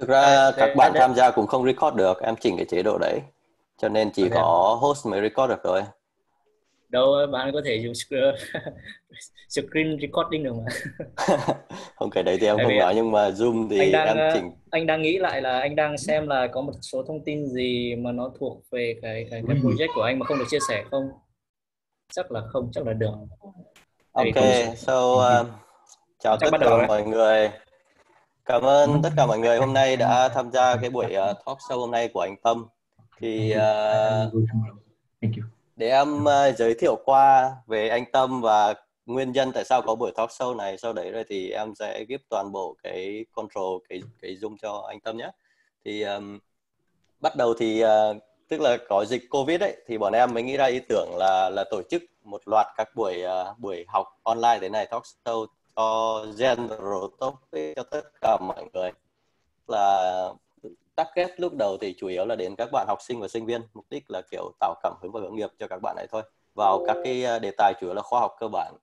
thực ra các bạn tham gia cũng không record được em chỉnh cái chế độ đấy. Cho nên chỉ okay. có host mới record được rồi đâu bạn có thể dùng screen recording được mà. Không cái đấy thì em Tại không nói nhưng mà zoom thì anh đang, em ờ, chỉnh. anh đang nghĩ lại là anh đang xem là có một số thông tin gì mà nó thuộc về cái cái, cái project của anh mà không được chia sẻ không? Chắc là không chắc là được. Ok so uh, chào chắc tất cả mọi người cảm ơn tất cả mọi người hôm nay đã tham gia cái buổi uh, talk show hôm nay của anh Tâm. Thì uh, để em uh, giới thiệu qua về anh Tâm và nguyên nhân tại sao có buổi talk show này. Sau đấy rồi thì em sẽ give toàn bộ cái control cái cái zoom cho anh Tâm nhé. Thì um, bắt đầu thì uh, tức là có dịch covid ấy thì bọn em mới nghĩ ra ý tưởng là là tổ chức một loạt các buổi uh, buổi học online thế này talk show cho general topic, cho tất cả mọi người. Là target lúc đầu thì chủ yếu là đến các bạn học sinh và sinh viên. Mục đích là kiểu tạo cảm hứng và hướng nghiệp cho các bạn ấy thôi. Vào các cái ờ, đề tài chủ yếu là khoa học cơ bản.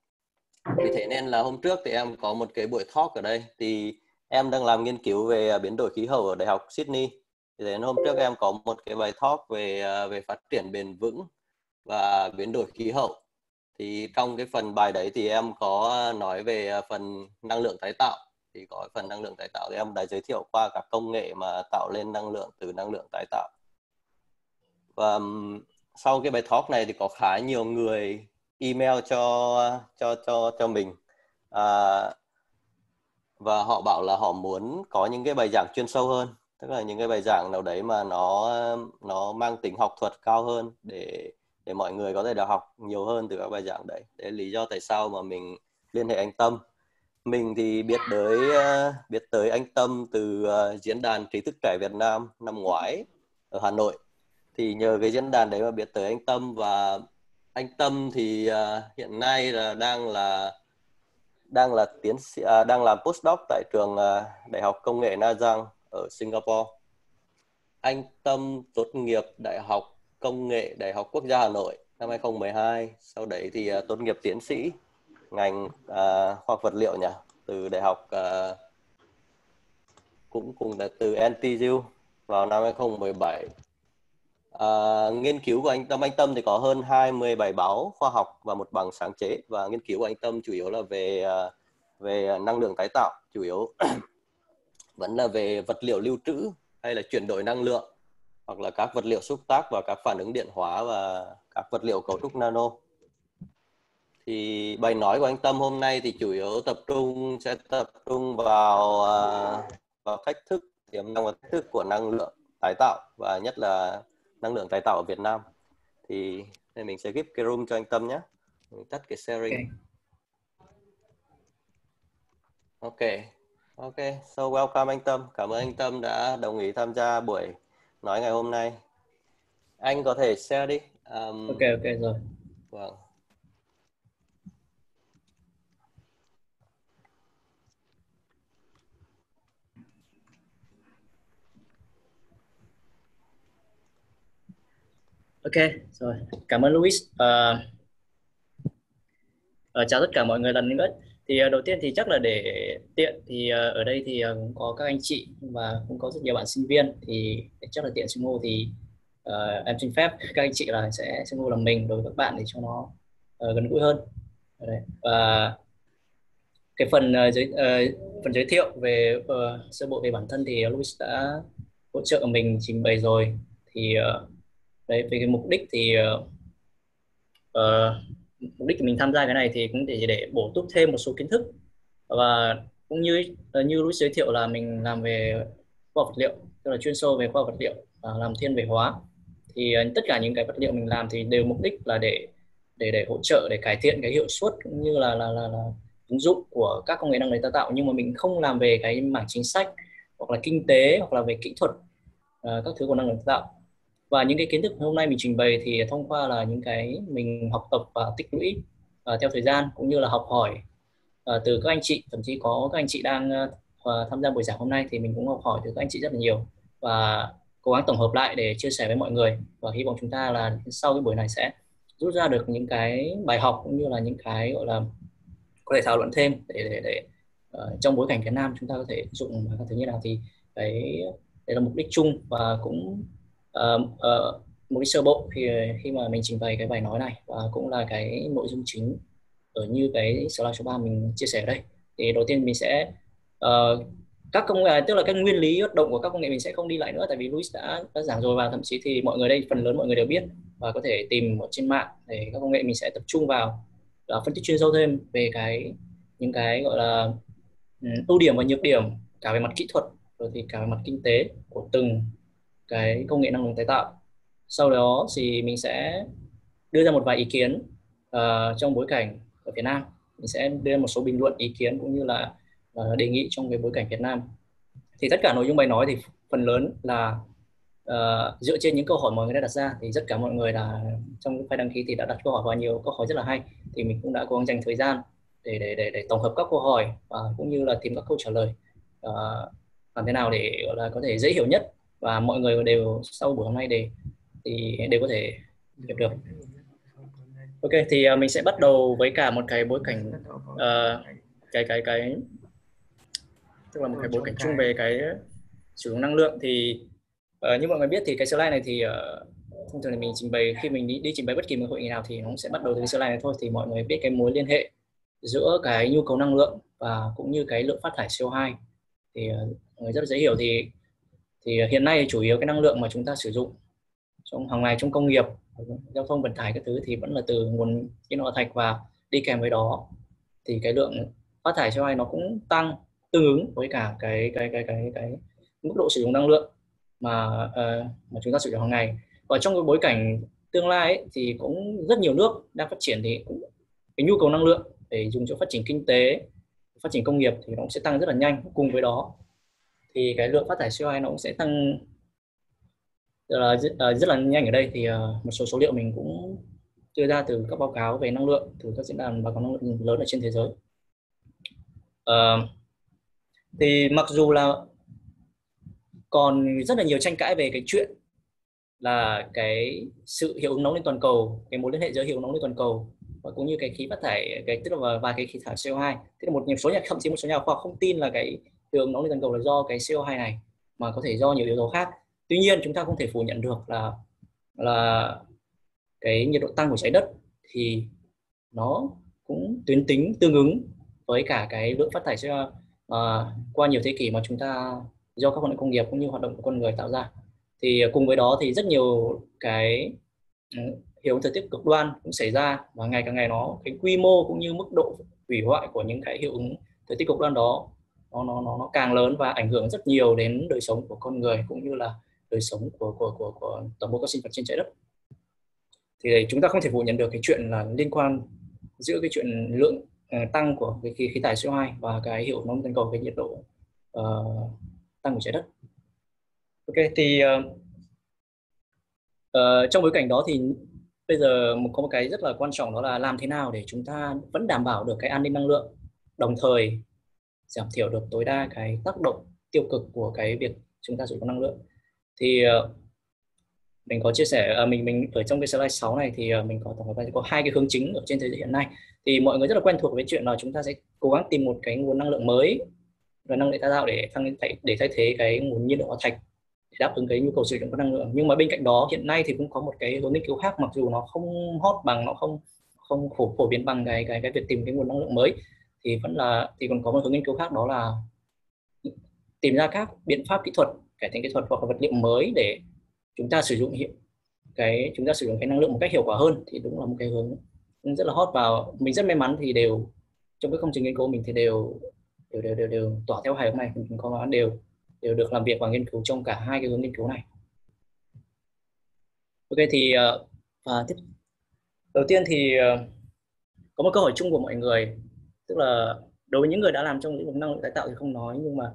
Vì thế nên là hôm trước thì em có một cái buổi talk ở đây. Thì em đang làm nghiên cứu về ờ, biến đổi khí hậu ở đại học Sydney. Thì đến hôm trước em có một cái bài talk về ờ, về phát triển bền vững và biến đổi khí hậu thì trong cái phần bài đấy thì em có nói về à, phần năng lượng tái tạo. Thì có phần năng lượng tái tạo thì em đã giới thiệu qua các công nghệ mà tạo lên năng lượng từ năng lượng tái tạo. Và sau cái bài talk này thì có khá nhiều người email cho cho cho cho mình. À, và họ bảo là họ muốn có những cái bài giảng chuyên sâu hơn. Tức là những cái bài giảng nào đấy mà nó nó mang tính học thuật cao hơn để để mọi người có thể được học nhiều hơn từ các bài giảng đấy. Đấy lý do tại sao mà mình liên hệ anh Tâm. Mình thì biết tới ờ, biết tới anh Tâm từ ờ, diễn đàn trí thức trẻ Việt Nam năm ngoái ở Hà Nội. Thì nhờ cái diễn đàn đấy mà biết tới anh Tâm và anh Tâm thì ờ, hiện nay là đang là đang là tiến sĩ à, đang làm postdoc tại trường Đại học Công nghệ Na Giang ở Singapore. Anh Tâm tốt nghiệp Đại học Công nghệ Đại học Quốc gia Hà Nội năm 2012, sau đấy thì uh, tốt nghiệp tiến sĩ ngành uh, khoa học vật liệu nhỉ? Từ đại học uh, cũng cùng là từ NTU vào năm 2017 À, nghiên cứu của anh Tâm Anh Tâm thì có hơn 20 bài báo khoa học và một bằng sáng chế. Và nghiên cứu của anh Tâm chủ yếu là về về năng lượng tái tạo chủ yếu vẫn là về vật liệu lưu trữ hay là chuyển đổi năng lượng hoặc là các vật liệu xúc tác và các phản ứng điện hóa và các vật liệu cấu trúc nano. Thì bài nói của anh Tâm hôm nay thì chủ yếu tập trung, sẽ tập trung vào à, vào thách thức, tiềm năng và thách thức của năng lượng tái tạo và nhất là năng lượng tái tạo ở Việt Nam. Thì nên mình sẽ give cái room cho anh Tâm nhé. Mình tắt cái sharing. Ok. Ok, so welcome anh Tâm. Cảm ơn anh Tâm đã đồng ý tham gia buổi nói ngày hôm nay anh có thể share đi um, ok ok rồi vâng Ok, rồi. Cảm ơn Louis. Uh, uh, chào tất cả mọi người lần nữa. Thì ờ, đầu tiên thì chắc là để tiện thì ờ, ở đây thì ờ, cũng có các anh chị và cũng có rất nhiều bạn sinh viên thì chắc là tiện xưng hô thì uh, em xin phép các anh chị là sẽ xưng hô là mình đối với các bạn để cho nó uh, gần gũi hơn. Đấy. Và cái phần uh, giới uh, phần giới thiệu về uh, sơ bộ về bản thân thì Louis đã hỗ trợ mình trình bày rồi thì uh, đấy về cái mục đích thì uh, mục đích của mình tham gia cái này thì cũng để để bổ túc thêm một số kiến thức. Và cũng như ờ, như Louis giới thiệu là mình làm về khoa học vật liệu tức là chuyên sâu về khoa học vật liệu và làm thiên về hóa. Thì ờ, tất cả những cái vật liệu mình làm thì đều mục đích là để để để hỗ trợ để cải thiện cái hiệu suất cũng như là là là, là ứng dụng của các công nghệ năng lượng tái tạo. Nhưng mà mình không làm về cái mảng chính sách hoặc là kinh tế hoặc là về kỹ thuật uh, các thứ của năng lượng tái tạo và những cái kiến thức hôm nay mình trình bày thì thông qua là những cái mình học tập và tích lũy uh, theo thời gian cũng như là học hỏi uh, từ các anh chị. Thậm chí có các anh chị đang uh, tham gia buổi giảng hôm nay thì mình cũng học hỏi từ các anh chị rất là nhiều. Và cố gắng tổng hợp lại để chia sẻ với mọi người. Và hy vọng chúng ta là sau cái buổi này sẽ rút ra được những cái bài học cũng như là những cái gọi là có thể thảo luận thêm để để, để uh, trong bối cảnh Việt Nam chúng ta có thể dụng các thứ như nào. Thì cái đây là mục đích chung và cũng uh, uh, mục sơ bộ khi khi mà mình trình bày cái bài nói này và cũng là cái nội dung chính ở như cái slide số 3 mình chia sẻ ở đây. Thì đầu tiên mình sẽ uh, các công nghệ tức là các nguyên lý hoạt động của các công nghệ mình sẽ không đi lại nữa tại vì Luis đã, đã giảng rồi và thậm chí thì mọi người đây phần lớn mọi người đều biết và có thể tìm ở trên mạng để các công nghệ mình sẽ tập trung vào là phân tích chuyên sâu thêm về cái những cái gọi là ừ, ưu điểm và nhược điểm cả về mặt kỹ thuật rồi thì cả về mặt kinh tế của từng cái công nghệ năng lượng tái tạo. Sau đó thì mình sẽ đưa ra một vài ý kiến uh, trong bối cảnh ở Việt Nam. Mình sẽ đưa ra một số bình luận ý kiến cũng như là uh, đề nghị trong cái bối cảnh Việt Nam. Thì tất cả nội dung bài nói thì phần lớn là uh, dựa trên những câu hỏi mọi người đã đặt ra. Thì tất cả mọi người là trong file đăng ký thì đã đặt câu hỏi và nhiều câu hỏi rất là hay. Thì mình cũng đã cố gắng dành thời gian để để để, để tổng hợp các câu hỏi và cũng như là tìm các câu trả lời. Uh, làm thế nào để gọi là có thể dễ hiểu nhất và mọi người đều sau buổi hôm nay để thì đều có thể hiểu được. Ok thì uh, mình sẽ bắt đầu với cả một cái bối cảnh uh, cái cái cái tức là một cái bối cảnh chung về cái sử dụng năng lượng. Thì uh, như mọi người biết thì cái slide này thì uh, thông thường là mình trình bày khi mình đi, đi trình bày bất kỳ một hội nghị nào thì nó sẽ bắt đầu từ cái slide này thôi. Thì mọi người biết cái mối liên hệ giữa cái nhu cầu năng lượng và cũng như cái lượng phát thải CO2 thì uh, người rất dễ hiểu thì thì ờ, hiện nay chủ yếu cái năng lượng mà chúng ta sử dụng trong hàng ngày trong công nghiệp giao thông vận tải các thứ thì vẫn là từ nguồn nhiên hóa thạch và đi kèm với đó. Thì cái lượng phát thải CO2 nó cũng tăng tương ứng với cả cái cái cái cái cái mức độ sử dụng năng lượng mà uh, mà chúng ta sử dụng hàng ngày. Và trong cái bối cảnh tương lai ấy, thì cũng rất nhiều nước đang phát triển thì cũng cái nhu cầu năng lượng để dùng cho phát triển kinh tế phát triển công nghiệp thì nó cũng sẽ tăng rất là nhanh cùng với đó thì cái lượng phát thải CO2 nó cũng sẽ tăng. Là rất, ờ, rất là nhanh ở đây thì ờ, một số số liệu mình cũng đưa ra từ các báo cáo về năng lượng từ các diễn đàn báo cáo năng lượng lớn ở trên thế giới. Uh, thì mặc dù là còn rất là nhiều tranh cãi về cái chuyện là cái sự hiệu ứng nóng lên toàn cầu cái mối liên hệ giữa hiệu ứng nóng lên toàn cầu và cũng như cái khí phát thải cái tức là và, và cái khí thải CO2 thế là một số nhà thậm chí một số nhà khoa học không tin là cái thường nóng lên toàn cầu là do cái CO2 này mà có thể do nhiều yếu tố khác. Tuy nhiên chúng ta không thể phủ nhận được là là cái nhiệt độ tăng của trái đất thì nó cũng tuyến tính tương ứng với cả cái lượng phát thải CO2 uh, à, qua nhiều thế kỷ mà chúng ta do các hoạt động công nghiệp cũng như hoạt động của con người tạo ra. Thì cùng với đó thì rất nhiều cái ừ, hiệu ứng thời tiết cực đoan cũng xảy ra và ngày càng ngày nó cái quy mô cũng như mức độ hủy hoại của những cái hiệu ứng thời tiết cực đoan đó nó nó nó nó càng lớn và ảnh hưởng rất nhiều đến đời sống của con người cũng như là đời sống của của của, của toàn bộ các sinh vật trên trái đất. Thì chúng ta không thể phủ nhận được cái chuyện là liên quan giữa cái chuyện lượng uh, tăng của cái khí, khí thải CO2 và cái hiệu nóng toàn cầu cái nhiệt độ uh, tăng của trái đất. Ok thì uh, uh, trong bối cảnh đó thì bây giờ một có một cái rất là quan trọng đó là làm thế nào để chúng ta vẫn đảm bảo được cái an ninh năng lượng đồng thời giảm thiểu được tối đa cái tác động tiêu cực của cái việc chúng ta sử dụng năng lượng. Thì ờ, mình có chia sẻ ờ, mình mình ở trong cái slide 6 này thì ờ, mình có tổng hợp có hai cái hướng chính ở trên thế giới hiện nay. Thì mọi người rất là quen thuộc với chuyện là chúng ta sẽ cố gắng tìm một cái nguồn năng lượng mới và năng lượng tái tạo để tăng để thay thế cái nguồn nhiên liệu hóa thạch để đáp ứng cái nhu cầu sử dụng của năng lượng. Nhưng mà bên cạnh đó, hiện nay thì cũng có một cái hướng nghiên cứu khác, mặc dù nó không hot bằng, nó không không phổ phổ biến bằng cái cái cái việc tìm cái nguồn năng lượng mới thì vẫn là thì còn có một hướng nghiên cứu khác đó là tìm ra các biện pháp kỹ thuật cải thiện kỹ thuật hoặc là vật liệu mới để chúng ta sử dụng hiệu cái chúng ta sử dụng cái năng lượng một cách hiệu quả hơn thì đúng là một cái hướng rất là hot vào mình rất may mắn thì đều trong cái công trình nghiên cứu mình thì đều đều đều đều, đều tỏa theo hai hướng này. Mình có đều đều được làm việc và nghiên cứu trong cả hai cái hướng nghiên cứu này. Ok thì ờ, và tiếp đầu tiên thì ờ, có một câu hỏi chung của mọi người tức là đối với những người đã làm trong lĩnh vực năng lượng tái tạo thì không nói nhưng mà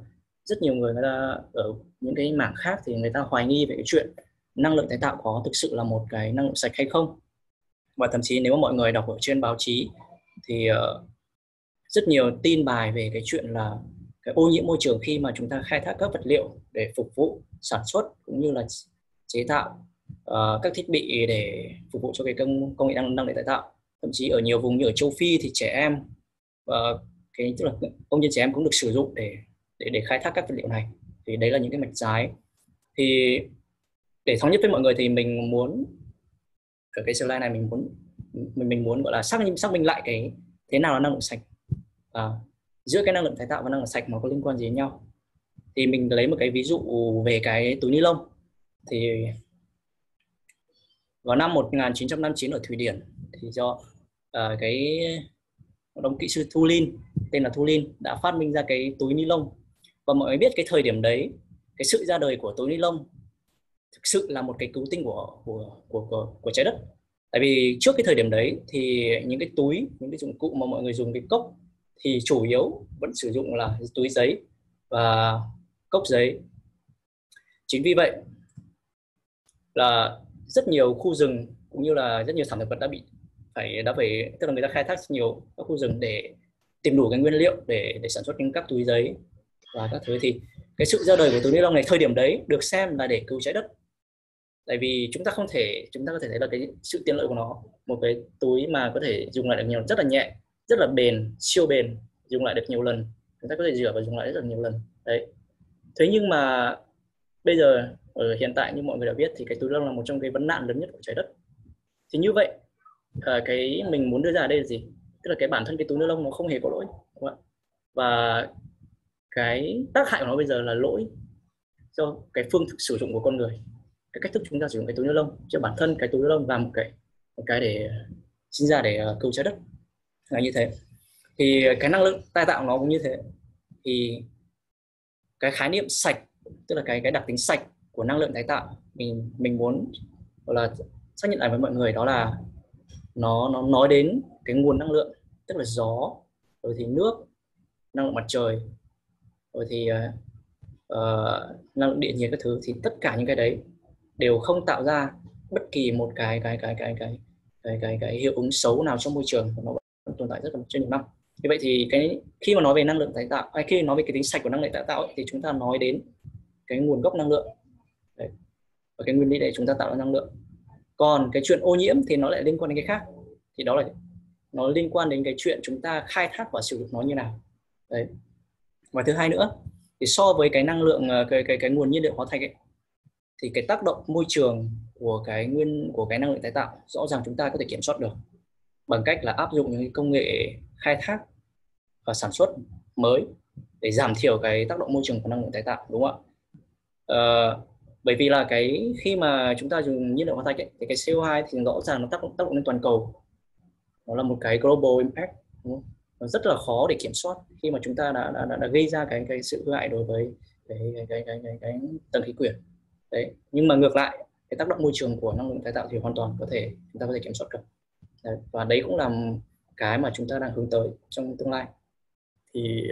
rất nhiều người người ta ở những cái mảng khác thì người ta hoài nghi về cái chuyện năng lượng tái tạo có thực sự là một cái năng lượng sạch hay không. Và thậm chí nếu mà mọi người đọc ở trên báo chí thì uh, rất nhiều tin bài về cái chuyện là cái ô nhiễm môi trường khi mà chúng ta khai thác các vật liệu để phục vụ sản xuất cũng như là chế tạo uh, các thiết bị để phục vụ cho cái công công nghệ năng năng lượng tái tạo. Thậm chí ở nhiều vùng như ở châu Phi thì trẻ em và cái tức là công nhân trẻ em cũng được sử dụng để để để khai thác các vật liệu này. Thì đấy là những cái mạch trái thì để thống nhất với mọi người thì mình muốn ở cái slide này mình muốn mình mình muốn gọi là xác minh xác minh lại cái thế nào là năng lượng sạch. À, giữa cái năng lượng tái tạo và năng lượng sạch mà có liên quan gì đến nhau. Thì mình lấy một cái ví dụ về cái túi ni lông. Thì vào năm 1959 ở Thụy Điển thì do uh, cái ông kỹ sư Thu Lin tên là Thu Lin đã phát minh ra cái túi ni lông. Và mọi người biết cái thời điểm đấy cái sự ra đời của túi ni lông thực sự là một cái cứu tinh của của của của, của trái đất. Tại vì trước cái thời điểm đấy thì những cái túi những cái dụng cụ mà mọi người dùng cái cốc thì chủ yếu vẫn sử dụng là túi giấy và cốc giấy. Chính vì vậy là rất nhiều khu rừng cũng như là rất nhiều sản thực vật đã bị phải đã phải, tức là người ta khai thác nhiều các khu rừng để tìm đủ cái nguyên liệu để để sản xuất những các túi giấy và các thứ. Thì cái sự ra đời của túi ni lông này thời điểm đấy được xem là để cứu trái đất. Tại vì chúng ta không thể, chúng ta có thể thấy là cái sự tiện lợi của nó, một cái túi mà có thể dùng lại được nhiều, rất là nhẹ, rất là bền, siêu bền, dùng lại được nhiều lần. Chúng ta có thể rửa và dùng lại rất là nhiều lần. Đấy. Thế nhưng mà bây giờ, ở hiện tại như mọi người đã biết thì cái túi ni lông là một trong cái vấn nạn lớn nhất của trái đất. Thì như vậy à, cái mình muốn đưa ra ở đây là gì? Tức là cái bản thân cái túi ni lông nó không hề có lỗi đúng không? và cái tác hại của nó bây giờ là lỗi do cái phương thức sử dụng của con người cái cách thức chúng ta sử dụng cái túi ni lông. Cho bản thân cái túi ni lông và một cái một cái để sinh ra để uh, cứu trái đất. Là như thế. Thì cái năng lượng tái tạo nó cũng như thế. Thì cái khái niệm sạch tức là cái cái đặc tính sạch của năng lượng tái tạo mình mình muốn gọi là xác nhận lại với mọi người đó là nó nó nói đến cái nguồn năng lượng tức là gió rồi thì nước năng lượng mặt trời rồi thì uh, năng lượng điện nhiệt các thứ thì tất cả những cái đấy đều không tạo ra bất kỳ một cái cái cái cái cái cái cái, cái hiệu ứng xấu nào trong môi trường nó vẫn tồn tại rất là trên nhiều năm. Như vậy thì cái khi mà nói về năng lượng tái tạo hay khi nói về cái tính sạch của năng lượng tái tạo ấy, thì chúng ta nói đến cái nguồn gốc năng lượng. Đấy. và cái nguyên lý để chúng ta tạo ra năng lượng còn cái chuyện ô nhiễm thì nó lại liên quan đến cái khác. Thì đó là nó liên quan đến cái chuyện chúng ta khai thác và sử dụng nó như nào. Đấy. Và thứ hai nữa thì so với cái năng lượng ờ, cái cái cái nguồn nhiên liệu hóa thạch ấy thì cái tác động môi trường của cái nguyên của cái năng lượng tái tạo rõ ràng chúng ta có thể kiểm soát được bằng cách là áp dụng những công nghệ khai thác và sản xuất mới để giảm thiểu cái tác động môi trường của năng lượng tái tạo đúng không ạ? Uh, bởi vì là cái khi mà chúng ta dùng nhiên liệu hóa thạch ấy, thì cái CO2 thì rõ ràng nó tác động tác động lên toàn cầu. Nó là một cái global impact đúng không? nó rất là khó để kiểm soát khi mà chúng ta đã đã, đã, đã gây ra cái cái sự hư hại đối với cái cái cái cái, cái, cái tầng khí quyển. Đấy. Nhưng mà ngược lại cái tác động môi trường của năng lượng tái tạo thì hoàn toàn có thể chúng ta có thể kiểm soát được. Đấy. và đấy cũng là cái mà chúng ta đang hướng tới trong tương lai. Thì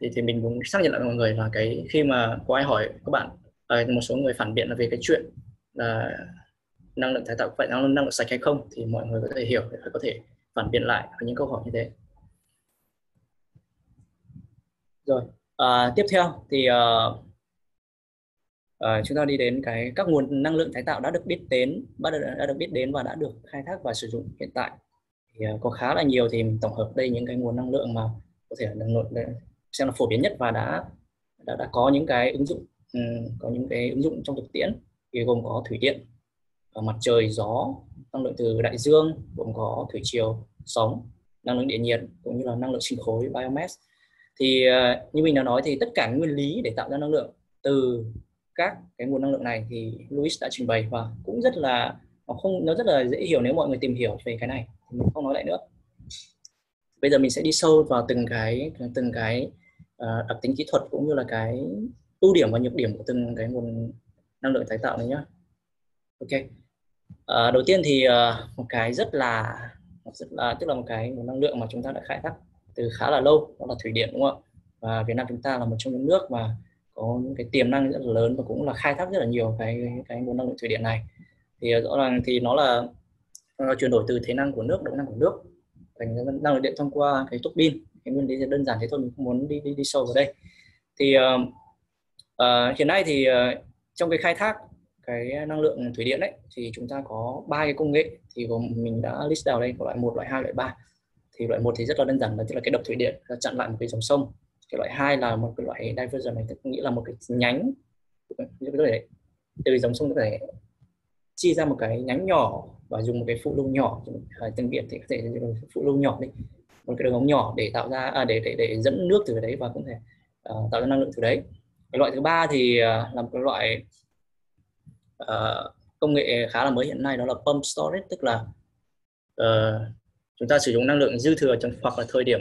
thì thì mình muốn xác nhận lại mọi người là cái khi mà có ai hỏi các bạn à, một số người phản biện là về cái chuyện là năng lượng tái tạo vậy năng, năng lượng sạch hay không thì mọi người có thể hiểu để có thể phản biện lại với những câu hỏi như thế. Rồi à, tiếp theo thì uh, uh, chúng ta đi đến cái các nguồn năng lượng tái tạo đã được biết đến đã được, đã được biết đến và đã được khai thác và sử dụng hiện tại. Thì uh, có khá là nhiều thì mình tổng hợp đây những cái nguồn năng lượng mà có thể là nội xem là phổ biến nhất và đã đã, đã có những cái ứng dụng um, có những cái ứng dụng trong thực tiễn thì gồm có thủy điện ờ, mặt trời gió năng lượng từ đại dương gồm có thủy triều sóng năng lượng địa nhiệt cũng như là năng lượng sinh khối biomass. Thì uh, như mình đã nói thì tất cả nguyên lý để tạo ra năng lượng từ các cái nguồn năng lượng này thì Louis đã trình bày và cũng rất là nó không nó rất là dễ hiểu nếu mọi người tìm hiểu về cái này thì mình không nói lại nữa. Bây giờ mình sẽ đi sâu vào từng cái từng cái uh, đặc tính kỹ thuật cũng như là cái ưu điểm và nhược điểm của từng cái nguồn năng lượng tái tạo này nhé ok. À, đầu tiên thì uh, một cái rất là rất là tức là một cái nguồn năng lượng mà chúng ta đã khai thác từ khá là lâu đó là thủy điện đúng không ạ? Và Việt Nam chúng ta là một trong những nước mà có những cái tiềm năng rất là lớn và cũng là khai thác rất là nhiều cái cái nguồn năng lượng thủy điện này. Thì ờ, rõ ràng thì nó là nó chuyển đổi từ thế năng của nước động năng của nước thành năng lượng điện thông qua cái tuốc pin. Cái nguyên lý đơn giản thế thôi mình không muốn đi đi, đi sâu vào đây. Thì uh, Ờ, hiện nay thì ờ, trong cái khai thác cái năng lượng thủy điện đấy thì chúng ta có ba cái công nghệ. Thì gồm mình đã list down đây có loại một loại hai loại ba. Thì loại một thì rất là đơn giản là tức là cái đập thủy điện là chặn lại một cái dòng sông. Cái loại hai là một cái loại diversion này tức nghĩa là một cái nhánh. Từ dòng sông có thể chia ra một cái nhánh nhỏ và dùng một cái phụ lông nhỏ. Từng điện thì có thể dùng phụ lông nhỏ đi. Một cái đường ống nhỏ để tạo ra à, để để để dẫn nước từ đấy và cũng thể uh, tạo ra năng lượng từ đấy cái loại thứ ba thì ờ, là một cái loại uh, công nghệ khá là mới hiện nay đó là pump storage tức là uh, chúng ta sử dụng năng lượng dư thừa trong hoặc là thời điểm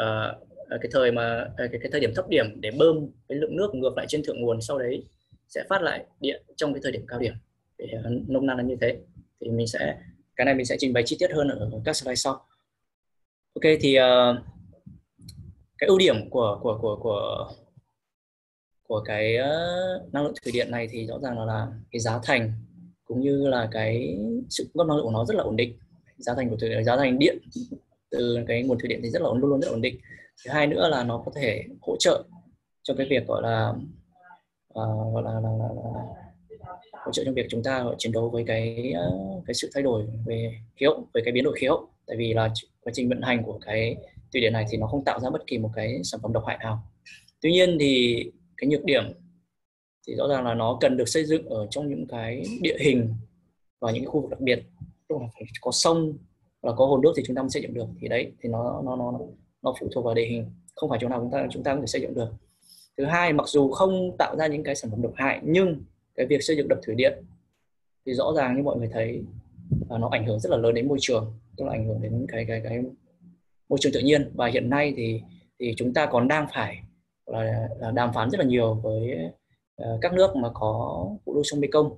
uh, cái thời mà cái, cái thời điểm thấp điểm để bơm cái lượng nước ngược lại trên thượng nguồn sau đấy sẽ phát lại điện trong cái thời điểm cao điểm. Để nông năng là như thế. Thì mình sẽ cái này mình sẽ trình bày chi tiết hơn ở các slide sau. Ok thì uh, cái ưu điểm của của của của của cái uh, năng lượng thủy điện này thì rõ ràng là, là cái giá thành cũng như là cái sự cung cấp năng lượng của nó rất là ổn định. Giá thành của thủy điện giá thành điện từ cái nguồn thủy điện thì rất là luôn luôn rất ổn định. Thứ hai nữa là nó có thể hỗ trợ cho cái việc gọi là uh, gọi là, là, là, là hỗ trợ trong việc chúng ta chiến đấu với cái uh, cái sự thay đổi về khí hậu về cái biến đổi khí hậu. Tại vì là quá trình vận hành của cái thủy điện này thì nó không tạo ra bất kỳ một cái sản phẩm độc hại nào. Tuy nhiên thì cái nhược điểm thì rõ ràng là nó cần được xây dựng ở trong những cái địa hình và những cái khu vực đặc biệt. Tức là phải có sông và có hồ nước thì chúng ta mới xây dựng được. Thì đấy, thì nó nó nó nó phụ thuộc vào địa hình. Không phải chỗ nào chúng ta chúng ta có thể xây dựng được. Thứ hai, mặc dù không tạo ra những cái sản phẩm độc hại, nhưng cái việc xây dựng đập thủy điện thì rõ ràng như mọi người thấy là nó ảnh hưởng rất là lớn đến môi trường, tức là ảnh hưởng đến cái cái cái môi trường tự nhiên. Và hiện nay thì thì chúng ta còn đang phải là, là đàm phán rất là nhiều với uh, các nước mà có phụ lưu sông Mekong.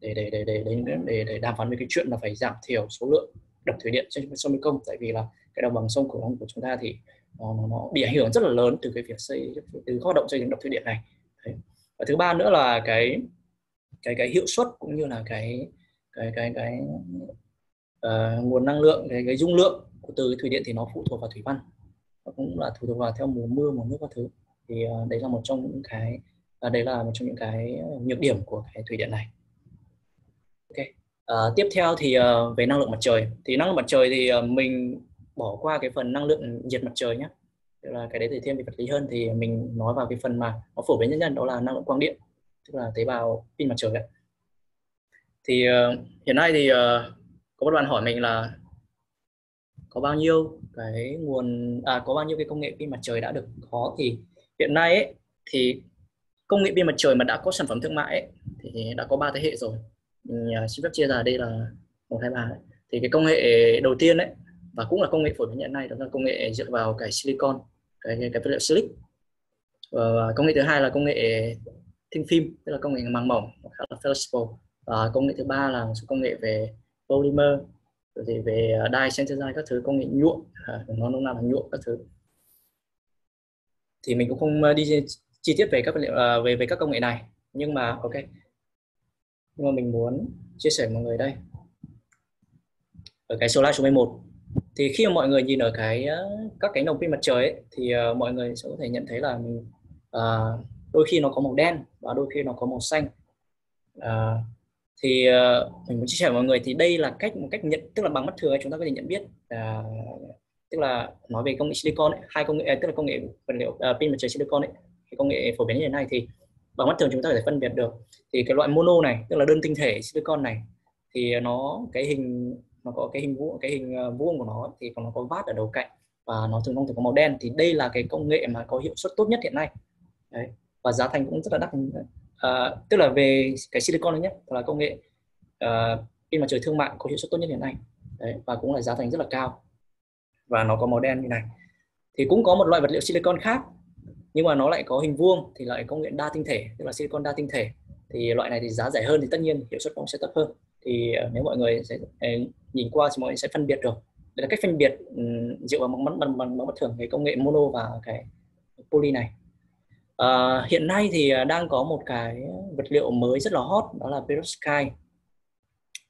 Để để để để để để, để đàm phán về cái chuyện là phải giảm thiểu số lượng đập thủy điện trên sông Mekong. Tại vì là cái đồng bằng sông cửu long của chúng ta thì nó, nó, nó bị ảnh hưởng rất là lớn từ cái việc xây từ hoạt động xây dựng đập thủy điện này. Đấy. và thứ ba nữa là cái cái cái hiệu suất cũng như là cái cái cái cái uh, nguồn năng lượng cái cái dung lượng từ cái thủy điện thì nó phụ thuộc vào thủy văn. Nó cũng là phụ thuộc vào theo mùa mưa mùa nước các thứ thì uh, đấy là một trong những cái uh, đấy là một trong những cái ờ, nhược điểm của cái thủy điện này. Ok uh, tiếp theo thì uh, về năng lượng mặt trời. Thì năng lượng mặt trời thì uh, mình bỏ qua cái phần năng lượng nhiệt mặt trời nhé tức là cái đấy thì thêm về vật lý hơn thì mình nói vào cái phần mà nó phổ biến nhất nhân đó là năng lượng quang điện tức là tế bào pin mặt trời ấy. thì uh, hiện nay thì uh, có một bạn hỏi mình là có bao nhiêu cái nguồn à có bao nhiêu cái công nghệ pin mặt trời đã được có thì hiện nay ấy, thì công nghệ pin mặt trời mà đã có sản phẩm thương mại ấy, thì đã có ba thế hệ rồi mình xin phép chia ra đây là một hai ba thì cái công nghệ đầu tiên đấy và cũng là công nghệ phổ biến hiện nay đó là công nghệ dựa vào cái silicon cái cái, cái vật liệu silic và công nghệ thứ hai là công nghệ thin phim tức là công nghệ màng mỏng khá là flexible và công nghệ thứ ba là một số công nghệ về polymer rồi thì về dye synthesize các thứ công nghệ nhuộm à, nó nó là nhuộm các thứ thì mình cũng không ờ, đi chi tiết về các liệu uh, về về các công nghệ này. Nhưng mà ok. Nhưng mà mình muốn chia sẻ với mọi người đây. Ở cái slide số 11 thì khi mà mọi người nhìn ở cái ờ, các cánh đồng pin mặt trời ấy, thì uh, mọi người sẽ có thể nhận thấy là mình uh, đôi khi nó có màu đen và đôi khi nó có màu xanh. Uh, thì uh, mình muốn chia sẻ với mọi người thì đây là cách một cách nhận tức là bằng mắt thường chúng ta có thể nhận biết uh, tức là nói về công nghệ silicon ấy, hai công nghệ à, tức là công nghệ vật liệu uh, pin mặt trời silicon ấy cái công nghệ phổ biến như thế này thì bằng mắt thường chúng ta có thể phân biệt được thì cái loại mono này tức là đơn tinh thể silicon này thì nó cái hình nó có cái hình vuông cái hình à, vuông của nó thì còn nó có vát ở đầu cạnh và nó thường thông thường có màu đen thì đây là cái công nghệ mà có hiệu suất tốt nhất hiện nay đấy. và giá thành cũng rất là đắt à, tức là về cái silicon đấy nhé là công nghệ uh, pin mặt trời thương mại có hiệu suất tốt nhất hiện nay đấy. và cũng là giá thành rất là cao và nó có màu đen như này. Thì cũng có một loại vật liệu silicon khác nhưng mà nó lại có hình vuông thì lại công nghệ đa tinh thể tức là silicon đa tinh thể. Thì loại này thì giá rẻ hơn thì tất nhiên hiệu suất cũng sẽ thấp hơn. Thì ờ, nếu mọi người sẽ ờ, nhìn qua thì mọi người sẽ phân biệt được. Đây là cách phân biệt dựa vào bằng mắt bằng, bằng, bằng mắt thường cái công nghệ mono và cái poly này. À, hiện nay thì đang có một cái vật liệu mới rất là hot đó là perovskite.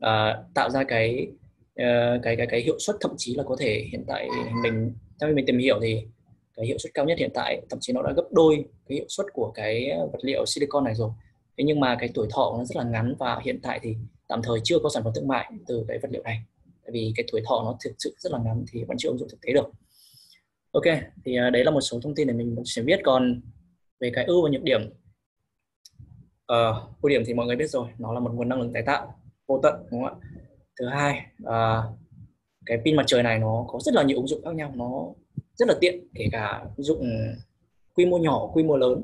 À, tạo ra cái uh, cái cái cái hiệu suất thậm chí là có thể hiện tại mình theo mình tìm hiểu thì cái hiệu suất cao nhất hiện tại thậm chí nó đã gấp đôi cái hiệu suất của cái vật liệu silicon này rồi. Thế nhưng mà cái tuổi thọ nó rất là ngắn và hiện tại thì tạm thời chưa có sản phẩm thương mại từ cái vật liệu này. Tại vì cái tuổi thọ nó thực sự rất là ngắn thì vẫn chưa ứng dụng thực tế được. Ok thì ờ, đấy là một số thông tin để mình sẽ viết còn về cái ưu và nhược điểm uh, ưu điểm thì mọi người biết rồi nó là một nguồn năng lượng tái tạo vô tận đúng không ạ? Thứ hai à, cái pin mặt trời này nó có rất là nhiều ứng dụng khác nhau. Nó rất là tiện kể cả ứng dụng quy mô nhỏ quy mô lớn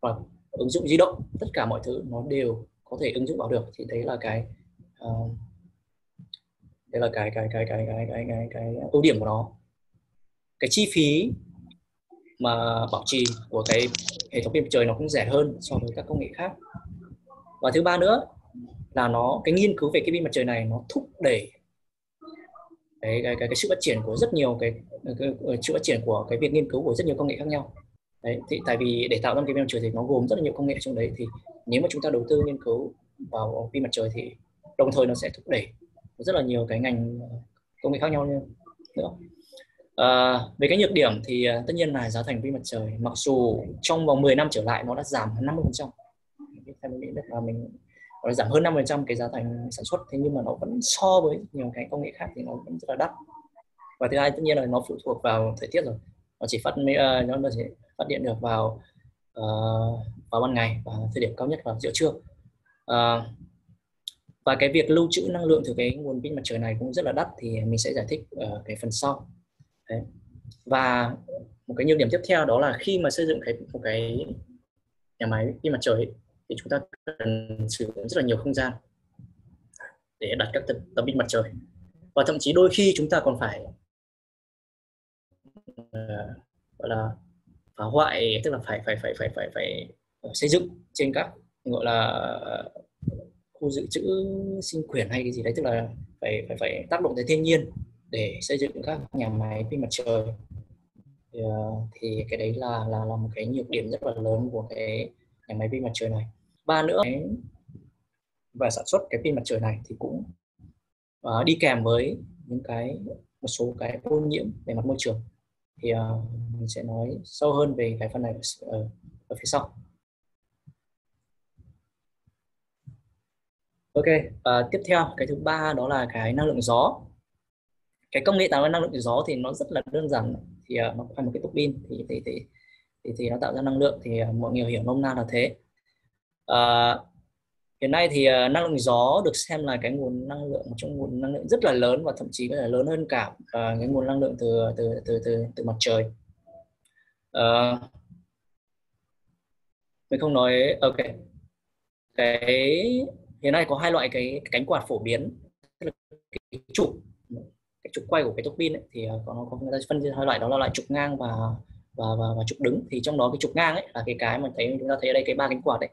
và ứng dụng di động. Tất cả mọi thứ nó đều có thể ứng dụng vào được. Thì đấy là cái uh, đấy là cái cái cái cái cái cái cái cái ưu điểm của nó. Cái chi phí mà bảo trì của cái hệ thống pin mặt trời nó cũng rẻ hơn so với các công nghệ khác. Và thứ ba nữa là nó cái nghiên cứu về cái pin mặt trời này nó thúc đẩy cái cái cái, cái sự phát triển của rất nhiều cái, cái, cái sự phát triển của cái việc nghiên cứu của rất nhiều công nghệ khác nhau. Đấy thì tại vì để tạo ra cái pin mặt trời thì nó gồm rất là nhiều công nghệ trong đấy thì nếu mà chúng ta đầu tư nghiên cứu vào pin mặt trời thì đồng thời nó sẽ thúc đẩy rất là nhiều cái ngành ờ, công nghệ khác nhau nữa. À, về cái nhược điểm thì ờ, tất nhiên là giá thành pin mặt trời mặc dù trong vòng 10 năm trở lại nó đã giảm 50 phần trăm. Mình nghĩ là mình nó giảm hơn 50 phần trăm cái giá thành sản xuất thế nhưng mà nó vẫn so với nhiều cái công nghệ khác thì nó vẫn rất là đắt. Và thứ hai tất nhiên là nó phụ thuộc vào thời tiết rồi. Nó chỉ phát uh, nó chỉ phát điện được vào uh, vào ban ngày và thời điểm cao nhất vào giữa trưa. Uh, và cái việc lưu trữ năng lượng từ cái nguồn pin mặt trời này cũng rất là đắt thì mình sẽ giải thích ở cái phần sau. Đấy. và một cái nhược điểm tiếp theo đó là khi mà xây dựng cái một cái nhà máy pin mặt trời ấy, thì chúng ta cần sử dụng rất là nhiều không gian để đặt các tấm pin mặt trời. Và thậm chí đôi khi chúng ta còn phải uh, gọi là phá hoại tức là phải phải phải phải phải phải xây dựng trên các gọi là khu dự trữ sinh quyền hay cái gì đấy tức là phải phải phải tác động tới thiên nhiên để xây dựng các nhà máy pin mặt trời. Thì, uh, thì cái đấy là là là một cái nhược điểm rất là lớn của cái nhà máy pin mặt trời này. Ba nữa và sản xuất cái pin mặt trời này thì cũng uh, đi kèm với những cái một số cái ô nhiễm về mặt môi trường. Thì uh, mình sẽ nói sâu hơn về cái phần này ở, ở phía sau. Ok, uh, tiếp theo cái thứ ba đó là cái năng lượng gió. Cái công nghệ tạo ra năng lượng gió thì nó rất là đơn giản. Thì uh, nó phải một cái tuốc pin thì thì thì thì, thì nó tạo ra năng lượng thì à, mọi người hiểu nôm na là thế. à, hiện nay thì uh, năng lượng gió được xem là cái nguồn năng lượng một trong nguồn năng lượng rất là lớn và thậm chí có thể lớn hơn cả uh, cái nguồn năng lượng từ từ từ từ từ mặt trời. Uh, mình không nói ok cái hiện nay có hai loại cái, cánh quạt phổ biến tức là cái trục cái trục quay của cái tốc pin ấy, thì có nó có người ta phân hai loại đó là loại trục ngang và và và, và trục đứng. Thì trong đó cái trục ngang ấy là cái cái mà thấy chúng ta thấy ở đây cái ba cánh quạt đấy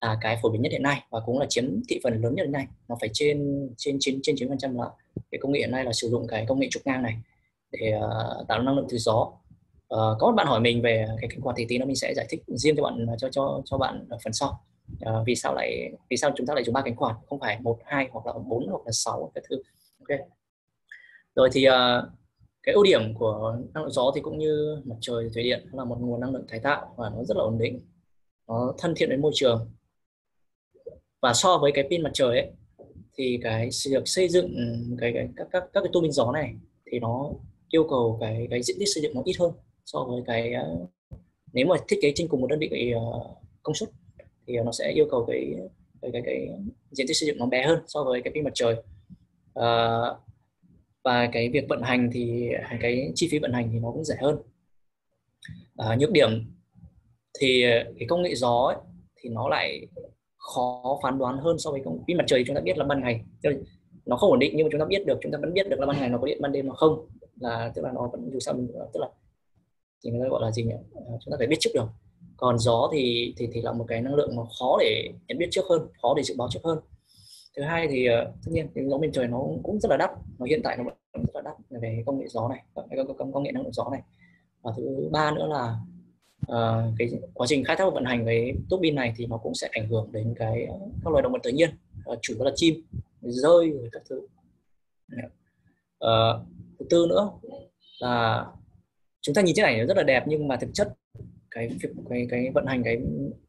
là cái phổ biến nhất hiện nay và cũng là chiếm thị phần lớn nhất hiện nay. Nó phải trên trên trên trên chín phần trăm là cái công nghệ hiện nay là sử dụng cái công nghệ trục ngang này để uh, tạo năng lượng từ gió. Uh, có bạn hỏi mình về cái cánh quạt thì tí nữa mình sẽ giải thích riêng cho bạn cho cho cho bạn ở phần sau. Uh, vì sao lại vì sao chúng ta lại dùng ba cánh quạt? Không phải một hai hoặc là bốn hoặc là sáu cái thứ. Ok. Rồi thì uh, cái ưu điểm của năng lượng gió thì cũng như mặt trời thủy điện là một nguồn năng lượng tái tạo và nó rất là ổn định. Nó thân thiện với môi trường. Và so với cái pin mặt trời ấy thì cái việc xây dựng cái, cái các các các cái tua pin gió này thì nó yêu cầu cái cái diện tích xây dựng nó ít hơn so với cái ờ, nếu mà thiết kế trên cùng một đơn vị ờ, công suất thì nó sẽ yêu cầu cái cái cái, cái diện tích xây dựng nó bé hơn so với cái pin mặt trời. À, và cái việc vận hành thì cái chi phí vận hành thì nó cũng rẻ hơn. À, nhược điểm thì cái công nghệ gió ấy, thì nó lại khó phán đoán hơn so với công pin mặt trời. Chúng ta biết là ban ngày nó không ổn định nhưng mà chúng ta biết được chúng ta vẫn biết được là ban ngày nó có điện ban đêm nó không. Là tức là nó vẫn dù sao mình tức là thì người ta gọi là gì nhỉ? À, chúng ta phải biết trước được. Còn gió thì thì thì là một cái năng lượng mà khó để nhận biết trước hơn khó để dự báo trước hơn thứ hai thì uh, tất nhiên cái gió bên trời nó cũng rất là đắt nó hiện tại nó vẫn rất là đắt về công nghệ gió này công, công, nghệ năng lượng gió này. Và thứ ba nữa là uh, cái quá trình khai thác và vận hành cái tuốc pin này thì nó cũng sẽ ảnh hưởng đến cái ờ, các loài động vật tự nhiên uh, chủ yếu là chim rơi rồi các thứ. Uh, thứ tư nữa là chúng ta nhìn chiếc ảnh nó rất là đẹp nhưng mà thực chất cái việc cái cái vận hành cái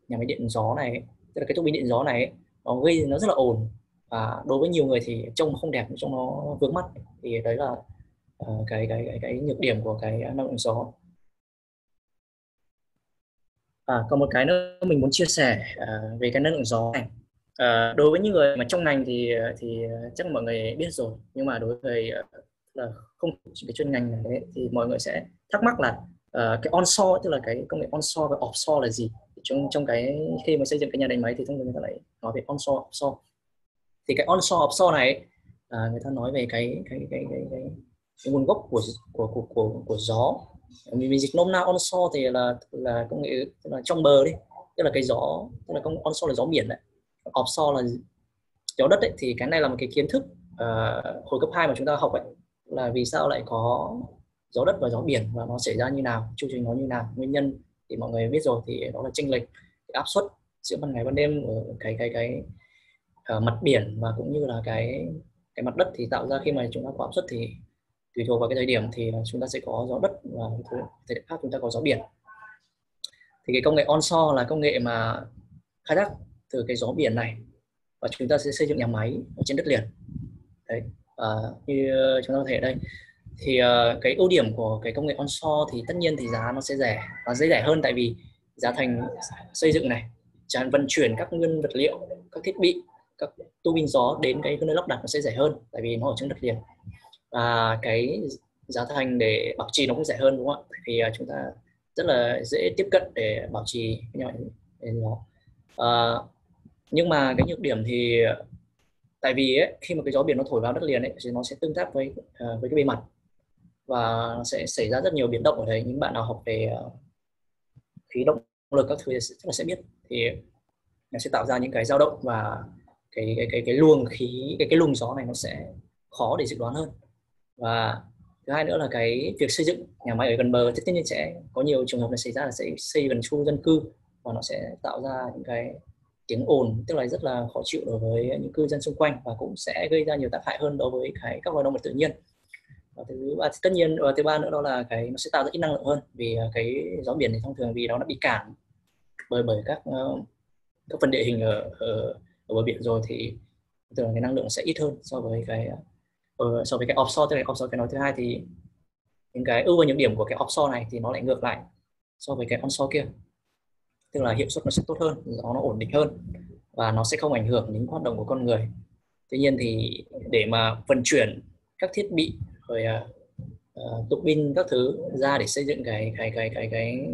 nhà máy điện gió này tức là cái tuốc pin điện gió này nó gây nó rất là ồn và đối với nhiều người thì trông không đẹp trông nó vướng mắt thì đấy là uh, cái, cái cái cái nhược điểm của cái năng lượng gió À, còn một cái nữa mình muốn chia sẻ uh, về cái năng lượng gió này. uh, đối với những người mà trong ngành thì thì chắc mọi người biết rồi, nhưng mà đối với là không cái chuyên ngành này đấy, thì mọi người sẽ thắc mắc là uh, cái onshore tức là cái công nghệ onshore và offshore là gì? Trong trong cái khi mà xây dựng cái nhà đánh máy thì thông thường người ta lại nói về onshore offshore. Thì cái onshore offshore này à, người ta nói về cái cái cái cái, cái, cái nguồn gốc của của của của, của gió. Mình, mình dịch nôm na onshore thì là là công nghệ tức là trong bờ đi. Tức là cái gió tức là công onshore là gió biển đấy. Offshore là gió đất đấy thì cái này là một cái kiến thức uh, hồi cấp 2 mà chúng ta học ấy là vì sao lại có gió đất và gió biển và nó xảy ra như nào chu trình nó như nào. Nguyên nhân thì mọi người biết rồi thì đó là chênh lệch áp suất giữa ban ngày ban đêm ở cái cái cái uh, mặt biển và cũng như là cái cái mặt đất thì tạo ra khi mà chúng ta có áp suất thì tùy thuộc vào cái thời điểm thì chúng ta sẽ có gió đất và thời điểm khác chúng ta có gió biển. Thì cái công nghệ onshore là công nghệ mà khai thác từ cái gió biển này và chúng ta sẽ xây dựng nhà máy ở trên đất liền. Đấy và như chúng ta có thể ở đây thì uh, cái ưu điểm của cái công nghệ onshore thì tất nhiên thì giá nó sẽ rẻ và dễ rẻ hơn tại vì giá thành xây dựng này chẳng vận chuyển các nguyên vật liệu các thiết bị các tua bin gió đến cái nơi lắp đặt nó sẽ rẻ hơn tại vì nó ở trên đất liền. Và cái giá thành để bảo trì nó cũng rẻ hơn đúng không ạ? Thì uh, chúng ta rất là dễ tiếp cận để bảo trì cái nhỏ, nó uh, nhưng mà cái nhược điểm thì à, tại vì ấy, khi mà cái gió biển nó thổi vào đất liền ấy thì nó sẽ tương tác với uh, với cái bề mặt. Và sẽ xảy ra rất nhiều biến động ở đấy. Những bạn nào học về uh, khí động lực các thứ chắc là sẽ biết. Thì nó sẽ tạo ra những cái dao động và cái cái cái cái luồng khí cái cái luồng gió này nó sẽ khó để dự đoán hơn. Và thứ hai nữa là cái việc xây dựng nhà máy ở gần bờ tất nhiên sẽ có nhiều trường hợp là xảy ra là sẽ xây gần khu dân cư và nó sẽ tạo ra những cái tiếng ồn tức là rất là khó chịu đối với những cư dân xung quanh và cũng sẽ gây ra nhiều tác hại hơn đối với cái các loài động vật tự nhiên. Và thứ ba tất nhiên và thứ ba nữa đó là cái nó sẽ tạo ra ít năng lượng hơn vì à, cái gió biển thì thông thường vì nó đã bị cản bởi bởi các ờ, các phần địa hình ở, ở ở bờ biển rồi thì thường cái năng lượng sẽ ít hơn so với cái uh, so với cái offshore. Tức là offshore cái nói thứ hai thì những cái ưu và nhược điểm của cái offshore này thì nó lại ngược lại so với cái onshore kia. Tức là hiệu suất nó sẽ tốt hơn nó nó ổn định hơn và nó sẽ không ảnh hưởng đến hoạt động của con người. Tuy nhiên thì để mà vận chuyển các thiết bị rồi uh, tụ pin các thứ ra để xây dựng cái cái cái cái cái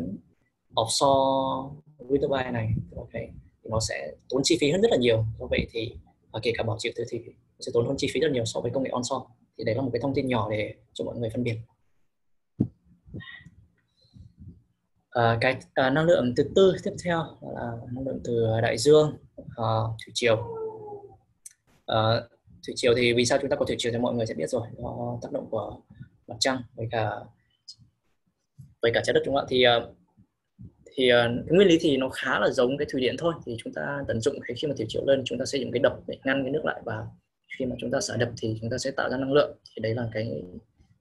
offshore wind turbine này okay, nó sẽ tốn chi phí hơn rất là nhiều. Do vậy thì và kể cả bảo trì thì sẽ tốn hơn chi phí rất nhiều so với công nghệ onshore. Thì đấy là một cái thông tin nhỏ để cho mọi người phân biệt. À, cái à, năng lượng thứ tư tiếp theo là năng lượng từ đại dương à, thủy triều. À, thủy triều thì vì sao chúng ta có thủy triều thì mọi người sẽ biết rồi do tác động của mặt trăng với cả với cả trái đất chúng ta. ạ? Thì uh, thì uh, nguyên lý thì nó khá là giống cái thủy điện thôi. Thì chúng ta tận dụng cái khi mà thủy triều lên chúng ta xây dựng cái đập để ngăn cái nước lại và khi mà chúng ta xả đập thì chúng ta sẽ tạo ra năng lượng. Thì đấy là cái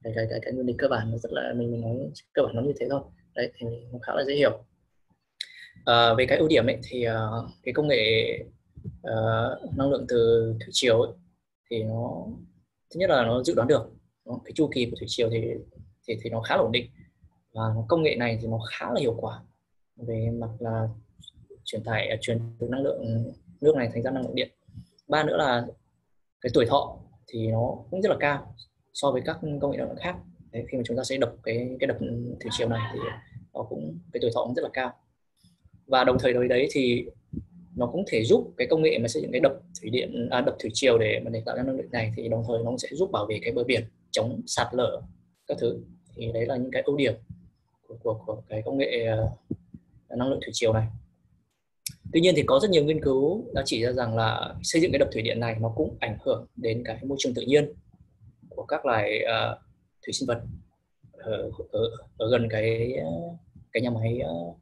cái cái cái, cái nguyên lý cơ bản nó rất là mình mình nói cơ bản nó như thế thôi. Đấy thì nó khá là dễ hiểu. À, về cái ưu điểm ấy thì uh, cái công nghệ uh, năng lượng từ thủy triều ấy, thì nó thứ nhất là nó dự đoán được. Nó, cái chu kỳ của thủy triều thì thì thì nó khá là ổn định và công nghệ này thì nó khá là hiệu quả về mặt là truyền tải à, chuyển từ năng lượng nước này thành ra năng lượng điện. Ba nữa là cái tuổi thọ thì nó cũng rất là cao so với các công nghệ năng lượng khác. Đấy, khi mà chúng ta sẽ đập cái cái đập thủy triều này thì nó cũng cái tuổi thọ cũng rất là cao. Và đồng thời đối đấy thì nó cũng thể giúp cái công nghệ mà xây dựng cái đập thủy điện à, đập thủy triều để mà để tạo ra năng lượng này thì đồng thời nó cũng sẽ giúp bảo vệ cái bờ biển chống sạt lở các thứ. Thì đấy là những cái ưu điểm của, của, của cái công nghệ à, năng lượng thủy triều này. Tuy nhiên thì có rất nhiều nghiên cứu đã chỉ ra rằng là xây dựng cái đập thủy điện này nó cũng ảnh hưởng đến cái môi trường tự nhiên của các loài uh, thủy sinh vật ở, ở, ở gần cái cái nhà máy uh,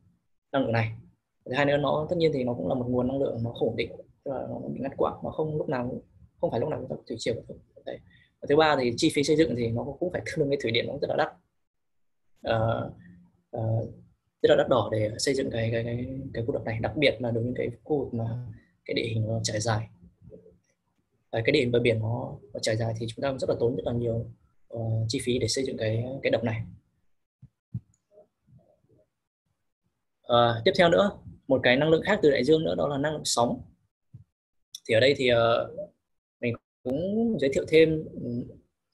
năng lượng này. Thứ hai nữa nó tất nhiên thì nó cũng là một nguồn năng lượng nó không ổn định tức là nó bị ngắt quãng nó không lúc nào không phải lúc nào cũng thủy triều đấy. Và thứ ba thì chi phí xây dựng thì nó cũng phải tương đương với thủy điện nó cũng rất là đắt. Uh, uh, rất là đắt đỏ để xây dựng cái cái cái cái khu đập này đặc biệt là đối với cái khu vực mà cái địa hình nó trải dài. Và cái địa hình bờ biển nó, nó trải dài thì chúng ta cũng rất là tốn rất là nhiều uh, chi phí để xây dựng cái cái đập này. À, tiếp theo nữa một cái năng lượng khác từ đại dương nữa đó là năng lượng sóng. Thì ở đây thì uh, mình cũng giới thiệu thêm ừ,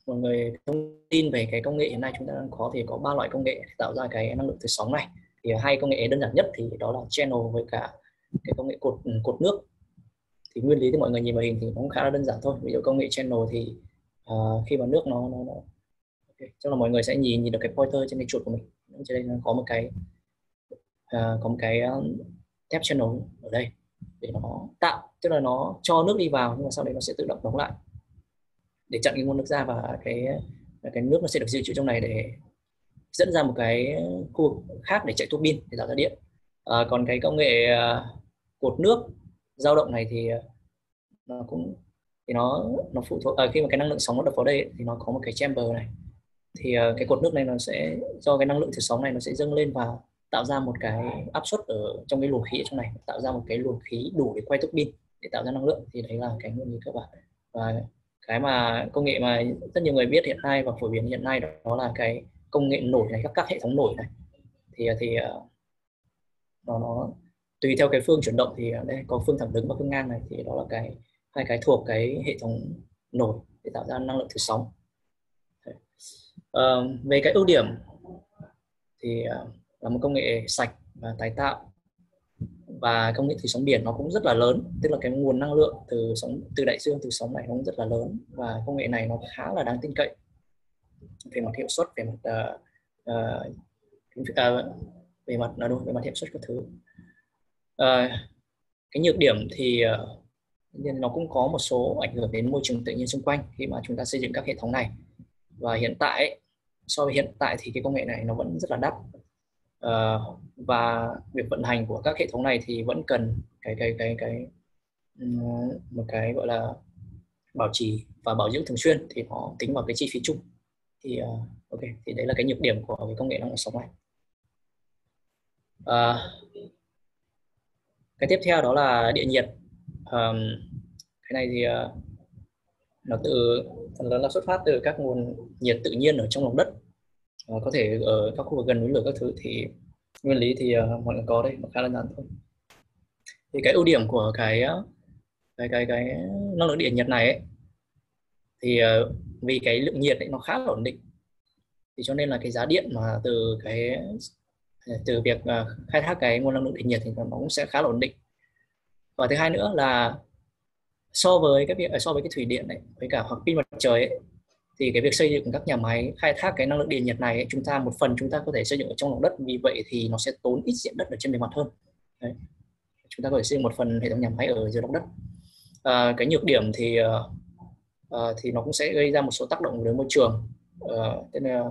mọi người thông tin về cái công nghệ hiện nay chúng ta đang có thì có ba loại công nghệ để tạo ra cái năng lượng từ sóng này thì hai công nghệ đơn giản nhất thì đó là channel với cả cái công nghệ cột ừ, cột nước. Thì nguyên lý thì mọi người nhìn vào hình thì nó cũng khá là đơn giản thôi. Ví dụ công nghệ channel thì uh, khi mà nước nó nó, nó okay. chắc là mọi người sẽ nhìn nhìn được cái pointer trên cái chuột của mình. Trên đây nó có một cái uh, có một cái thép channel ở đây để nó tạo tức là nó cho nước đi vào nhưng mà sau đấy nó sẽ tự động đóng lại. Để chặn cái nguồn nước ra và cái cái nước nó sẽ được dự trữ trong này để dẫn ra một cái khu vực khác để chạy tuốc pin để tạo ra điện. À, còn cái công nghệ uh, cột nước dao động này thì ờ, nó cũng thì nó nó phụ thuộc à, khi mà cái năng lượng sóng nó đập vào đây thì nó có một cái chamber này. Thì uh, cái cột nước này nó sẽ do cái năng lượng từ sóng này nó sẽ dâng lên và tạo ra một cái áp suất ở trong cái luồng khí ở trong này tạo ra một cái luồng khí đủ để quay tuốc pin để tạo ra năng lượng. Thì đấy là cái nguyên lý cơ bản. Và cái mà công nghệ mà rất nhiều người biết hiện nay và phổ biến hiện nay đó là cái công nghệ nổi này các các hệ thống nổi này. Thì thì ờ, nó nó tùy theo cái phương chuyển động thì ờ, đây có phương thẳng đứng và phương ngang này thì đó là cái hai cái thuộc cái hệ thống nổi để tạo ra năng lượng từ sóng. À, về cái ưu điểm thì là một công nghệ sạch và tái tạo và công nghệ thủy sóng biển nó cũng rất là lớn tức là cái nguồn năng lượng từ sóng từ đại dương từ sóng này nó cũng rất là lớn và công nghệ này nó khá là đáng tin cậy về mặt hiệu suất về mặt uh, uh, về mặt là đúng về mặt hiệu suất các thứ. Uh, cái nhược điểm thì uh, nên nó cũng có một số ảnh hưởng đến môi trường tự nhiên xung quanh khi mà chúng ta xây dựng các hệ thống này. Và hiện tại so với hiện tại thì cái công nghệ này nó vẫn rất là đắt. Uh, và việc vận hành của các hệ thống này thì vẫn cần cái cái cái cái một cái gọi là bảo trì và bảo dưỡng thường xuyên thì họ tính vào cái chi phí chung thì uh, ok thì đấy là cái nhược điểm của cái công nghệ năng lượng sóng này. Uh, cái tiếp theo đó là địa nhiệt. Um, cái này thì uh, nó từ phần lớn là xuất phát từ các nguồn nhiệt tự nhiên ở trong lòng đất. Uh, có thể ở các khu vực gần núi lửa các thứ thì nguyên lý thì uh, mọi người có đây nó khá là giản thôi. Thì cái ưu điểm của cái cái cái cái năng lượng điện nhiệt này ấy, thì uh, vì cái lượng nhiệt ấy nó khá là ổn định. Thì cho nên là cái giá điện mà từ cái từ việc à, khai thác cái nguồn năng lượng điện nhiệt thì nó cũng sẽ khá là ổn định. Và thứ hai nữa là so với cái việc à, so với cái thủy điện này với cả hoặc pin mặt trời ấy, thì cái việc xây dựng các nhà máy khai thác cái năng lượng điện nhiệt này ấy, chúng ta một phần chúng ta có thể xây dựng ở trong lòng đất vì vậy thì nó sẽ tốn ít diện đất ở trên bề mặt hơn. Đấy. chúng ta có thể xây dựng một phần hệ thống nhà máy ở dưới lòng đất. À, cái nhược điểm thì à, uh, thì nó cũng sẽ gây ra một số tác động đến môi trường ờ, uh, tên là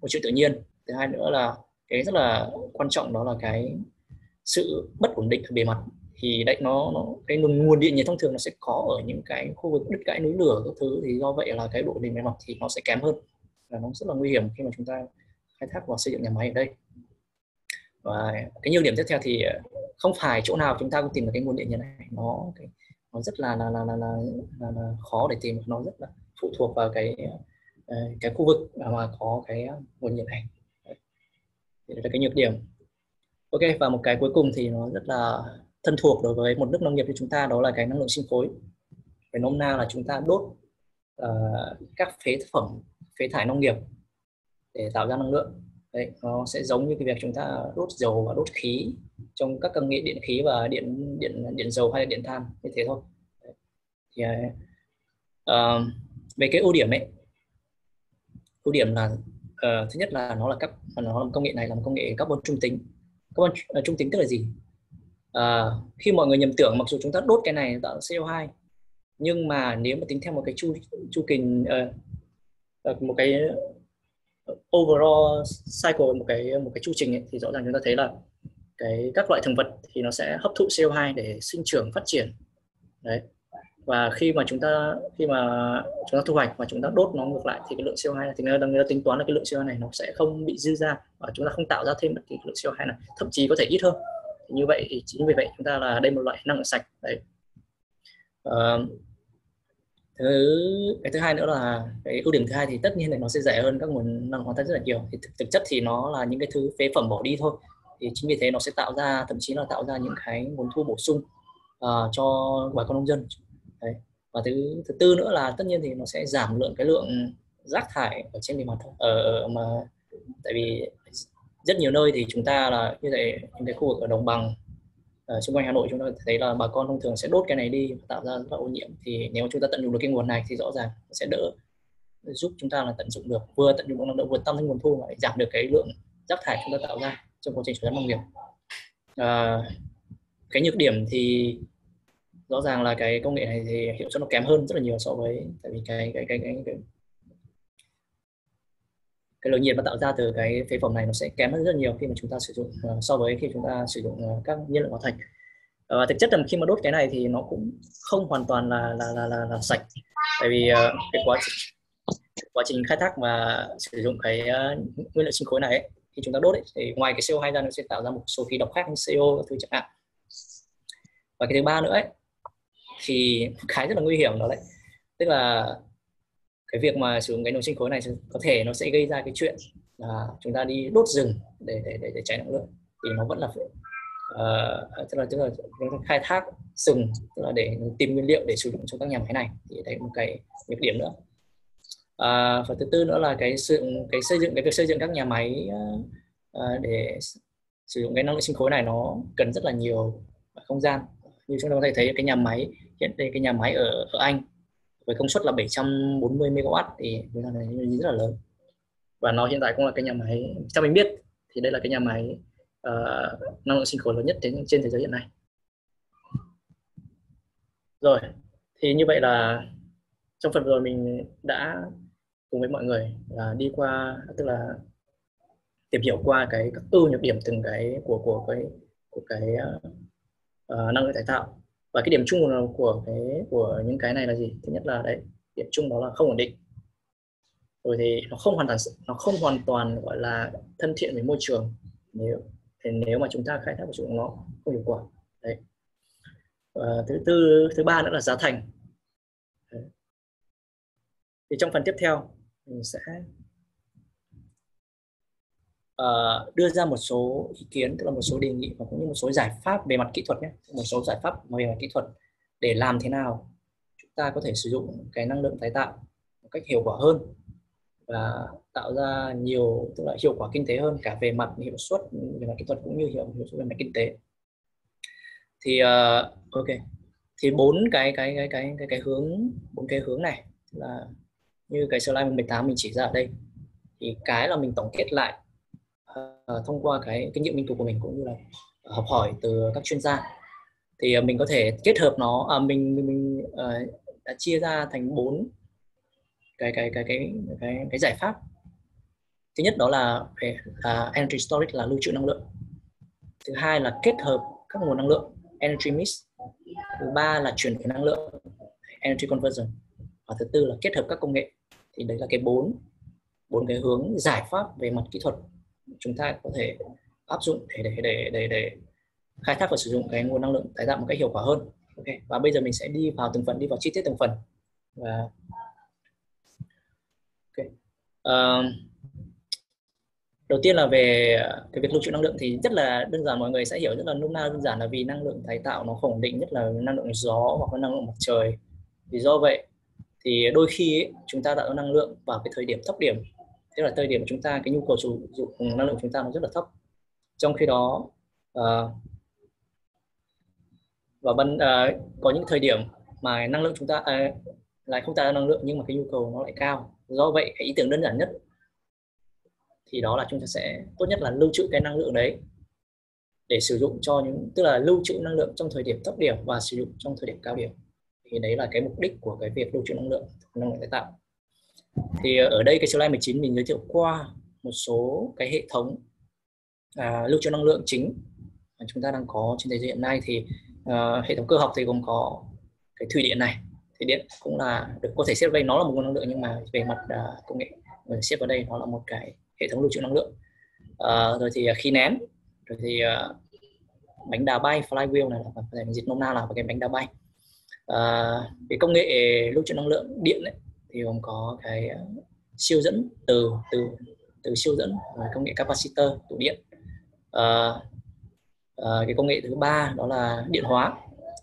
môi trường tự nhiên. Thứ hai nữa là cái rất là quan trọng đó là cái sự bất ổn định ở bề mặt. Thì đấy nó nó cái nguồn điện nhiệt thông thường nó sẽ có ở những cái khu vực đất gãy núi lửa các thứ. Thì do vậy là cái độ bền bề mặt thì nó sẽ kém hơn. Và nó rất là nguy hiểm khi mà chúng ta khai thác và xây dựng nhà máy ở đây. Và cái nhược điểm tiếp theo thì không phải chỗ nào chúng ta cũng tìm được cái nguồn điện nhiệt này. Nó cái, nó rất là là, là là là là là khó để tìm nó rất là phụ thuộc vào cái ờ, cái khu vực mà có cái nguồn nhiệt này thì là cái nhược điểm. Ok và một cái cuối cùng thì nó rất là thân thuộc đối với một nước nông nghiệp như chúng ta đó là cái năng lượng sinh khối. Về nôm na là chúng ta đốt uh, các phế phẩm phế thải nông nghiệp để tạo ra năng lượng đấy nó sẽ giống như cái việc chúng ta đốt dầu và đốt khí trong các công nghệ điện khí và điện điện điện dầu hay là điện than như thế thôi. Đấy. thì uh, về cái ưu điểm ấy ưu điểm là uh, thứ nhất là nó là các nó là công nghệ này là công nghệ carbon trung tính. Carbon uh, trung tính tức là gì? À, khi mọi người nhầm tưởng mặc dù chúng ta đốt cái này tạo CO2 nhưng mà nếu mà tính theo một cái chu chu kỳ uh, một cái overall cycle một cái một cái chu trình ấy, thì rõ ràng chúng ta thấy là cái các loại thực vật thì nó sẽ hấp thụ CO2 để sinh trưởng phát triển. Đấy. Và khi mà chúng ta khi mà chúng ta thu hoạch và chúng ta đốt nó ngược lại thì cái lượng CO2 thì người ta, người ta tính toán là cái lượng CO2 này nó sẽ không bị dư ra và chúng ta không tạo ra thêm bất kỳ lượng CO2 này thậm chí có thể ít hơn. Như vậy thì chính vì vậy chúng ta là đây một loại năng lượng sạch. Đấy. Uh, thứ cái thứ hai nữa là cái ưu điểm thứ hai thì tất nhiên là nó sẽ rẻ hơn các nguồn năng hóa thạch rất là nhiều. Thì thực, thực chất thì nó là những cái thứ phế phẩm bỏ đi thôi. Thì chính vì thế nó sẽ tạo ra thậm chí là tạo ra những cái nguồn thu bổ sung uh, cho bà con nông dân. Đấy. Và thứ thứ tư nữa là tất nhiên thì nó sẽ giảm lượng cái lượng rác thải ở trên bề mặt ở ờ, ờ, mà tại vì rất nhiều nơi thì chúng ta là như vậy những cái khu vực ở đồng bằng Ờ, xung quanh Hà Nội chúng ta thấy là bà con thông thường sẽ đốt cái này đi tạo ra rất là ô nhiễm. Thì nếu chúng ta tận dụng được cái nguồn này thì rõ ràng sẽ đỡ giúp chúng ta là tận dụng được vừa tận dụng được năng lượng vừa tăng thêm nguồn thu và giảm được cái lượng rác thải chúng ta tạo ra trong quá trình sản xuất nông nghiệp. À, cái nhược điểm thì rõ ràng là cái công nghệ này thì hiệu suất nó kém hơn rất là nhiều so với tại vì cái cái cái cái, cái cái lượng nhiệt mà tạo ra từ cái phế phẩm này nó sẽ kém hơn rất nhiều khi mà chúng ta sử dụng uh, so với khi chúng ta sử dụng uh, các nhiên liệu hóa thạch. Và uh, thực chất là khi mà đốt cái này thì nó cũng không hoàn toàn là là là là, là sạch. Tại vì uh, cái quá trình quá trình khai thác và sử dụng cái uh, nguyên liệu sinh khối này ấy, khi chúng ta đốt ấy, thì ngoài cái CO2 ra nó sẽ tạo ra một số khí độc khác như CO thứ chẳng hạn. Và cái thứ ba nữa ấy, thì cái rất là nguy hiểm đó đấy. Tức là cái việc mà sử dụng cái nồi sinh khối này có thể nó sẽ gây ra cái chuyện là chúng ta đi đốt rừng để để để, để cháy năng lượng. Thì nó vẫn là uh, tức là tức là khai thác rừng tức là để tìm nguyên liệu để sử dụng cho các nhà máy này. Thì đấy một cái nhược điểm nữa. À, và thứ tư nữa là cái sự cái xây dựng cái việc xây dựng các nhà máy uh, để sử dụng cái năng lượng sinh khối này nó cần rất là nhiều không gian. Như chúng ta có thể thấy cái nhà máy hiện đây cái nhà máy ở ở Anh với công suất là 740 MW thì chúng ta thấy rất là lớn. Và nó hiện tại cũng là cái nhà máy theo mình biết thì đây là cái nhà máy uh, năng lượng sinh khối lớn nhất trên, trên thế giới hiện nay. Rồi thì như vậy là trong phần rồi mình đã cùng với mọi người là đi qua tức là tìm hiểu qua cái các ưu nhược điểm từng cái của của cái của cái uh, năng lượng tái tạo và cái điểm chung của, của cái của những cái này là gì? Thứ nhất là đấy điểm chung đó là không ổn định. Rồi thì nó không hoàn toàn nó không hoàn toàn gọi là thân thiện với môi trường. Nếu thì nếu mà chúng ta khai thác và sử dụng nó không hiệu quả đấy. Và thứ tư thứ ba nữa là giá thành. Đấy. thì trong phần tiếp theo mình sẽ uh, đưa ra một số ý kiến tức là một số đề nghị và cũng như một số giải pháp về mặt kỹ thuật nhé. Một số giải pháp về mặt kỹ thuật để làm thế nào chúng ta có thể sử dụng cái năng lượng tái tạo một cách hiệu quả hơn và tạo ra nhiều tức là hiệu quả kinh tế hơn cả về mặt hiệu suất về mặt kỹ thuật cũng như hiệu, hiệu suất về mặt kinh tế. Thì uh, ok. Thì bốn cái cái cái cái cái cái hướng bốn cái hướng này là như cái slide 18 mình chỉ ra ở đây. Thì cái là mình tổng kết lại uh, thông qua cái kinh nghiệm nghiên cứu của mình cũng như là học hỏi từ các chuyên gia. Thì uh, mình có thể kết hợp nó à, mình mình, mình uh, đã chia ra thành bốn cái cái cái cái cái cái giải pháp. Thứ nhất đó là về uh, energy storage là lưu trữ năng lượng. Thứ hai là kết hợp các nguồn năng lượng energy mix. Thứ ba là chuyển đổi năng lượng energy conversion. Và thứ tư là kết hợp các công nghệ. Thì đấy là cái bốn bốn cái hướng giải pháp về mặt kỹ thuật chúng ta có thể áp dụng để để để để, để khai thác và sử dụng cái nguồn năng lượng tái tạo một cách hiệu quả hơn. Ok và bây giờ mình sẽ đi vào từng phần đi vào chi tiết từng phần. Và ok uh, đầu tiên là về cái việc lưu trữ năng lượng thì rất là đơn giản mọi người sẽ hiểu rất là nôm na đơn giản là vì năng lượng tái tạo nó không ổn định nhất là năng lượng gió hoặc là năng lượng mặt trời. Vì do vậy thì đôi khi ấy, chúng ta tạo năng lượng vào cái thời điểm thấp điểm tức là thời điểm chúng ta cái nhu cầu sử dụng năng lượng chúng ta nó rất là thấp. Trong khi đó uh, và bên uh, ờ, có những thời điểm mà năng lượng chúng ta uh, lại không tạo ra năng lượng nhưng mà cái nhu cầu nó lại cao. Do vậy cái ý tưởng đơn giản nhất thì đó là chúng ta sẽ tốt nhất là lưu trữ cái năng lượng đấy để sử dụng cho những tức là lưu trữ năng lượng trong thời điểm thấp điểm và sử dụng trong thời điểm cao điểm. Thì đấy là cái mục đích của cái việc lưu trữ năng lượng năng lượng tái tạo thì ở đây cái slide 19 mình giới thiệu qua một số cái hệ thống à, lưu trữ năng lượng chính mà chúng ta đang có trên thế giới hiện nay. Thì à, hệ thống cơ học thì gồm có cái thủy điện này. Thủy điện cũng là được có thể xếp vào đây nó là một nguồn năng lượng nhưng mà về mặt à, công nghệ mình xếp vào đây nó là một cái hệ thống lưu trữ năng lượng. À, rồi thì uh, khí nén rồi thì à, bánh đà bay flywheel này là có thể dịch nôm na là cái bánh đà bay. À, cái công nghệ lưu trữ năng lượng điện ấy, gồm có cái ờ, siêu dẫn từ từ từ siêu dẫn và công nghệ capacitor tủ điện. À, à, cái công nghệ thứ ba đó là điện hóa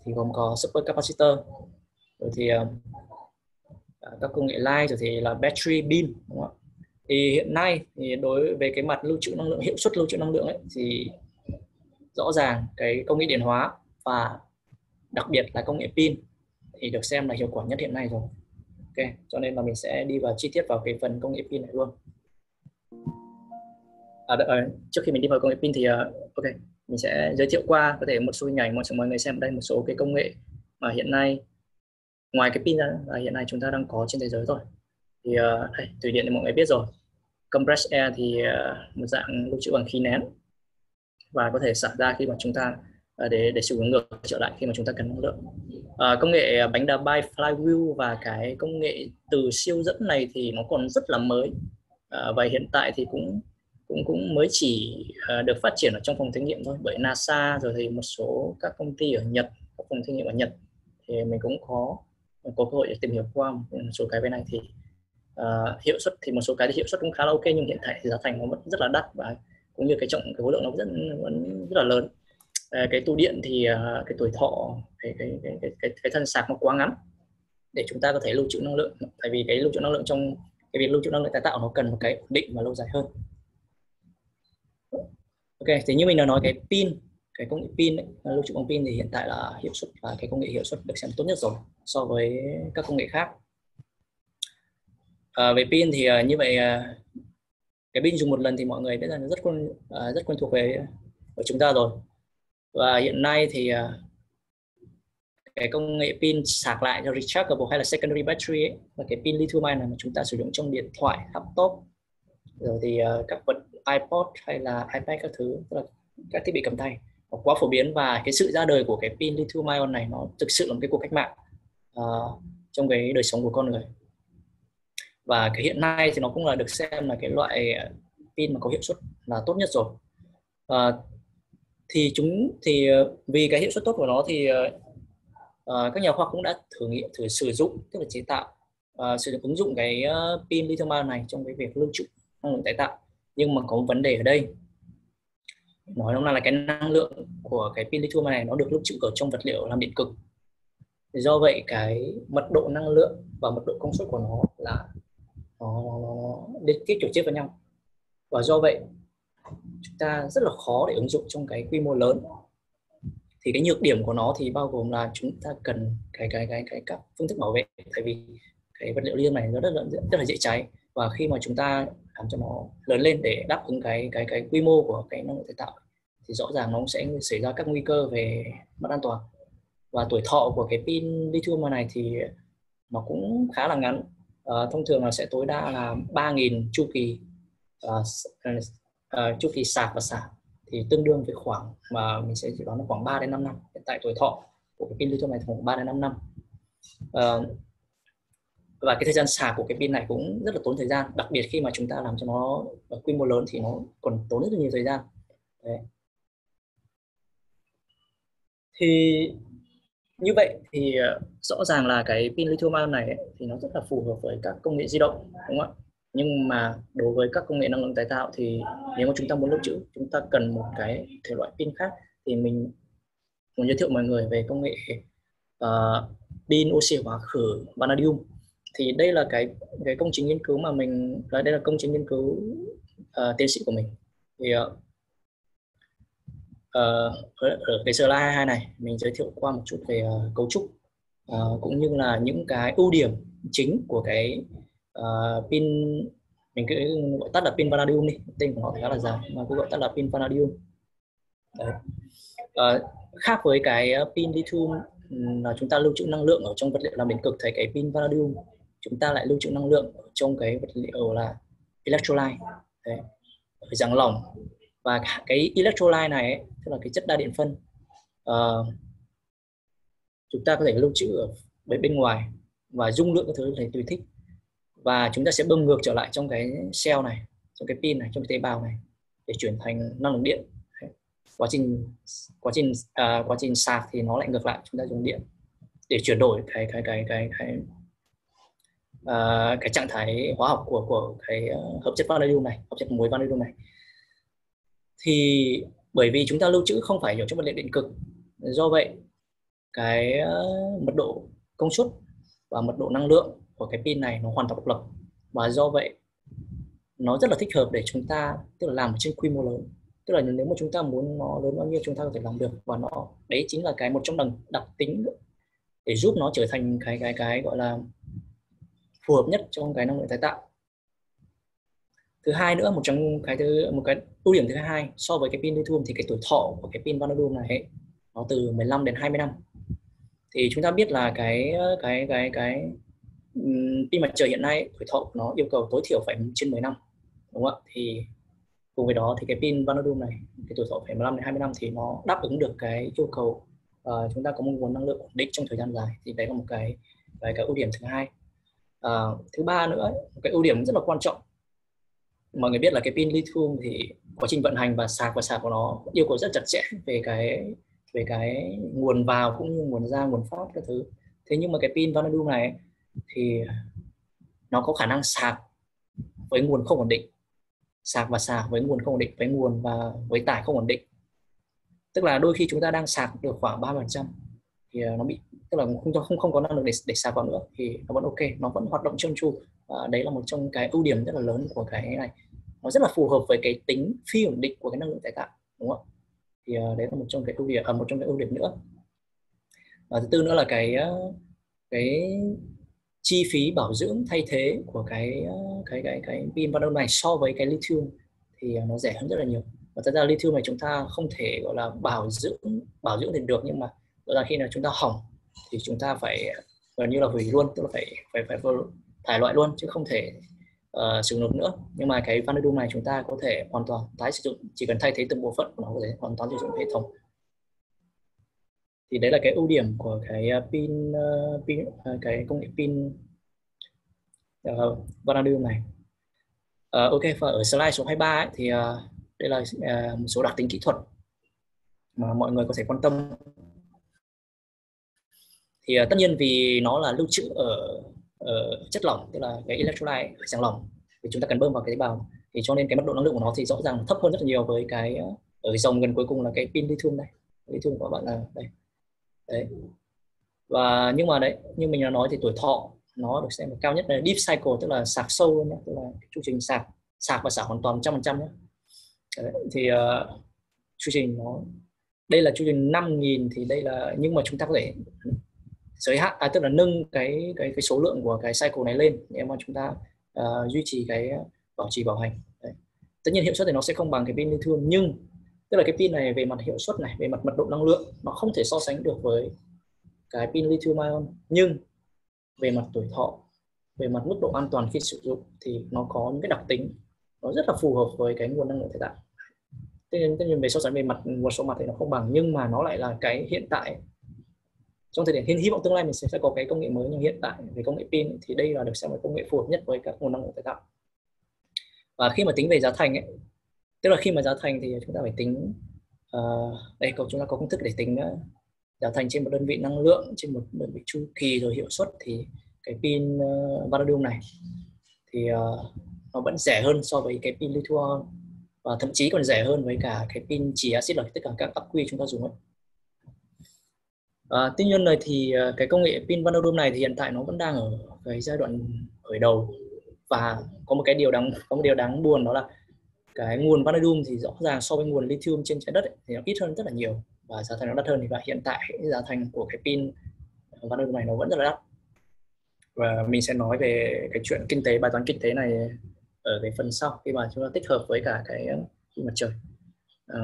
thì gồm có super capacitor rồi thì à, các công nghệ light rồi thì là battery pin đúng không thì hiện nay thì đối với cái mặt lưu trữ năng lượng hiệu suất lưu trữ năng lượng ấy, thì rõ ràng cái công nghệ điện hóa và đặc biệt là công nghệ pin thì được xem là hiệu quả nhất hiện nay rồi ok cho nên là mình sẽ đi vào chi tiết vào cái phần công nghệ pin này luôn. À, đợi, ờ, trước khi mình đi vào công nghệ pin thì uh, ok mình sẽ giới thiệu qua có thể một số hình ảnh mọi mọi người xem đây một số cái công nghệ mà hiện nay ngoài cái pin ra là hiện nay chúng ta đang có trên thế giới rồi. Thì uh, đây, thủy điện thì mọi người biết rồi. Compressed air thì uh, một dạng lưu trữ bằng khí nén và có thể xả ra khi mà chúng ta Ờ, để để sử dụng ngược trở lại khi mà chúng ta cần năng lượng. À, công nghệ à, bánh đa bay flywheel và cái công nghệ từ siêu dẫn này thì nó còn rất là mới. À, và hiện tại thì cũng cũng cũng mới chỉ được phát triển ở trong phòng thí nghiệm thôi. Bởi NASA rồi thì một số các công ty ở Nhật các phòng thí nghiệm ở Nhật thì mình cũng có có cơ hội để tìm hiểu qua một số cái bên này thì uh, hiệu suất thì một số cái thì hiệu suất cũng khá là ok nhưng hiện tại thì giá thành nó vẫn rất là đắt và cũng như cái trọng cái khối lượng nó vẫn vẫn rất là lớn. Ờ, cái tụ điện thì ờ, cái tuổi thọ cái cái cái cái, cái, cái thân sạc nó quá ngắn để chúng ta có thể lưu trữ năng lượng. Tại vì cái lưu trữ năng lượng trong cái việc lưu trữ năng lượng tái tạo nó cần một cái ổn định và lâu dài hơn. Ok thì như mình đã nói cái pin cái công nghệ pin ấy, lưu trữ bằng pin thì hiện tại là hiệu suất là cái công nghệ hiệu suất được xem tốt nhất rồi so với các công nghệ khác. À, về pin thì uh, như vậy uh, cái pin dùng một lần thì mọi người biết rằng rất quen uh, rất quen thuộc về với chúng ta rồi và hiện nay thì uh, cái công nghệ pin sạc lại cho rechargeable hay là secondary battery ấy, là cái pin lithium ion này mà chúng ta sử dụng trong điện thoại, laptop rồi thì uh, các vật iPod hay là iPad các thứ tức là các thiết bị cầm tay. Nó quá phổ biến và cái sự ra đời của cái pin lithium ion này nó thực sự là một cái cuộc cách mạng uh, trong cái đời sống của con người. Và cái hiện nay thì nó cũng là được xem là cái loại pin mà có hiệu suất là tốt nhất rồi. Uh, thì chúng thì ờ, vì cái hiệu suất tốt của nó thì uh, các nhà khoa học cũng đã thử nghiệm thử sử dụng tức là chế tạo uh, sử dụng ứng dụng cái uh, pin lithium ion này trong cái việc lưu trữ năng lượng tái tạo. Nhưng mà có một vấn đề ở đây. Nói nôm na là cái năng lượng của cái pin lithium này nó được lưu trữ ở trong vật liệu làm điện cực. Do vậy cái mật độ năng lượng và mật độ công suất của nó là nó, nó, nó liên kết kiểu chết với nhau. Và do vậy chúng ta rất là khó để ứng dụng trong cái quy mô lớn. Thì cái nhược điểm của nó thì bao gồm là chúng ta cần cái cái cái cái các phương thức bảo vệ. Tại vì cái vật liệu lithium này nó rất là rất là dễ cháy. Và khi mà chúng ta làm cho nó lớn lên để đáp ứng cái cái cái quy mô của cái năng lượng tái tạo thì rõ ràng nó sẽ xảy ra các nguy cơ về mất an toàn. Và tuổi thọ của cái pin lithium này thì nó cũng khá là ngắn. À, thông thường là sẽ tối đa là 3.000 chu kỳ. À, uh, chu kỳ sạc và sạc thì tương đương với khoảng mà mình sẽ dự đoán là khoảng 3 đến 5 năm. Hiện tại tuổi thọ của cái pin lithium này khoảng 3 đến 5 năm. Uh, và cái thời gian sạc của cái pin này cũng rất là tốn thời gian. Đặc biệt khi mà chúng ta làm cho nó ở quy mô lớn thì nó còn tốn rất là nhiều thời gian. Đấy. thì như vậy thì ờ, rõ ràng là cái pin lithium ion này ấy, thì nó rất là phù hợp với các công nghệ di động đúng không ạ? Nhưng mà đối với các công nghệ năng lượng tái tạo thì nếu mà chúng ta muốn lưu trữ chúng ta cần một cái thể loại pin khác. Thì mình muốn giới thiệu mọi người về công nghệ uh, pin oxy hóa khử vanadium. Thì đây là cái cái công trình nghiên cứu mà mình đây là công trình nghiên cứu uh, tiến sĩ của mình. Thì uh, ở, ở cái slide 22 này mình giới thiệu qua một chút về uh, cấu trúc uh, cũng như là những cái ưu điểm chính của cái uh, pin mình cứ gọi tắt là pin vanadium đi. Tên của nó khá là dài mà cứ gọi tắt là pin vanadium. Đấy. Uh, khác với cái ờ, pin lithium là chúng ta lưu trữ năng lượng ở trong vật liệu làm điện cực thì cái pin vanadium. Chúng ta lại lưu trữ năng lượng ở trong cái vật liệu là electrolyte. Đấy. ở dạng lỏng. Và cái electrolyte này ấy, tức là cái chất đa điện phân uh, chúng ta có thể lưu trữ ở bên bên ngoài và dung lượng các thứ này tùy thích và chúng ta sẽ bơm ngược trở lại trong cái cell này trong cái pin này trong cái tế bào này để chuyển thành năng lượng điện. Quá trình quá trình uh, quá trình sạc thì nó lại ngược lại chúng ta dùng điện để chuyển đổi cái cái cái cái cái uh, cái trạng thái hóa học của của cái uh, hợp chất vanadium này hợp chất muối vanadium này. Thì bởi vì chúng ta lưu trữ không phải ở trong vật liệu điện cực do vậy cái mật độ công suất và mật độ năng lượng của cái pin này nó hoàn toàn độc lập. Và do vậy nó rất là thích hợp để chúng ta tức là làm ở trên quy mô lớn. Tức là nếu mà chúng ta muốn nó lớn bao nhiêu chúng ta có thể làm được. Và nó đấy chính là cái một trong đặc, đặc tính để giúp nó trở thành cái cái cái gọi là phù hợp nhất trong cái năng lượng tái tạo. Thứ hai nữa một trong cái thứ một cái ưu điểm thứ hai so với cái pin lithium thì cái tuổi thọ của cái pin vanadium này ấy, nó từ 15 đến 20 năm. Thì chúng ta biết là cái cái cái cái pin mặt trời hiện nay tuổi thọ nó yêu cầu tối thiểu phải trên 10 năm đúng không ạ? Thì cùng với đó thì cái pin vanadium này cái tuổi thọ phải 15 đến 20 năm thì nó đáp ứng được cái yêu cầu uh, chúng ta có một nguồn năng lượng ổn định trong thời gian dài. Thì đấy là một cái cái, cái ưu điểm thứ hai. Uh, thứ ba nữa một cái ưu điểm rất là quan trọng. Mọi người biết là cái pin lithium thì quá trình vận hành và sạc và sạc của nó yêu cầu rất chặt chẽ về cái về cái nguồn vào cũng như nguồn ra nguồn phát các thứ. Thế nhưng mà cái pin vanadium này thì nó có khả năng sạc với nguồn không ổn định. Sạc và sạc với nguồn không ổn định với nguồn và với tải không ổn định. Tức là đôi khi chúng ta đang sạc được khoảng 3% thì à, nó bị tức là không không không có năng lượng để để sạc vào nữa thì nó vẫn ok nó vẫn hoạt động trơn tru. Và đấy là một trong cái ưu điểm rất là lớn của cái này. Nó rất là phù hợp với cái tính phi ổn định của cái năng lượng tái tạo đúng không thì à, đấy là một trong cái ưu điểm à, một trong cái ưu điểm nữa. Và thứ tư nữa là cái à, cái chi phí bảo dưỡng thay thế của cái ờ, cái cái cái pin vanadium này so với cái lithium thì ờ, nó rẻ hơn rất là nhiều. Và thật ra lithium này chúng ta không thể gọi là bảo dưỡng bảo dưỡng thì được nhưng mà rõ là khi nào chúng ta hỏng thì chúng ta phải gần như là hủy luôn tức là phải phải phải thải loại luôn chứ không thể uh, sử dụng nữa. Nhưng mà cái vanadium này chúng ta có thể hoàn toàn tái sử dụng chỉ cần thay thế từng bộ phận của nó có thể hoàn toàn sử dụng hệ thống thì đấy là cái ưu điểm của cái ờ, pin uh, pin uh, cái công nghệ pin uh, vanadium này. Uh, ok và ở slide số 23 ấy, thì uh, đây là uh, một số đặc tính kỹ thuật mà mọi người có thể quan tâm. Thì uh, tất nhiên vì nó là lưu trữ ở, ở chất lỏng tức là cái electrolyte ở dạng lỏng thì chúng ta cần bơm vào cái tế bào. Thì cho nên cái mức độ năng lượng của nó thì rõ ràng thấp hơn rất là nhiều với cái ở dòng gần cuối cùng là cái pin lithium này lithium của bạn là đây đấy. Và nhưng mà đấy như mình đã nói thì tuổi thọ nó được xem là cao nhất là deep cycle tức là sạc sâu luôn nhé tức là chu trình sạc sạc và sạc hoàn toàn trăm phần trăm nhé đấy, thì uh, chu trình nó đây là chu trình 5.000 thì đây là nhưng mà chúng ta có thể giới hạn à, tức là nâng cái cái cái số lượng của cái cycle này lên để mà chúng ta uh, duy trì cái bảo trì bảo hành. Đấy. tất nhiên hiệu suất thì nó sẽ không bằng cái pin lithium nhưng tức là cái pin này về mặt hiệu suất này về mặt mật độ năng lượng nó không thể so sánh được với cái pin lithium ion. Nhưng về mặt tuổi thọ về mặt mức độ an toàn khi sử dụng thì nó có những cái đặc tính nó rất là phù hợp với cái nguồn năng lượng tái tạo Tuy nhiên, tất nhiên về so sánh về mặt một số mặt thì nó không bằng nhưng mà nó lại là cái hiện tại. Trong thời điểm hiện hy vọng tương lai mình sẽ, sẽ có cái công nghệ mới nhưng hiện tại về công nghệ pin thì đây là được xem là công nghệ phù hợp nhất với các nguồn năng lượng tái tạo và khi mà tính về giá thành ấy, tức là khi mà giá thành thì chúng ta phải tính uh, đây cầu chúng ta có công thức để tính nữa giá thành trên một đơn vị năng lượng trên một đơn vị chu kỳ rồi hiệu suất thì cái pin uh, vanadium này thì uh, nó vẫn rẻ hơn so với cái pin lithium và thậm chí còn rẻ hơn với cả cái pin chỉ axit là tất cả các ắc quy chúng ta dùng ấy. À, tuy nhiên này thì cái công nghệ pin vanadium này thì hiện tại nó vẫn đang ở cái giai đoạn khởi đầu và có một cái điều đáng có một điều đáng buồn đó là cái nguồn vanadium thì rõ ràng so với nguồn lithium trên trái đất ấy, thì nó ít hơn rất là nhiều và giá thành nó đắt hơn thì và hiện tại giá thành của cái pin ờ, vanadium này nó vẫn rất là đắt. Và mình sẽ nói về cái chuyện kinh tế bài toán kinh tế này ở cái phần sau khi mà chúng ta tích hợp với cả cái mặt trời. À,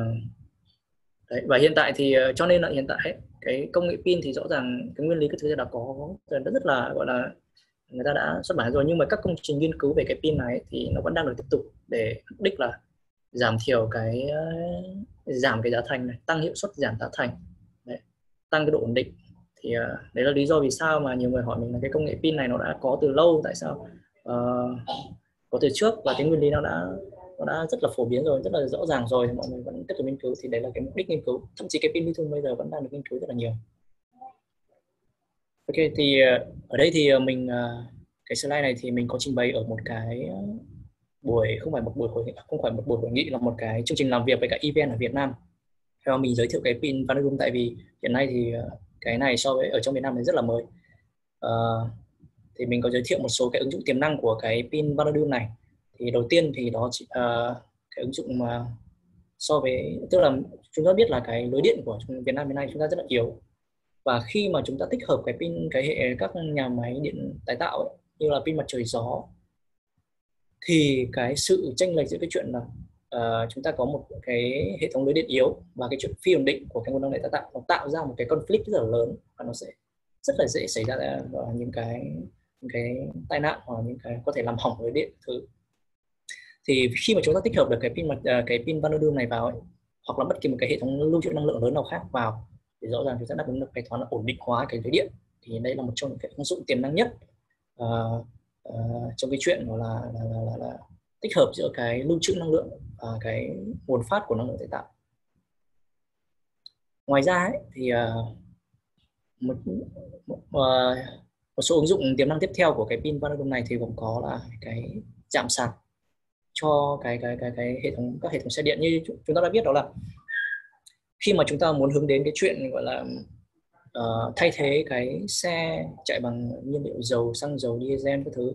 đấy, và hiện tại thì ờ, cho nên là hiện tại cái công nghệ pin thì rõ ràng cái nguyên lý cái thứ đã có rất là gọi là người ta đã xuất bản rồi. Nhưng mà các công trình nghiên cứu về cái pin này thì nó vẫn đang được tiếp tục để mục đích là giảm thiểu cái ờ, giảm cái giá thành này tăng hiệu suất giảm giá thành. Đấy, tăng cái độ ổn định. Thì uh, đấy là lý do vì sao mà nhiều người hỏi mình là cái công nghệ pin này nó đã có từ lâu tại sao uh, có từ trước và cái nguyên lý nó đã nó đã rất là phổ biến rồi rất là rõ ràng rồi thì mọi người vẫn tiếp tục nghiên cứu. Thì đấy là cái mục đích nghiên cứu. Thậm chí cái pin lithium bây giờ vẫn đang được nghiên cứu rất là nhiều ok thì ờ, ở đây thì ờ, mình ờ, cái slide này thì mình có trình bày ở một cái buổi không phải một buổi hội nghị không phải một buổi hội nghị là một cái chương trình làm việc với cả event ở Việt Nam. Theo mình giới thiệu cái pin vanadium tại vì hiện nay thì cái này so với ở trong Việt Nam thì rất là mới. À, thì mình có giới thiệu một số cái ứng dụng tiềm năng của cái pin vanadium này. Thì đầu tiên thì đó chỉ, uh, cái ứng dụng mà so với tức là chúng ta biết là cái lưới điện của Việt Nam hiện nay chúng ta rất là yếu và khi mà chúng ta tích hợp cái pin cái hệ các nhà máy điện tái tạo ấy, như là pin mặt trời gió thì cái sự tranh lệch giữa cái chuyện là uh, chúng ta có một cái hệ thống lưới điện yếu và cái chuyện phi ổn định của cái nguồn năng lượng tái tạo nó tạo ra một cái conflict rất là lớn và nó sẽ rất là dễ xảy ra ờ, những cái những cái tai nạn hoặc những cái có thể làm hỏng lưới điện thứ. Thì khi mà chúng ta tích hợp được cái pin mặt uh, cái pin vanadium này vào ấy, hoặc là bất kỳ một cái hệ thống lưu trữ năng lượng lớn nào khác vào thì rõ ràng chúng ta đáp ứng được cái toán ổn định hóa cái lưới điện. Thì đây là một trong những cái ứng dụng tiềm năng nhất uh, uh, trong cái chuyện gọi là là, là, là, là tích hợp giữa cái lưu trữ năng lượng và cái nguồn phát của năng lượng tái tạo. Ngoài ra ấy, thì uh, một, một, uh, một số ứng dụng tiềm năng tiếp theo của cái pin vanadium này thì gồm có là cái chạm sạc cho cái cái cái cái hệ thống các hệ thống xe điện như chúng ta đã biết đó là khi mà chúng ta muốn hướng đến cái chuyện gọi là uh, thay thế cái xe chạy bằng nhiên liệu dầu xăng dầu diesel các thứ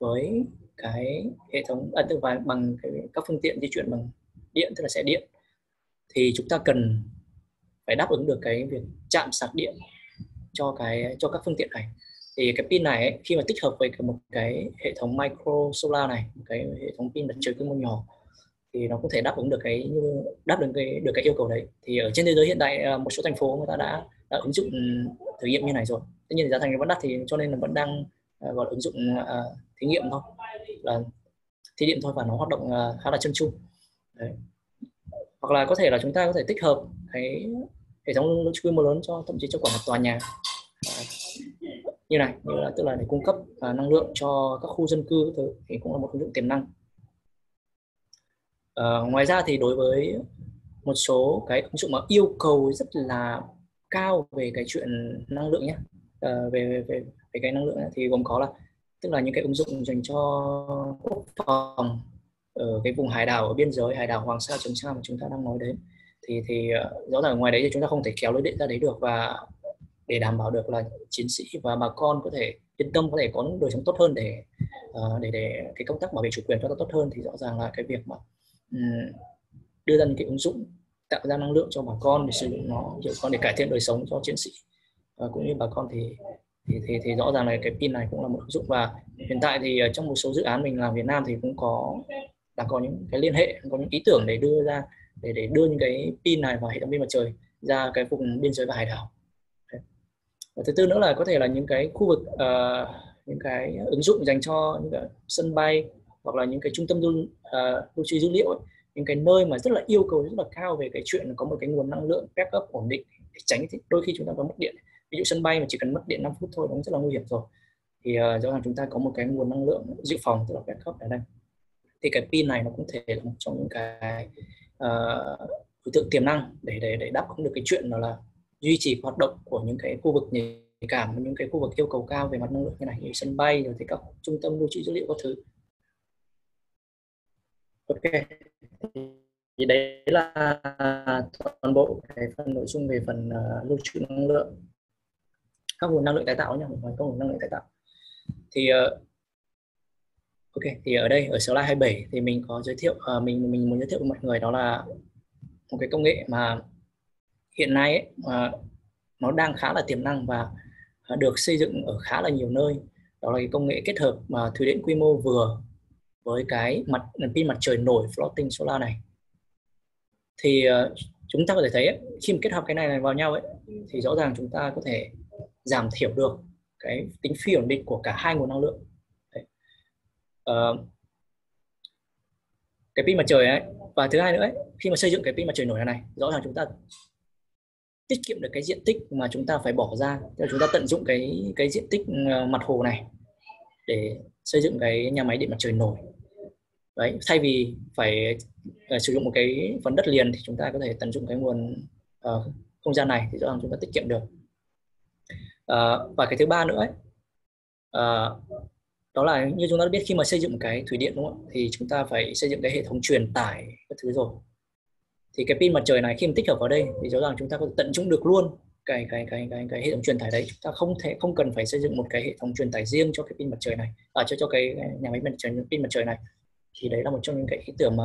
với cái hệ thống à, tức là bằng cái, các phương tiện di chuyển bằng điện tức là xe điện thì chúng ta cần phải đáp ứng được cái việc chạm sạc điện cho cái cho các phương tiện này. Thì cái pin này ấy, khi mà tích hợp với một cái hệ thống micro solar này một cái hệ thống pin mặt trời quy mô nhỏ thì nó có thể đáp ứng được cái đáp ứng cái được cái yêu cầu đấy. Thì ở trên thế giới hiện tại ờ, một số thành phố người ta đã, đã ứng dụng ừ, thử nghiệm như này rồi. Tất nhiên giá thành vẫn đắt thì cho nên là vẫn đang ờ, gọi là ứng dụng uh, thí nghiệm thôi. Là thí nghiệm thôi và nó hoạt động uh, khá là chân chung đấy. hoặc là có thể là chúng ta có thể tích hợp cái hệ thống quy mô lớn cho thậm chí cho cả một tòa nhà. Như này như là tức là để cung cấp uh, năng lượng cho các khu dân cư thì cũng là một ứng dụng tiềm năng uh, ngoài ra thì đối với một số cái ứng dụng mà yêu cầu rất là cao về cái chuyện năng lượng nhé uh, về, về về về cái năng lượng ấy, thì gồm có là tức là những cái ứng dụng dành cho quốc phòng ở cái vùng hải đảo ở biên giới hải đảo Hoàng Sa Trường Sa mà chúng ta đang nói đến. Thì thì uh, rõ ràng ngoài đấy thì chúng ta không thể kéo lưới điện ra đấy được và để đảm bảo được là chiến sĩ và bà con có thể yên tâm có thể có đời sống tốt hơn để uh, để để cái công tác bảo vệ chủ quyền cho nó tốt hơn thì rõ ràng là cái việc mà Ừ. đưa ra những cái ứng dụng tạo ra năng lượng cho bà con để sử dụng nó hiểu con để cải thiện đời sống cho chiến sĩ. Và cũng như bà con thì thì, thì thì rõ ràng là cái pin này cũng là một ứng dụng. Và hiện tại thì ờ, trong một số dự án mình làm Việt Nam thì cũng có đã có những cái liên hệ có những ý tưởng để đưa ra để để đưa những cái pin này vào hệ thống pin mặt trời ra cái vùng biên giới và hải đảo. Và thứ tư nữa là có thể là những cái khu vực uh, những cái ứng dụng dành cho những cái sân bay hoặc là những cái trung tâm lưu, uh, lưu trữ dữ liệu ấy, những cái nơi mà rất là yêu cầu rất là cao về cái chuyện có một cái nguồn năng lượng backup ổn định để tránh thì đôi khi chúng ta có mất điện. Ví dụ sân bay mà chỉ cần mất điện 5 phút thôi nó rất là nguy hiểm rồi. Thì uh, rõ ràng chúng ta có một cái nguồn năng lượng dự phòng tức là backup ở đây. Thì cái pin này nó cũng thể là một trong những cái uh, đối tượng tiềm năng để để để đáp ứng được cái chuyện đó là duy trì hoạt động của những cái khu vực nhạy cảm những cái khu vực yêu cầu cao về mặt năng lượng như này như sân bay rồi thì các trung tâm lưu trữ dữ liệu các thứ ok. Thì đấy là toàn bộ cái phần nội dung về phần uh, lưu trữ năng lượng. Các nguồn năng lượng tái tạo nhé ngoài các nguồn năng lượng tái tạo. Thì uh, ok thì ở đây ở slide 27 thì mình có giới thiệu uh, mình mình muốn giới thiệu với mọi người đó là một cái công nghệ mà hiện nay ấy, uh, nó đang khá là tiềm năng và uh, được xây dựng ở khá là nhiều nơi. Đó là cái công nghệ kết hợp mà thủy điện quy mô vừa với cái mặt pin mặt trời nổi floating solar này. Thì uh, chúng ta có thể thấy ấy, khi mà kết hợp cái này, này vào nhau ấy thì rõ ràng chúng ta có thể giảm thiểu được cái tính phi ổn định của cả hai nguồn năng lượng. Đấy. Uh, cái pin mặt trời ấy và thứ hai nữa ấy, khi mà xây dựng cái pin mặt trời nổi này, này rõ ràng chúng ta tiết kiệm được cái diện tích mà chúng ta phải bỏ ra. Tức chúng ta tận dụng cái cái diện tích ờ, mặt hồ này để xây dựng cái nhà máy điện mặt trời nổi đấy thay vì phải uh, sử dụng một cái phần đất liền thì chúng ta có thể tận dụng cái nguồn uh, không gian này thì rõ ràng chúng ta tiết kiệm được. Uh, và cái thứ ba nữa ấy, uh, đó là như chúng ta biết khi mà xây dựng cái thủy điện đúng không thì chúng ta phải xây dựng cái hệ thống truyền tải các thứ rồi. Thì cái pin mặt trời này khi mà tích hợp vào đây thì rõ ràng chúng ta có tận dụng được luôn cái cái cái cái cái hệ thống truyền tải đấy. Chúng ta không thể không cần phải xây dựng một cái hệ thống truyền tải riêng cho cái pin mặt trời này à, cho cho cái nhà máy mặt trời pin mặt trời này thì đấy là một trong những cái ý tưởng mà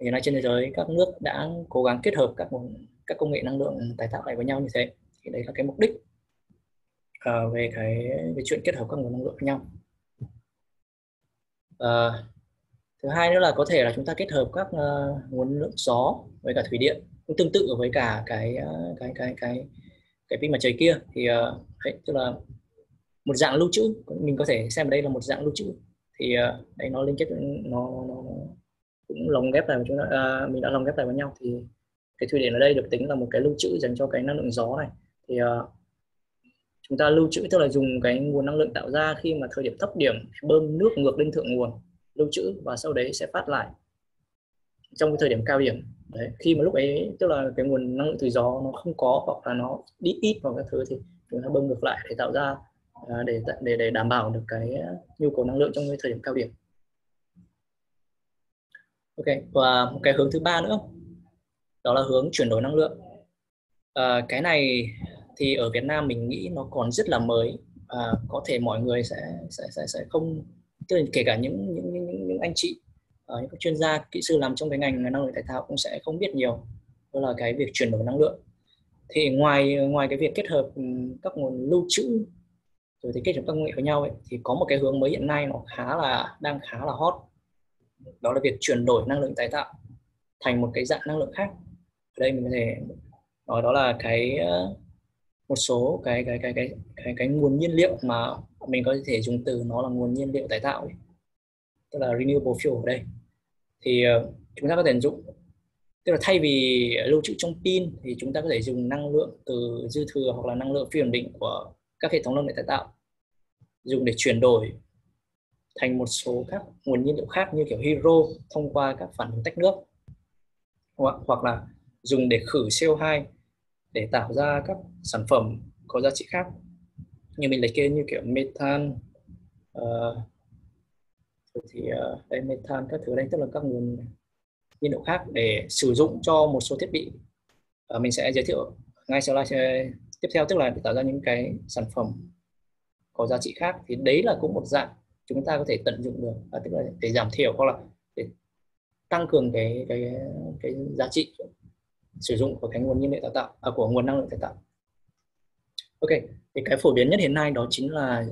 hiện nay trên thế giới các nước đã cố gắng kết hợp các các công nghệ năng lượng tái tạo lại với nhau như thế. Thì đấy là cái mục đích uh, về cái về chuyện kết hợp các nguồn năng lượng với nhau. Uh, thứ hai nữa là có thể là chúng ta kết hợp các uh, nguồn năng lượng gió với cả thủy điện cũng tương tự với cả cái cái cái cái cái pin mặt trời kia. Thì uh, đấy, tức là một dạng lưu trữ mình có thể xem đây là một dạng lưu trữ thì ờ, uh, đấy nó liên kết nó, nó, nó cũng lồng ghép lại với chúng ta uh, ờ, mình đã lồng ghép lại với nhau. Thì cái thủy điện ở đây được tính là một cái lưu trữ dành cho cái năng lượng gió này. Thì uh, chúng ta lưu trữ tức là dùng cái nguồn năng lượng tạo ra khi mà thời điểm thấp điểm bơm nước ngược lên thượng nguồn lưu trữ và sau đấy sẽ phát lại trong cái thời điểm cao điểm. Đấy khi mà lúc ấy tức là cái nguồn năng lượng từ gió nó không có hoặc là nó đi ít hoặc các thứ thì chúng ta bơm ngược lại để tạo ra Ờ, để để để đảm bảo được cái ờ, nhu cầu năng lượng trong cái thời điểm cao điểm. Ok và một cái hướng thứ ba nữa. Đó là hướng chuyển đổi năng lượng. À, cái này thì ở Việt Nam mình nghĩ nó còn rất là mới. Và có thể mọi người sẽ sẽ sẽ sẽ không tức là kể cả những những những, những anh chị uh, những chuyên gia kỹ sư làm trong cái ngành năng lượng tái tạo cũng sẽ không biết nhiều. Đó là cái việc chuyển đổi năng lượng. Thì ngoài ngoài cái việc kết hợp các nguồn lưu trữ rồi thì kết hợp các công nghệ với nhau ấy, thì có một cái hướng mới hiện nay nó khá là đang khá là hot đó là việc chuyển đổi năng lượng tái tạo thành một cái dạng năng lượng khác ở đây mình có thể nói đó là cái ờ, một số cái cái cái cái cái cái nguồn nhiên liệu mà mình có thể dùng từ nó là nguồn nhiên liệu tái tạo ấy. tức là renewable fuel ở đây thì ờ, chúng ta có thể dụng tức là thay vì lưu trữ trong pin thì chúng ta có thể dùng năng lượng từ dư thừa hoặc là năng lượng phi ổn định của các hệ thống năng lượng tái tạo dùng để chuyển đổi thành một số các nguồn nhiên liệu khác như kiểu hydro thông qua các phản ứng tách nước hoặc, hoặc là dùng để khử CO2 để tạo ra các sản phẩm có giá trị khác. Như mình liệt kê như kiểu methan uh, thì uh, đây methan các thứ đây tức là các nguồn nhiên liệu khác để sử dụng cho một số thiết bị. Uh, mình sẽ giới thiệu ngay sau slide tiếp theo tức là để tạo ra những cái sản phẩm có giá trị khác thì đấy là cũng một dạng chúng ta có thể tận dụng được à, tức là để giảm thiểu hoặc là để tăng cường cái cái cái giá trị sử dụng của cái nguồn nhiên liệu tái tạo à, của nguồn năng lượng tái tạo. Ok thì cái phổ biến nhất hiện nay đó chính là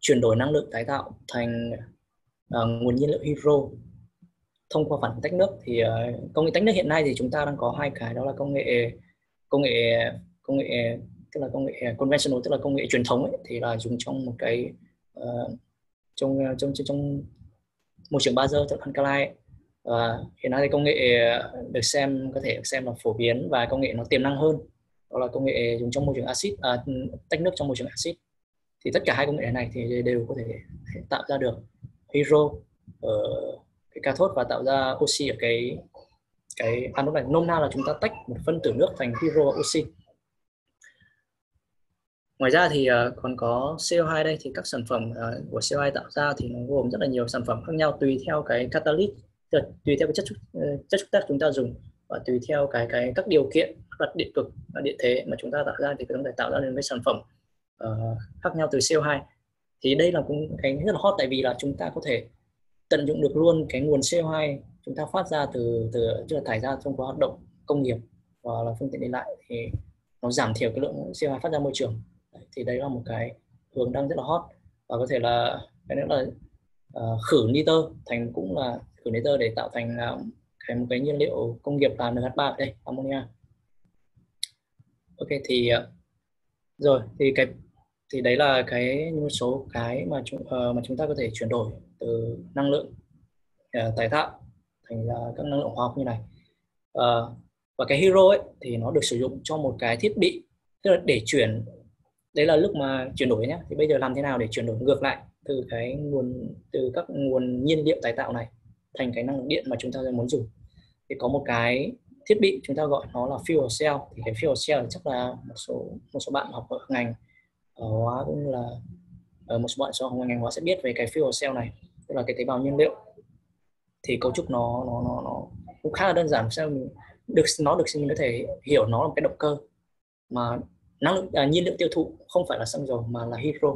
chuyển đổi năng lượng tái tạo thành uh, nguồn nhiên liệu hydro. Thông qua phản tách nước thì uh, công nghệ tách nước hiện nay thì chúng ta đang có hai cái đó là công nghệ công nghệ công nghệ tức là công nghệ à, conventional tức là công nghệ truyền thống ấy, thì là dùng trong một cái uh, trong, ờ, trong trong trong môi trường bazơ tức là alkaline và hiện nay thì công nghệ được xem có thể được xem là phổ biến và công nghệ nó tiềm năng hơn. Đó là công nghệ dùng trong môi trường axit à, tách nước trong môi trường axit. Thì tất cả hai công nghệ này thì đều có thể tạo ra được hydro ở cái cathode và tạo ra oxy ở cái cái anode này. Nôm na là chúng ta tách một phân tử nước thành hydro và oxy ngoài ra thì uh, còn có CO2 đây thì các sản phẩm uh, của CO2 tạo ra thì nó gồm rất là nhiều sản phẩm khác nhau tùy theo cái catalyst tùy theo cái chất ờ, chất xúc tác chúng ta dùng và tùy theo cái cái các điều kiện đặt điện cực và điện thế mà chúng ta tạo ra thì có thể tạo ra những cái sản phẩm uh, khác nhau từ CO2 thì đây là cũng cái rất là hot tại vì là chúng ta có thể tận dụng được luôn cái nguồn CO2 chúng ta phát ra từ từ tức là thải ra trong quá hoạt động công nghiệp và là phương tiện đi lại thì nó giảm thiểu cái lượng CO2 phát ra môi trường đấy, thì đấy là một cái hướng đang rất là hot. Và có thể là cái nữa là uh, khử nitơ thành cũng là khử nitơ để tạo thành uh, cái một cái nhiên liệu công nghiệp là NH3 đây ammonia. Ok thì uh, rồi thì cái thì đấy là cái một số cái mà chúng uh, mà chúng ta có thể chuyển đổi từ năng lượng uh, tái tạo thành ra các năng lượng hóa học như này. Uh, và cái hero ấy thì nó được sử dụng cho một cái thiết bị tức là để chuyển đấy là lúc mà chuyển đổi nhé thì bây giờ làm thế nào để chuyển đổi ngược lại từ cái nguồn từ các nguồn nhiên liệu tái tạo này thành cái năng lượng điện mà chúng ta muốn dùng? Thì có một cái thiết bị chúng ta gọi nó là fuel cell. Thì cái fuel cell chắc là một số một số bạn học ở ngành ở hóa cũng là ở một số bạn sau học ngành hóa sẽ biết về cái fuel cell này tức là cái tế bào nhiên liệu. Thì cấu trúc nó nó nó, nó cũng khá là đơn giản. Sao mình được nó được mình có thể hiểu nó là một cái động cơ mà năng lượng à, nhiên liệu tiêu thụ không phải là xăng dầu mà là hydro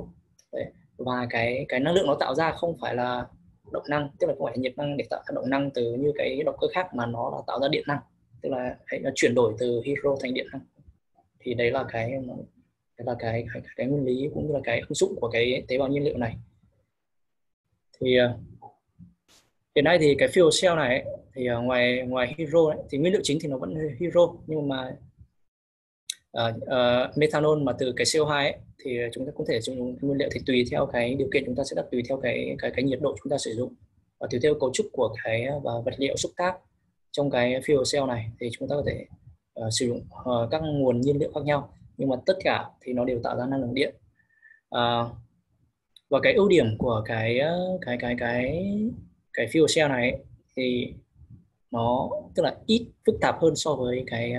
Đấy. và cái cái năng lượng nó tạo ra không phải là động năng tức là không phải nhiệt năng để tạo ra động năng từ như cái động cơ khác mà nó là tạo ra điện năng tức là nó chuyển đổi từ hydro thành điện năng thì đấy là cái đấy là cái, cái cái nguyên lý cũng như là cái ứng dụng của cái tế bào nhiên liệu này thì à, hiện nay thì cái fuel cell này thì à, ngoài ngoài hydro ấy, thì nguyên liệu chính thì nó vẫn hydro nhưng mà uh, uh, methanol mà từ cái CO2 ấy, thì chúng ta cũng thể dùng nguyên liệu thì tùy theo cái điều kiện chúng ta sẽ đặt tùy theo cái cái cái nhiệt độ chúng ta sử dụng. Và tùy theo cấu trúc của cái và vật liệu xúc tác trong cái fuel cell này thì chúng ta có thể uh, sử dụng uh, các nguồn nhiên liệu khác nhau. Nhưng mà tất cả thì nó đều tạo ra năng lượng điện. Uh, và cái ưu điểm của cái cái cái cái cái fuel cell này thì nó tức là ít phức tạp hơn so với cái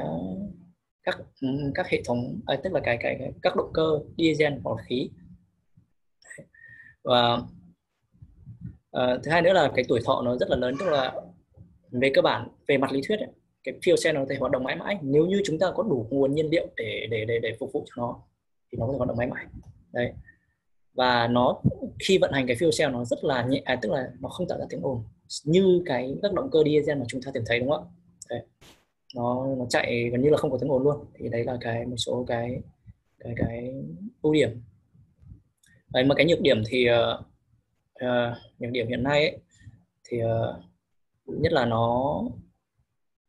các ừ, các hệ thống à, tức là cái, cái cái các động cơ diesel hoặc khí. Và à, thứ hai nữa là cái tuổi thọ nó rất là lớn tức là về cơ bản về mặt lý thuyết ấy, cái fuel cell nó có thể hoạt động mãi mãi. Nếu như chúng ta có đủ nguồn nhiên liệu để để để để phục vụ cho nó thì nó có thể hoạt động mãi mãi. Đấy. Và nó khi vận hành cái fuel cell nó rất là nhẹ à, tức là nó không tạo ra tiếng ồn như cái các động cơ diesel mà chúng ta thường thấy đúng không ạ? Đấy nó nó chạy gần như là không có tiếng ồn luôn. Thì đấy là cái một số cái cái cái ưu điểm. Đấy mà cái nhược điểm thì uh, uh, nhược điểm hiện nay ấy, thì uh, nhất là nó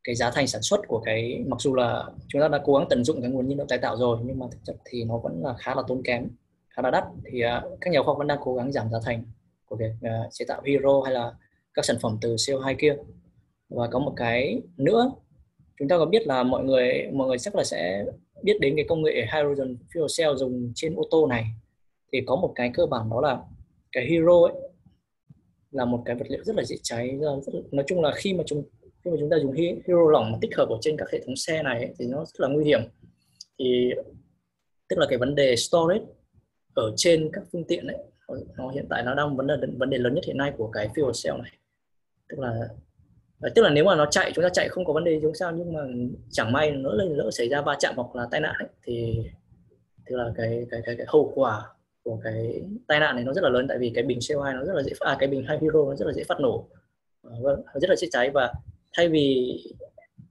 cái giá thành sản xuất của cái mặc dù là chúng ta đã cố gắng tận dụng cái nguồn nhiên liệu tái tạo rồi nhưng mà thực chất thì nó vẫn là khá là tốn kém khá là đắt. Thì uh, các nhà khoa học vẫn đang cố gắng giảm giá thành của việc uh, chế tạo hydro hay là các sản phẩm từ CO2 kia. Và có một cái nữa chúng ta có biết là mọi người mọi người chắc là sẽ biết đến cái công nghệ hydrogen fuel cell dùng trên ô tô này. Thì có một cái cơ bản đó là cái hydro ấy là một cái vật liệu rất là dễ cháy rất là, nói chung là khi mà chúng khi mà chúng ta dùng hydro lỏng mà tích hợp ở trên các hệ thống xe này ấy, thì nó rất là nguy hiểm. Thì tức là cái vấn đề storage ở trên các phương tiện ấy nó hiện tại nó đang vấn đề vấn đề lớn nhất hiện nay của cái fuel cell này. Tức là tức là nếu mà nó chạy chúng ta chạy không có vấn đề giống sao nhưng mà chẳng may nó lỡ lỡ xảy ra va chạm hoặc là tai nạn ấy, thì tức là cái cái cái cái hậu quả của cái tai nạn này nó rất là lớn tại vì cái bình CO2 nó rất là dễ à cái bình hai hydro nó rất là dễ phát nổ. Ờ, vâng rất là dễ cháy và thay vì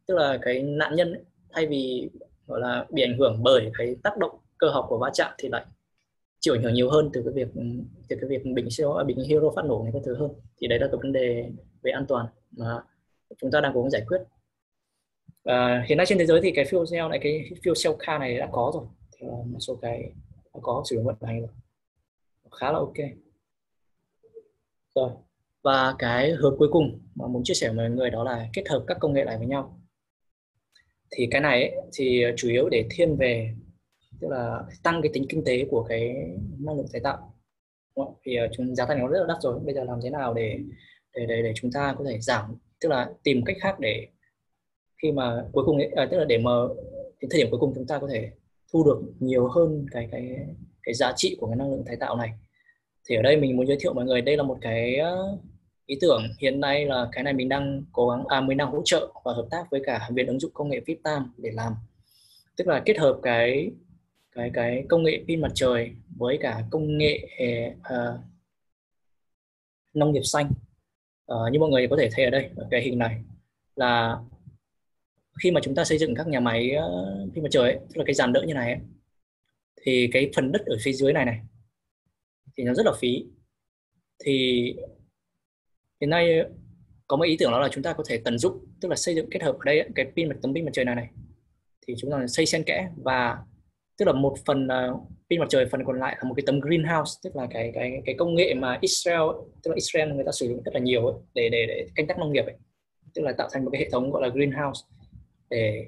tức là cái nạn nhân ấy, thay vì gọi là bị ảnh hưởng bởi cái tác động cơ học của va chạm thì lại chịu ảnh hưởng nhiều hơn từ cái việc từ cái việc bình CO à, bình hero phát nổ này các thứ hơn. Thì đấy là cái vấn đề về an toàn mà chúng ta đang cố gắng giải quyết. À, hiện nay trên thế giới thì cái fuel cell này cái fuel cell car này đã có rồi. Thì ờ, một số cái đã có sử dụng vận hành rồi. Khá là ok. Rồi và cái hướng cuối cùng mà muốn chia sẻ với mọi người đó là kết hợp các công nghệ lại với nhau. Thì cái này ấy, thì chủ yếu để thiên về tức là tăng cái tính kinh tế của cái năng lượng tái tạo. Thì ờ, chúng giá thành nó rất là đắt rồi. Bây giờ làm thế nào để để để, để chúng ta có thể giảm tức là tìm cách khác để khi mà cuối cùng ấy, à, tức là để mà đến thời điểm cuối cùng chúng ta có thể thu được nhiều hơn cái cái cái giá trị của cái năng lượng tái tạo này. Thì ở đây mình muốn giới thiệu mọi người đây là một cái à, ý tưởng hiện nay là cái này mình đang cố gắng à mình đang hỗ trợ và hợp tác với cả viện ứng dụng công nghệ Vietnam để làm. Tức là kết hợp cái cái cái công nghệ pin mặt trời với cả công nghệ uh, nông nghiệp xanh à, như mọi người có thể thấy ở đây ở cái hình này là khi mà chúng ta xây dựng các nhà máy ờ, pin mặt trời ấy, tức là cái dàn đỡ như này ấy, thì cái phần đất ở phía dưới này này thì nó rất là phí. Thì hiện nay có một ý tưởng đó là chúng ta có thể tận dụng tức là xây dựng kết hợp ở đây cái pin mặt tấm pin mặt trời này này thì chúng ta xây xen kẽ và tức là một phần ờ, pin mặt trời phần còn lại là một cái tấm greenhouse tức là cái cái cái công nghệ mà Israel tức là Israel người ta sử dụng rất là nhiều ấy, để để để canh tác nông nghiệp ấy. tức là tạo thành một cái hệ thống gọi là greenhouse để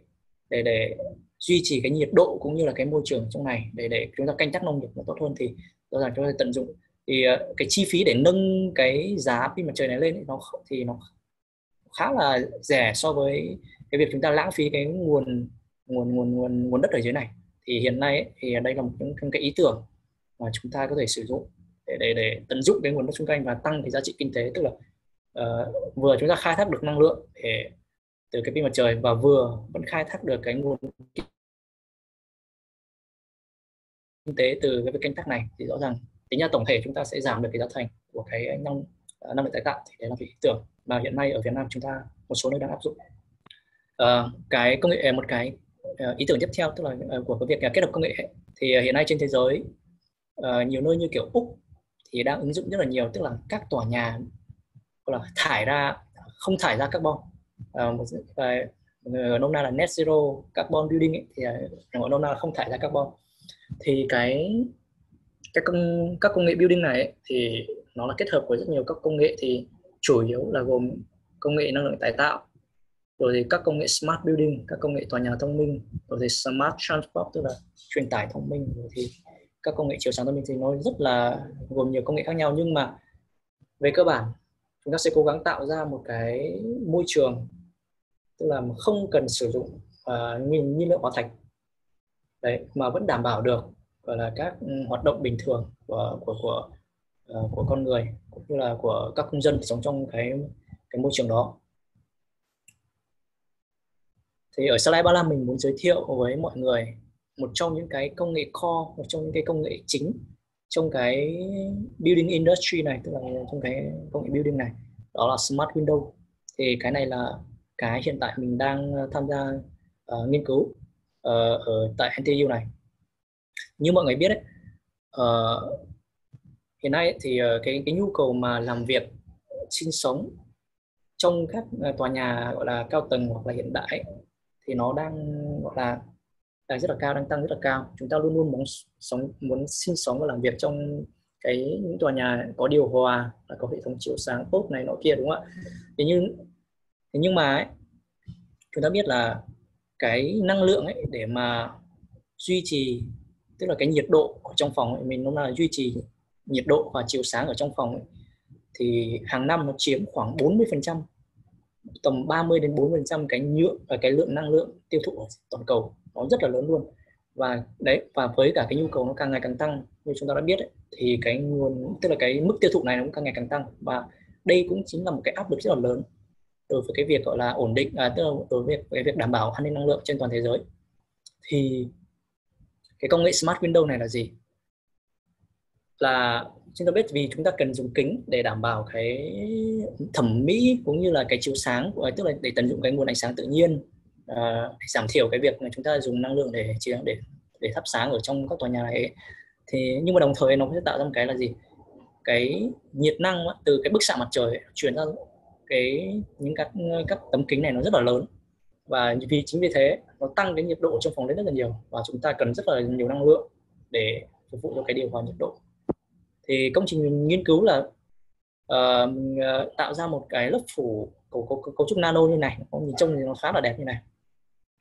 để để duy trì cái nhiệt độ cũng như là cái môi trường trong này để để chúng ta canh tác nông nghiệp nó tốt hơn thì rõ ràng chúng ta tận dụng thì ờ, cái chi phí để nâng cái giá pin mặt trời này lên ấy, nó thì nó khá là rẻ so với cái việc chúng ta lãng phí cái nguồn nguồn nguồn nguồn nguồn đất ở dưới này thì hiện nay ấy, thì đây là một một cái ý tưởng mà chúng ta có thể sử dụng để để để tận dụng cái nguồn đất xung quanh và tăng cái giá trị kinh tế. Tức là uh, vừa chúng ta khai thác được năng lượng để từ cái pin mặt trời và vừa vẫn khai thác được cái nguồn kinh tế từ cái việc tác này. Thì rõ ràng tính ra tổng thể chúng ta sẽ giảm được cái giá thành của cái năng ờ, năng lượng tái tạo. Thì đấy là cái ý tưởng mà hiện nay ở Việt Nam chúng ta một số nơi đang áp dụng. Uh, cái công nghệ một cái Ờ, ý tưởng tiếp theo tức là ờ, của cái việc ờ, kết hợp công nghệ thì hiện nay trên thế giới nhiều nơi như kiểu úc thì đang ứng dụng rất là nhiều tức là các tòa nhà gọi là thải ra không thải ra carbon. Một uh, nôm na là net zero carbon building ấy, thì gọi nôm na là không thải ra carbon. Thì cái các công các công nghệ building này ấy, thì nó là kết hợp với rất nhiều các công nghệ thì chủ yếu là gồm công nghệ năng lượng tái tạo rồi thì các công nghệ smart building các công nghệ tòa nhà thông minh. Rồi thì smart transport tức là truyền tải thông minh. Rồi thì các công nghệ chiếu sáng thông minh thì nó rất là gồm nhiều công nghệ khác nhau. Nhưng mà về cơ bản chúng ta sẽ cố gắng tạo ra một cái môi trường tức là không cần sử dụng à, uh, nhiên, nhiên liệu hóa thạch. Đấy mà vẫn đảm bảo được gọi là các ừ, hoạt động bình thường của của của uh, của con người cũng như là của các công dân sống trong cái cái môi trường đó thì ở slide 35 mình muốn giới thiệu với mọi người một trong những cái công nghệ core một trong những cái công nghệ chính trong cái building industry này tức là trong cái công nghệ building này đó là smart window. Thì cái này là cái hiện tại mình đang ờ, tham gia uh, nghiên cứu uh, ở tại NTU này. Như mọi người biết đấy uh, hiện nay thì uh, cái cái nhu cầu mà làm việc sinh sống trong các tòa nhà gọi là cao tầng hoặc là hiện đại thì nó đang gọi là đang rất là cao đang tăng rất là cao. Chúng ta luôn luôn muốn sống muốn sinh sống và làm việc trong cái những tòa nhà có điều hòa là có hệ thống chiếu sáng tốt này nọ kia đúng không ạ? Thế nhưng thế nhưng mà ấy, chúng ta biết là cái năng lượng ấy để mà duy trì tức là cái nhiệt độ ở trong phòng ấy, mình nó là duy trì nhiệt độ và chiếu sáng ở trong phòng ấy, thì hàng năm nó chiếm khoảng 40 phần trăm tầm 30 đến 40 phần trăm cái nhựa và cái lượng năng lượng tiêu thụ ở toàn cầu nó rất là lớn luôn. Và đấy và với cả cái nhu cầu nó càng ngày càng tăng như chúng ta đã biết ấy, thì cái nguồn tức là cái mức tiêu thụ này nó cũng càng ngày càng tăng. Và đây cũng chính là một cái áp lực rất là lớn đối với cái việc gọi là ổn định à, tức là đối với cái việc đảm bảo an ninh năng lượng trên toàn thế giới. Thì cái công nghệ smart window này là gì? Là chúng ta biết vì chúng ta cần dùng kính để đảm bảo cái thẩm mỹ cũng như là cái chiếu sáng của tức là để tận dụng cái nguồn ánh sáng tự nhiên uh, giảm thiểu cái việc mà chúng ta dùng năng lượng để chiếu để để thắp sáng ở trong các tòa nhà này thì nhưng mà đồng thời nó sẽ tạo ra một cái là gì? Cái nhiệt năng từ cái bức xạ mặt trời chuyển ra cái những các các tấm kính này nó rất là lớn. Và vì chính vì thế nó tăng cái nhiệt độ trong phòng lên rất là nhiều và chúng ta cần rất là nhiều năng lượng để phục vụ cho cái điều hòa nhiệt độ thì công trình nghiên cứu là uh, tạo ra một cái lớp phủ cấu, cấu, cấu, cấu trúc nano như này nhìn trông thì nó khá là đẹp như này.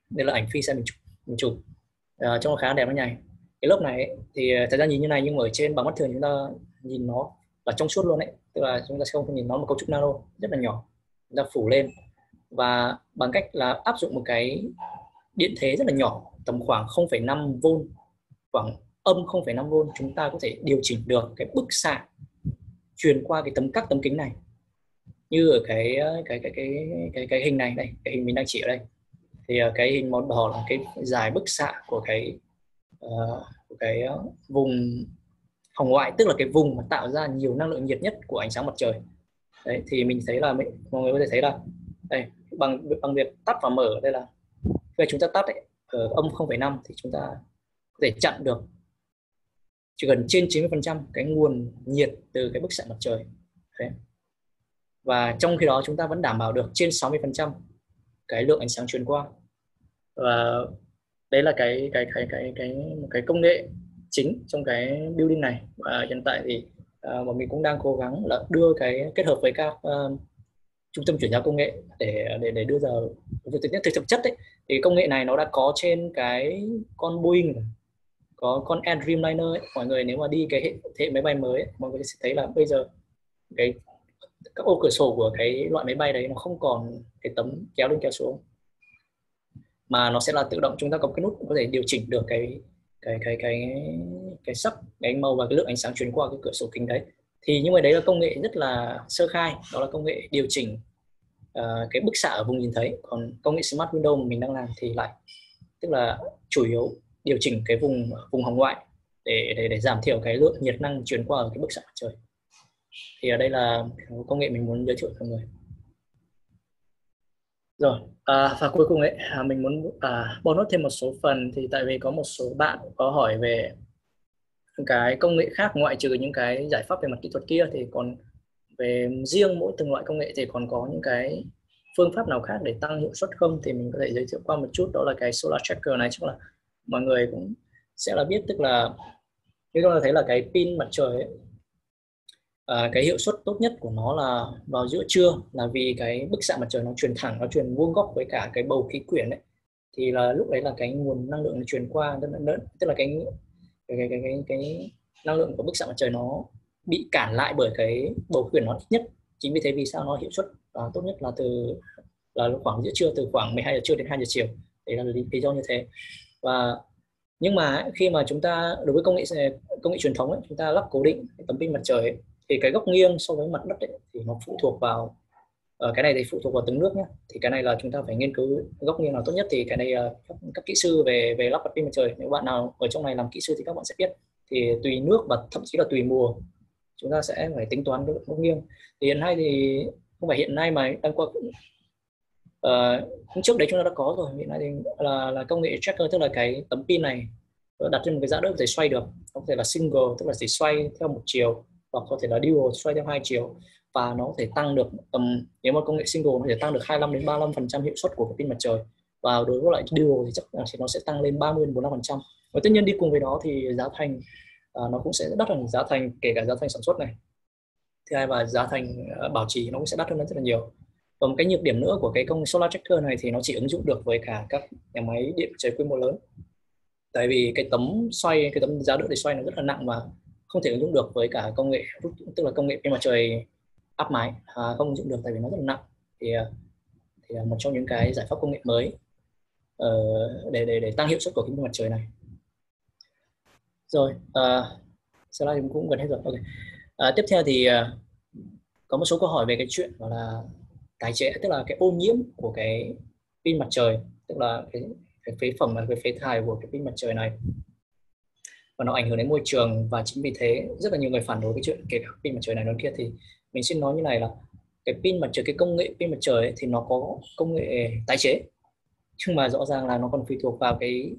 Đây là ảnh phi xe mình chụp mình chụp. Uh, trông nó khá là đẹp như này cái lớp này ấy, thì thời gian nhìn như này nhưng mà ở trên bằng mắt thường chúng ta nhìn nó là trong suốt luôn đấy tức là chúng ta sẽ không nhìn nó một cấu trúc nano rất là nhỏ. Chúng ta phủ lên. Và bằng cách là áp dụng một cái điện thế rất là nhỏ tầm khoảng 0,5V khoảng âm 0,5V chúng ta có thể điều chỉnh được cái bức xạ truyền qua cái tấm các tấm kính này. Như ở cái cái cái cái cái cái hình này đây cái hình mình đang chỉ ở đây. Thì ờ, cái hình màu đỏ là cái dài bức xạ của cái uh, của cái ờ, vùng hồng ngoại tức là cái vùng mà tạo ra nhiều năng lượng nhiệt nhất của ánh sáng mặt trời. Đấy thì mình thấy là mọi người có thể thấy là đây bằng bằng việc tắt và mở đây là khi chúng ta tắt ấy, ở âm 0,5 thì chúng ta có thể chặn được chỉ gần trên 90% cái nguồn nhiệt từ cái bức xạ mặt trời. Đấy. và trong khi đó chúng ta vẫn đảm bảo được trên 60% cái lượng ánh sáng truyền qua. Và đấy là cái cái cái cái cái một cái công nghệ chính trong cái building này. Và hiện tại thì uh, bọn mình cũng đang cố gắng là đưa cái kết hợp với các uh, trung tâm chuyển giao công nghệ để để để đưa ra thực nhất thực chất đấy. Thì công nghệ này nó đã có trên cái con Boeing có con Air Dreamliner ấy. mọi người nếu mà đi cái hệ, hệ máy bay mới ấy, mọi người sẽ thấy là bây giờ cái các ô cửa sổ của cái loại máy bay đấy nó không còn cái tấm kéo lên kéo xuống. Mà nó sẽ là tự động chúng ta có cái nút có thể điều chỉnh được cái cái cái cái cái sắc cái màu và cái lượng ánh sáng truyền qua cái cửa sổ kính đấy. Thì nhưng mà đấy là công nghệ rất là sơ khai đó là công nghệ điều chỉnh uh, cái bức xạ ở vùng nhìn thấy. Còn công nghệ smart window mà mình đang làm thì lại tức là chủ yếu điều chỉnh cái vùng vùng hồng ngoại để để để giảm thiểu cái lượng nhiệt năng truyền qua ở cái bức xạ mặt trời. Thì ở đây là công nghệ mình muốn giới thiệu cho mọi người. Rồi à, và cuối cùng ấy à, mình muốn à, bonus thêm một số phần. Thì tại vì có một số bạn có hỏi về cái công nghệ khác ngoại trừ những cái giải pháp về mặt kỹ thuật kia thì còn về riêng mỗi từng loại công nghệ thì còn có những cái phương pháp nào khác để tăng hiệu suất không? Thì mình có thể giới thiệu qua một chút đó là cái solar tracker này chắc là mọi người cũng sẽ là biết tức là như chúng ta thấy là cái pin mặt trời ấy, à, cái hiệu suất tốt nhất của nó là vào giữa trưa là vì cái bức xạ mặt trời nó truyền thẳng nó truyền vuông góc với cả cái bầu khí quyển ấy. Thì là lúc đấy là cái nguồn năng lượng nó truyền qua rất là lớn tức là cái cái cái cái cái, cái năng lượng của bức xạ mặt trời nó bị cản lại bởi cái bầu khí quyển nó ít nhất. Chính vì thế vì sao nó hiệu suất à, tốt nhất là từ là khoảng giữa trưa từ khoảng 12 giờ trưa đến 2 giờ chiều. Đấy là lý, lý do như thế và nhưng mà khi mà chúng ta đối với công nghệ công nghệ truyền thống ấy, chúng ta lắp cố định tấm pin mặt trời ấy, thì cái góc nghiêng so với mặt đất ấy, thì nó phụ thuộc vào uh, cái này thì phụ thuộc vào từng nước nhé thì cái này là chúng ta phải nghiên cứu góc nghiêng nào tốt nhất. Thì cái này uh, các, các kỹ sư về về lắp đặt pin mặt trời nếu bạn nào ở trong này làm kỹ sư thì các bạn sẽ biết. Thì tùy nước và thậm chí là tùy mùa chúng ta sẽ phải tính toán cái góc nghiêng. Thì hiện nay thì không phải hiện nay mà đang qua uh, trước đấy chúng ta đã có rồi hiện nay thì là là công nghệ tracker tức là cái tấm pin này đặt trên một cái giá đỡ có thể xoay được. Có thể là single tức là chỉ xoay theo một chiều hoặc có thể là dual xoay theo hai chiều. Và nó có thể tăng được tầm nếu mà công nghệ single nó có thể tăng được 25 đến 35 phần trăm hiệu suất của cái pin mặt trời. Và đối với lại dual thì chắc là nó sẽ tăng lên 30 đến 45 phần trăm. Và tất nhiên đi cùng với đó thì giá thành uh, nó cũng sẽ đắt hơn giá thành kể cả giá thành sản xuất này. Thứ hai và giá thành uh, bảo trì nó cũng sẽ đắt hơn rất là nhiều và một cái nhược điểm nữa của cái công solar tracker này thì nó chỉ ứng dụng được với cả các nhà máy điện trời quy mô lớn. Tại vì cái tấm xoay cái tấm giá đỡ để xoay nó rất là nặng và không thể ứng dụng được với cả công nghệ tức là công nghệ pin mặt trời áp mái à, không ứng dụng được tại vì nó rất là nặng. Thì à, thì là một trong những cái giải pháp công nghệ mới uh, để để để tăng hiệu suất của pin mặt trời này. Rồi uh, slide cũng gần hết rồi. Ok. Uh, tiếp theo thì uh, có một số câu hỏi về cái chuyện gọi là tái chế tức là cái ô nhiễm của cái pin mặt trời tức là cái, cái phế phẩm và cái phế thải của cái pin mặt trời này. Và nó ảnh hưởng đến môi trường và chính vì thế rất là nhiều người phản đối cái chuyện kể cả pin mặt trời này nó kia. Thì mình xin nói như này là cái pin mặt trời cái công nghệ pin mặt trời ấy, thì nó có công nghệ tái chế. Nhưng mà rõ ràng là nó còn phụ thuộc vào cái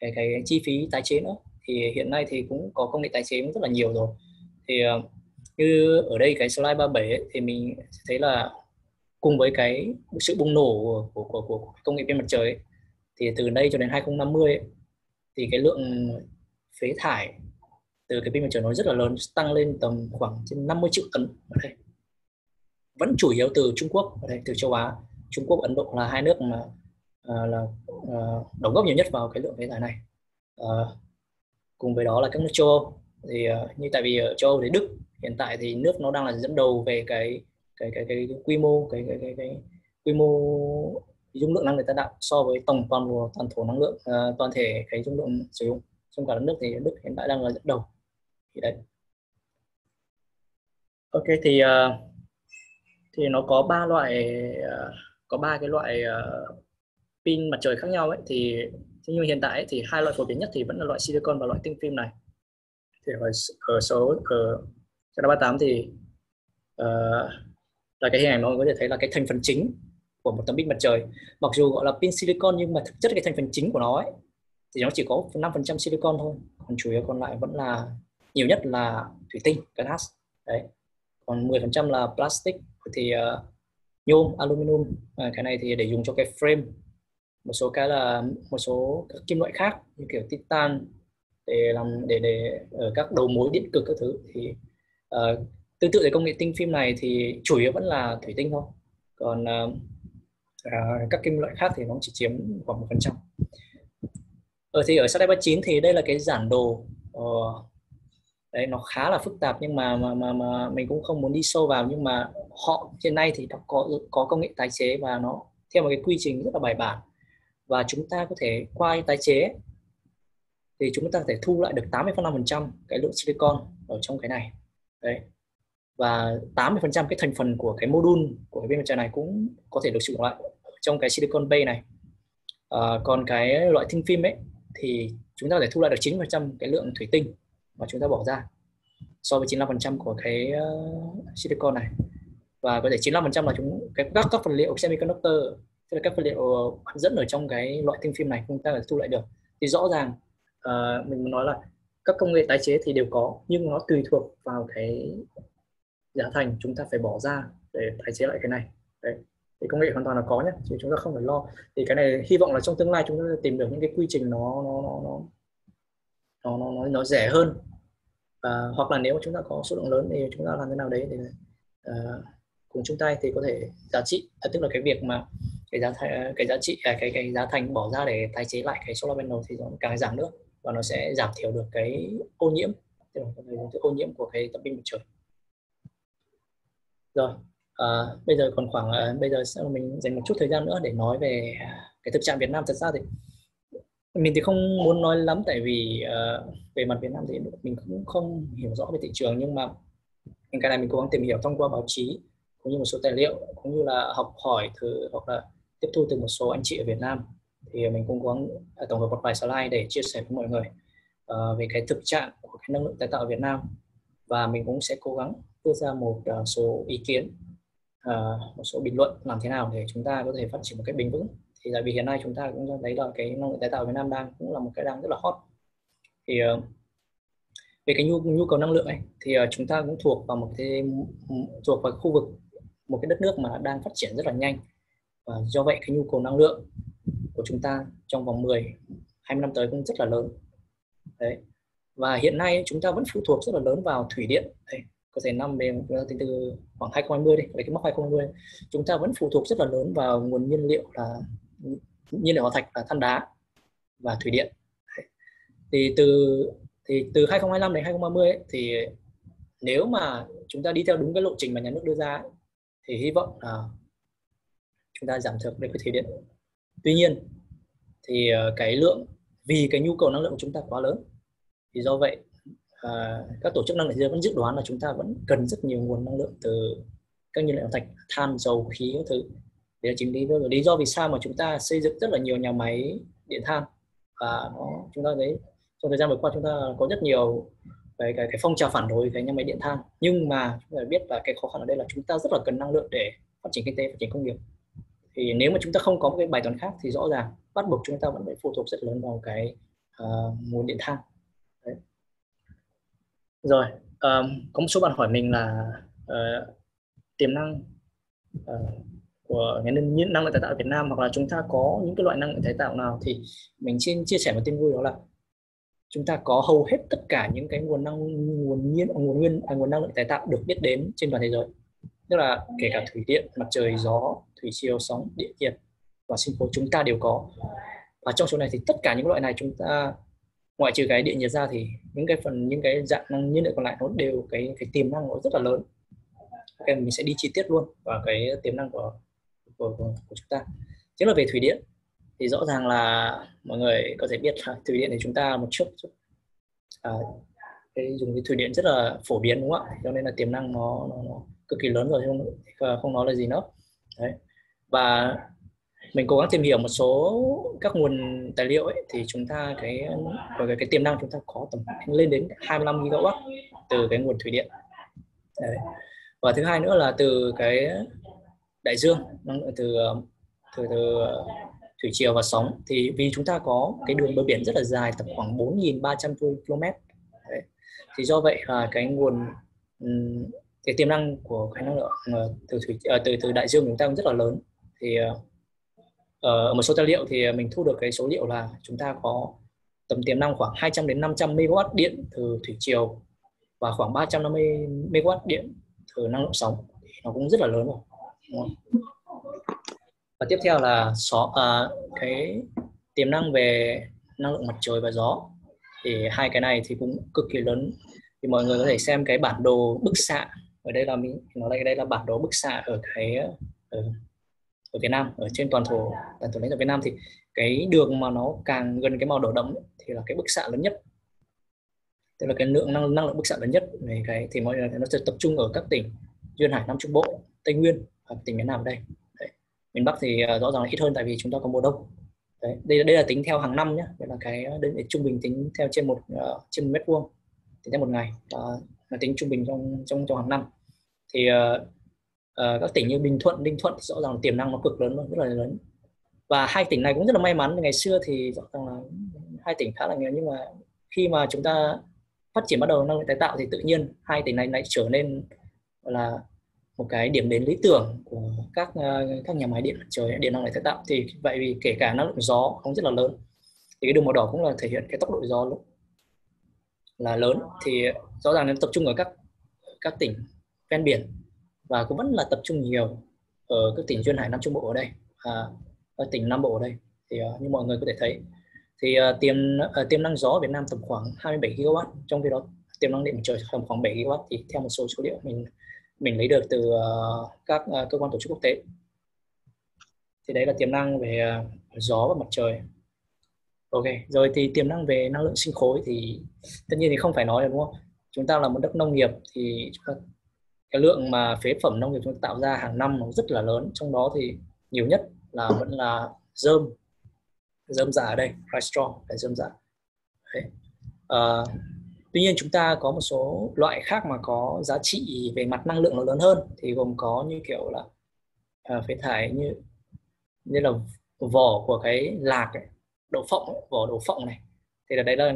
cái, cái chi phí tái chế nữa. Thì hiện nay thì cũng có công nghệ tái chế rất là nhiều rồi. Thì ờ, như ở đây cái slide 37 ấy, thì mình thấy là cùng với cái sự bùng nổ của, của, của, của công nghệ pin mặt trời ấy, thì từ đây cho đến 2050 ấy, thì cái lượng phế thải từ cái pin mặt trời nó rất là lớn tăng lên tầm khoảng trên 50 triệu tấn ở đây. Vẫn chủ yếu từ Trung Quốc ở đây từ châu Á. Trung Quốc Ấn Độ là hai nước mà uh, là uh, đóng góp nhiều nhất vào cái lượng phế thải này. Uh, cùng với đó là các nước châu Âu. Thì uh, như tại vì ở châu Âu thì Đức hiện tại thì nước nó đang là dẫn đầu về cái cái cái cái, cái quy mô cái cái cái, cái quy mô dung lượng năng lượng tái tạo so với tổng toàn bộ toàn thổ năng lượng uh, toàn thể cái dung lượng sử dụng trong cả nước thì Đức hiện tại đang là dẫn đầu. Thì đấy. Ok thì uh, thì nó có ba loại uh, có ba cái loại uh, pin mặt trời khác nhau ấy. Thì thế nhưng hiện tại ấy, thì hai loại phổ biến nhất thì vẫn là loại silicon và loại tinh phim này. Thì ở, ở số ở ba 38 thì uh, là cái hình ảnh mọi người có thể thấy là cái thành phần chính của một tấm pin mặt trời. Mặc dù gọi là pin silicon nhưng mà thực chất cái thành phần chính của nó ấy thì nó chỉ có 5% silicon thôi. Còn chủ yếu còn lại vẫn là nhiều nhất là thủy tinh glass đấy. Còn 10% là plastic thì uh, nhôm aluminum. À, cái này thì để dùng cho cái frame. Một số cái là một số các kim loại khác như kiểu titan để làm để để ở các đầu mối điện cực các thứ. Thì uh, tương tự về công nghệ tinh phim này thì chủ yếu vẫn là thủy tinh thôi. Còn uh, các kim loại khác thì nó chỉ chiếm khoảng một phần trăm. Ở thì ở slide 39 thì đây là cái giản đồ uh, đấy nó khá là phức tạp nhưng mà mà mà, mà mình cũng không muốn đi sâu vào nhưng mà họ hiện nay thì đã có có công nghệ tái chế và nó theo một cái quy trình rất là bài bản. Và chúng ta có thể qua tái chế thì chúng ta có thể thu lại được 85% cái lượng silicon ở trong cái này. Đấy và 80% cái thành phần của cái module của cái viên mặt trời này cũng có thể được sử dụng lại trong cái silicon bay này. À, còn cái loại thin phim ấy thì chúng ta có thể thu lại được 9% cái lượng thủy tinh mà chúng ta bỏ ra so với 95% của cái uh, silicon này. Và có thể 95% là chúng cái các các phần liệu semiconductor tức là các phần liệu dẫn ở trong cái loại thin phim này chúng ta có thể thu lại được. Thì rõ ràng uh, mình muốn nói là các công nghệ tái chế thì đều có nhưng nó tùy thuộc vào cái giá thành chúng ta phải bỏ ra để tái chế lại cái này. Đấy thì công nghệ hoàn toàn là có nhé thì chúng ta không phải lo. Thì cái này hy vọng là trong tương lai chúng ta tìm được những cái quy trình nó nó nó nó nó nó, nó, nó rẻ hơn. À, hoặc là nếu mà chúng ta có số lượng lớn thì chúng ta làm thế nào đấy để à, cùng chung tay thì có thể giá trị à, tức là cái việc mà cái giá thành, cái giá trị à, cái cái giá thành bỏ ra để tái chế lại cái solar panel thì nó càng giảm nữa và nó sẽ giảm thiểu được cái ô nhiễm tức là cái ô nhiễm của cái tấm pin mặt trời rồi à, bây giờ còn khoảng à, bây giờ sẽ mình dành một chút thời gian nữa để nói về cái thực trạng Việt Nam thật ra thì mình thì không muốn nói lắm tại vì uh, về mặt Việt Nam thì mình cũng không hiểu rõ về thị trường nhưng mà những cái này mình cố gắng tìm hiểu thông qua báo chí cũng như một số tài liệu cũng như là học hỏi thử hoặc là tiếp thu từ một số anh chị ở Việt Nam. Thì mình cũng cố gắng à, tổng hợp một vài slide để chia sẻ với mọi người uh, về cái thực trạng của cái năng lượng tái tạo ở Việt Nam và mình cũng sẽ cố gắng đưa ra một uh, số ý kiến uh, một số bình luận làm thế nào để chúng ta có thể phát triển một cách bền vững. Thì tại vì hiện nay chúng ta cũng thấy là cái năng lượng tái tạo Việt Nam đang cũng là một cái đang rất là hot. Thì uh, về cái nhu nhu cầu năng lượng ấy thì uh, chúng ta cũng thuộc vào một cái thuộc vào khu vực một cái đất nước mà đang phát triển rất là nhanh. Và do vậy cái nhu cầu năng lượng của chúng ta trong vòng 10 20 năm tới cũng rất là lớn. Đấy. Và hiện nay chúng ta vẫn phụ thuộc rất là lớn vào thủy điện. Đấy, có thể năm về ờ, tính từ khoảng 2020 đi lấy cái mốc 2020 chúng ta vẫn phụ thuộc rất là lớn vào nguồn nhiên liệu là nhiên liệu hóa thạch là than đá và thủy điện. Thì từ thì từ 2025 đến 2030 ấy, thì nếu mà chúng ta đi theo đúng cái lộ trình mà nhà nước đưa ra ấy, thì hy vọng là chúng ta giảm thiểu được cái thủy điện. Tuy nhiên thì ờ, cái lượng vì cái nhu cầu năng lượng của chúng ta quá lớn thì do vậy à, các tổ chức năng lượng thế giới vẫn dự đoán là chúng ta vẫn cần rất nhiều nguồn năng lượng từ các nhiên liệu thạch than dầu khí các thứ. Đấy là chính lý do lý do vì sao mà chúng ta xây dựng rất là nhiều nhà máy điện than. Và nó chúng ta thấy trong thời gian vừa qua chúng ta có rất nhiều cái cái, cái phong trào phản đối cái nhà máy điện than. Nhưng mà chúng ta biết là cái khó khăn ở đây là chúng ta rất là cần năng lượng để phát triển kinh tế phát triển công nghiệp. Thì nếu mà chúng ta không có một cái bài toán khác thì rõ ràng bắt buộc chúng ta vẫn phải phụ thuộc rất lớn vào cái uh, nguồn điện than rồi um, có một số bạn hỏi mình là uh, tiềm năng uh, của ngành năng lượng tái tạo ở Việt Nam hoặc là chúng ta có những cái loại năng lượng tái tạo nào thì mình xin chia sẻ một tin vui đó là chúng ta có hầu hết tất cả những cái nguồn năng nguồn nhiên nguồn nguyên à, nguồn năng lượng tái tạo được biết đến trên toàn thế giới. Tức là kể cả thủy điện mặt trời gió thủy chiều sóng địa nhiệt và sinh khối chúng ta đều có. Và trong số này thì tất cả những loại này chúng ta ngoại trừ cái điện nhiệt ra thì những cái phần những cái dạng năng nhiên liệu còn lại nó đều cái cái tiềm năng nó rất là lớn. Ok mình sẽ đi chi tiết luôn vào cái tiềm năng của của, của, của chúng ta. Chính là về thủy điện thì rõ ràng là mọi người có thể biết là thủy điện thì chúng ta một chút, chút. À, cái dùng cái thủy điện rất là phổ biến đúng không ạ? Cho nên là tiềm năng nó, nó, nó cực kỳ lớn rồi không không nói là gì nữa. Đấy. Và mình cố gắng tìm hiểu một số các nguồn tài liệu ấy thì chúng ta cái cái, cái tiềm năng chúng ta có tầm lên đến 25 gigawatt từ cái nguồn thủy điện đấy. và thứ hai nữa là từ cái đại dương ờ, từ từ, từ thủy triều và sóng thì vì chúng ta có cái đường bờ biển rất là dài tầm khoảng 4.300 km đấy. thì do vậy là cái nguồn cái tiềm năng của cái năng lượng từ thủy từ từ đại dương chúng ta cũng rất là lớn thì uh, Ờ, ở một số tài liệu thì mình thu được cái số liệu là chúng ta có tầm tiềm năng khoảng 200 đến 500 MW điện từ thủy triều và khoảng 350 MW điện từ năng lượng sóng. Nó cũng rất là lớn rồi và tiếp theo là gió à, cái tiềm năng về năng lượng mặt trời và gió. Thì hai cái này thì cũng cực kỳ lớn. Thì mọi người có thể xem cái bản đồ bức xạ. Ở đây là mình nói đây đây là bản đồ bức xạ ở cái ở, ở Việt Nam ở trên toàn thổ toàn thổ lãnh thổ Việt Nam thì cái đường mà nó càng gần cái màu đỏ đậm thì là cái bức xạ lớn nhất. Tức là cái lượng năng năng lượng bức xạ lớn nhất về cái thì mọi người nó sẽ tập trung ở các tỉnh duyên hải nam trung bộ tây nguyên và tỉnh miền nam ở đây. Đấy. miền bắc thì uh, rõ ràng là ít hơn tại vì chúng ta có mùa đông. Đấy. đây đây là tính theo hàng năm nhé đây là cái ờ, đến trung bình tính theo trên một uh, trên một mét vuông tính theo một ngày. Uh, là tính trung bình trong trong trong hàng năm. Thì uh, uh, các tỉnh như bình thuận ninh thuận thì rõ ràng là tiềm năng nó cực lớn luôn rất là lớn. Và hai tỉnh này cũng rất là may mắn ngày xưa thì rõ ràng là hai tỉnh khá là nghèo, nhưng mà khi mà chúng ta phát triển bắt đầu năng lượng tái tạo thì tự nhiên hai tỉnh này lại trở nên là một cái điểm đến lý tưởng của các ờ, các nhà máy điện mặt trời điện năng lượng tái tạo. Thì vậy vì kể cả năng lượng gió cũng rất là lớn thì cái đường màu đỏ cũng là thể hiện cái tốc độ gió lúc là lớn. Thì rõ ràng nó tập trung ở các các tỉnh ven biển và cũng vẫn là tập trung nhiều ở các tỉnh duyên hải nam trung bộ ở đây à, ở tỉnh nam bộ ở đây. Thì uh, như mọi người có thể thấy thì uh, tiềm uh, tiềm năng gió ở Việt Nam tầm khoảng 27 GW trong khi đó tiềm năng điện mặt trời tầm khoảng 7 GW thì theo một số số liệu mình mình lấy được từ uh, các uh, cơ quan tổ chức quốc tế. Thì đấy là tiềm năng về uh, gió và mặt trời. Ok rồi thì tiềm năng về năng lượng sinh khối thì tất nhiên thì không phải nói đúng không? Chúng ta là một đất nông nghiệp thì cái lượng mà phế phẩm nông nghiệp chúng ta tạo ra hàng năm nó rất là lớn. Trong đó thì nhiều nhất là vẫn là dơm. Dơm giả ở đây rice straw là dơm giả Đấy. À, tuy nhiên chúng ta có một số loại khác mà có giá trị về mặt năng lượng nó lớn hơn. Thì gồm có như kiểu là à, phế thải như như là vỏ của cái lạc ấy, đậu phộng ấy, vỏ đậu phộng này. Thì là đấy là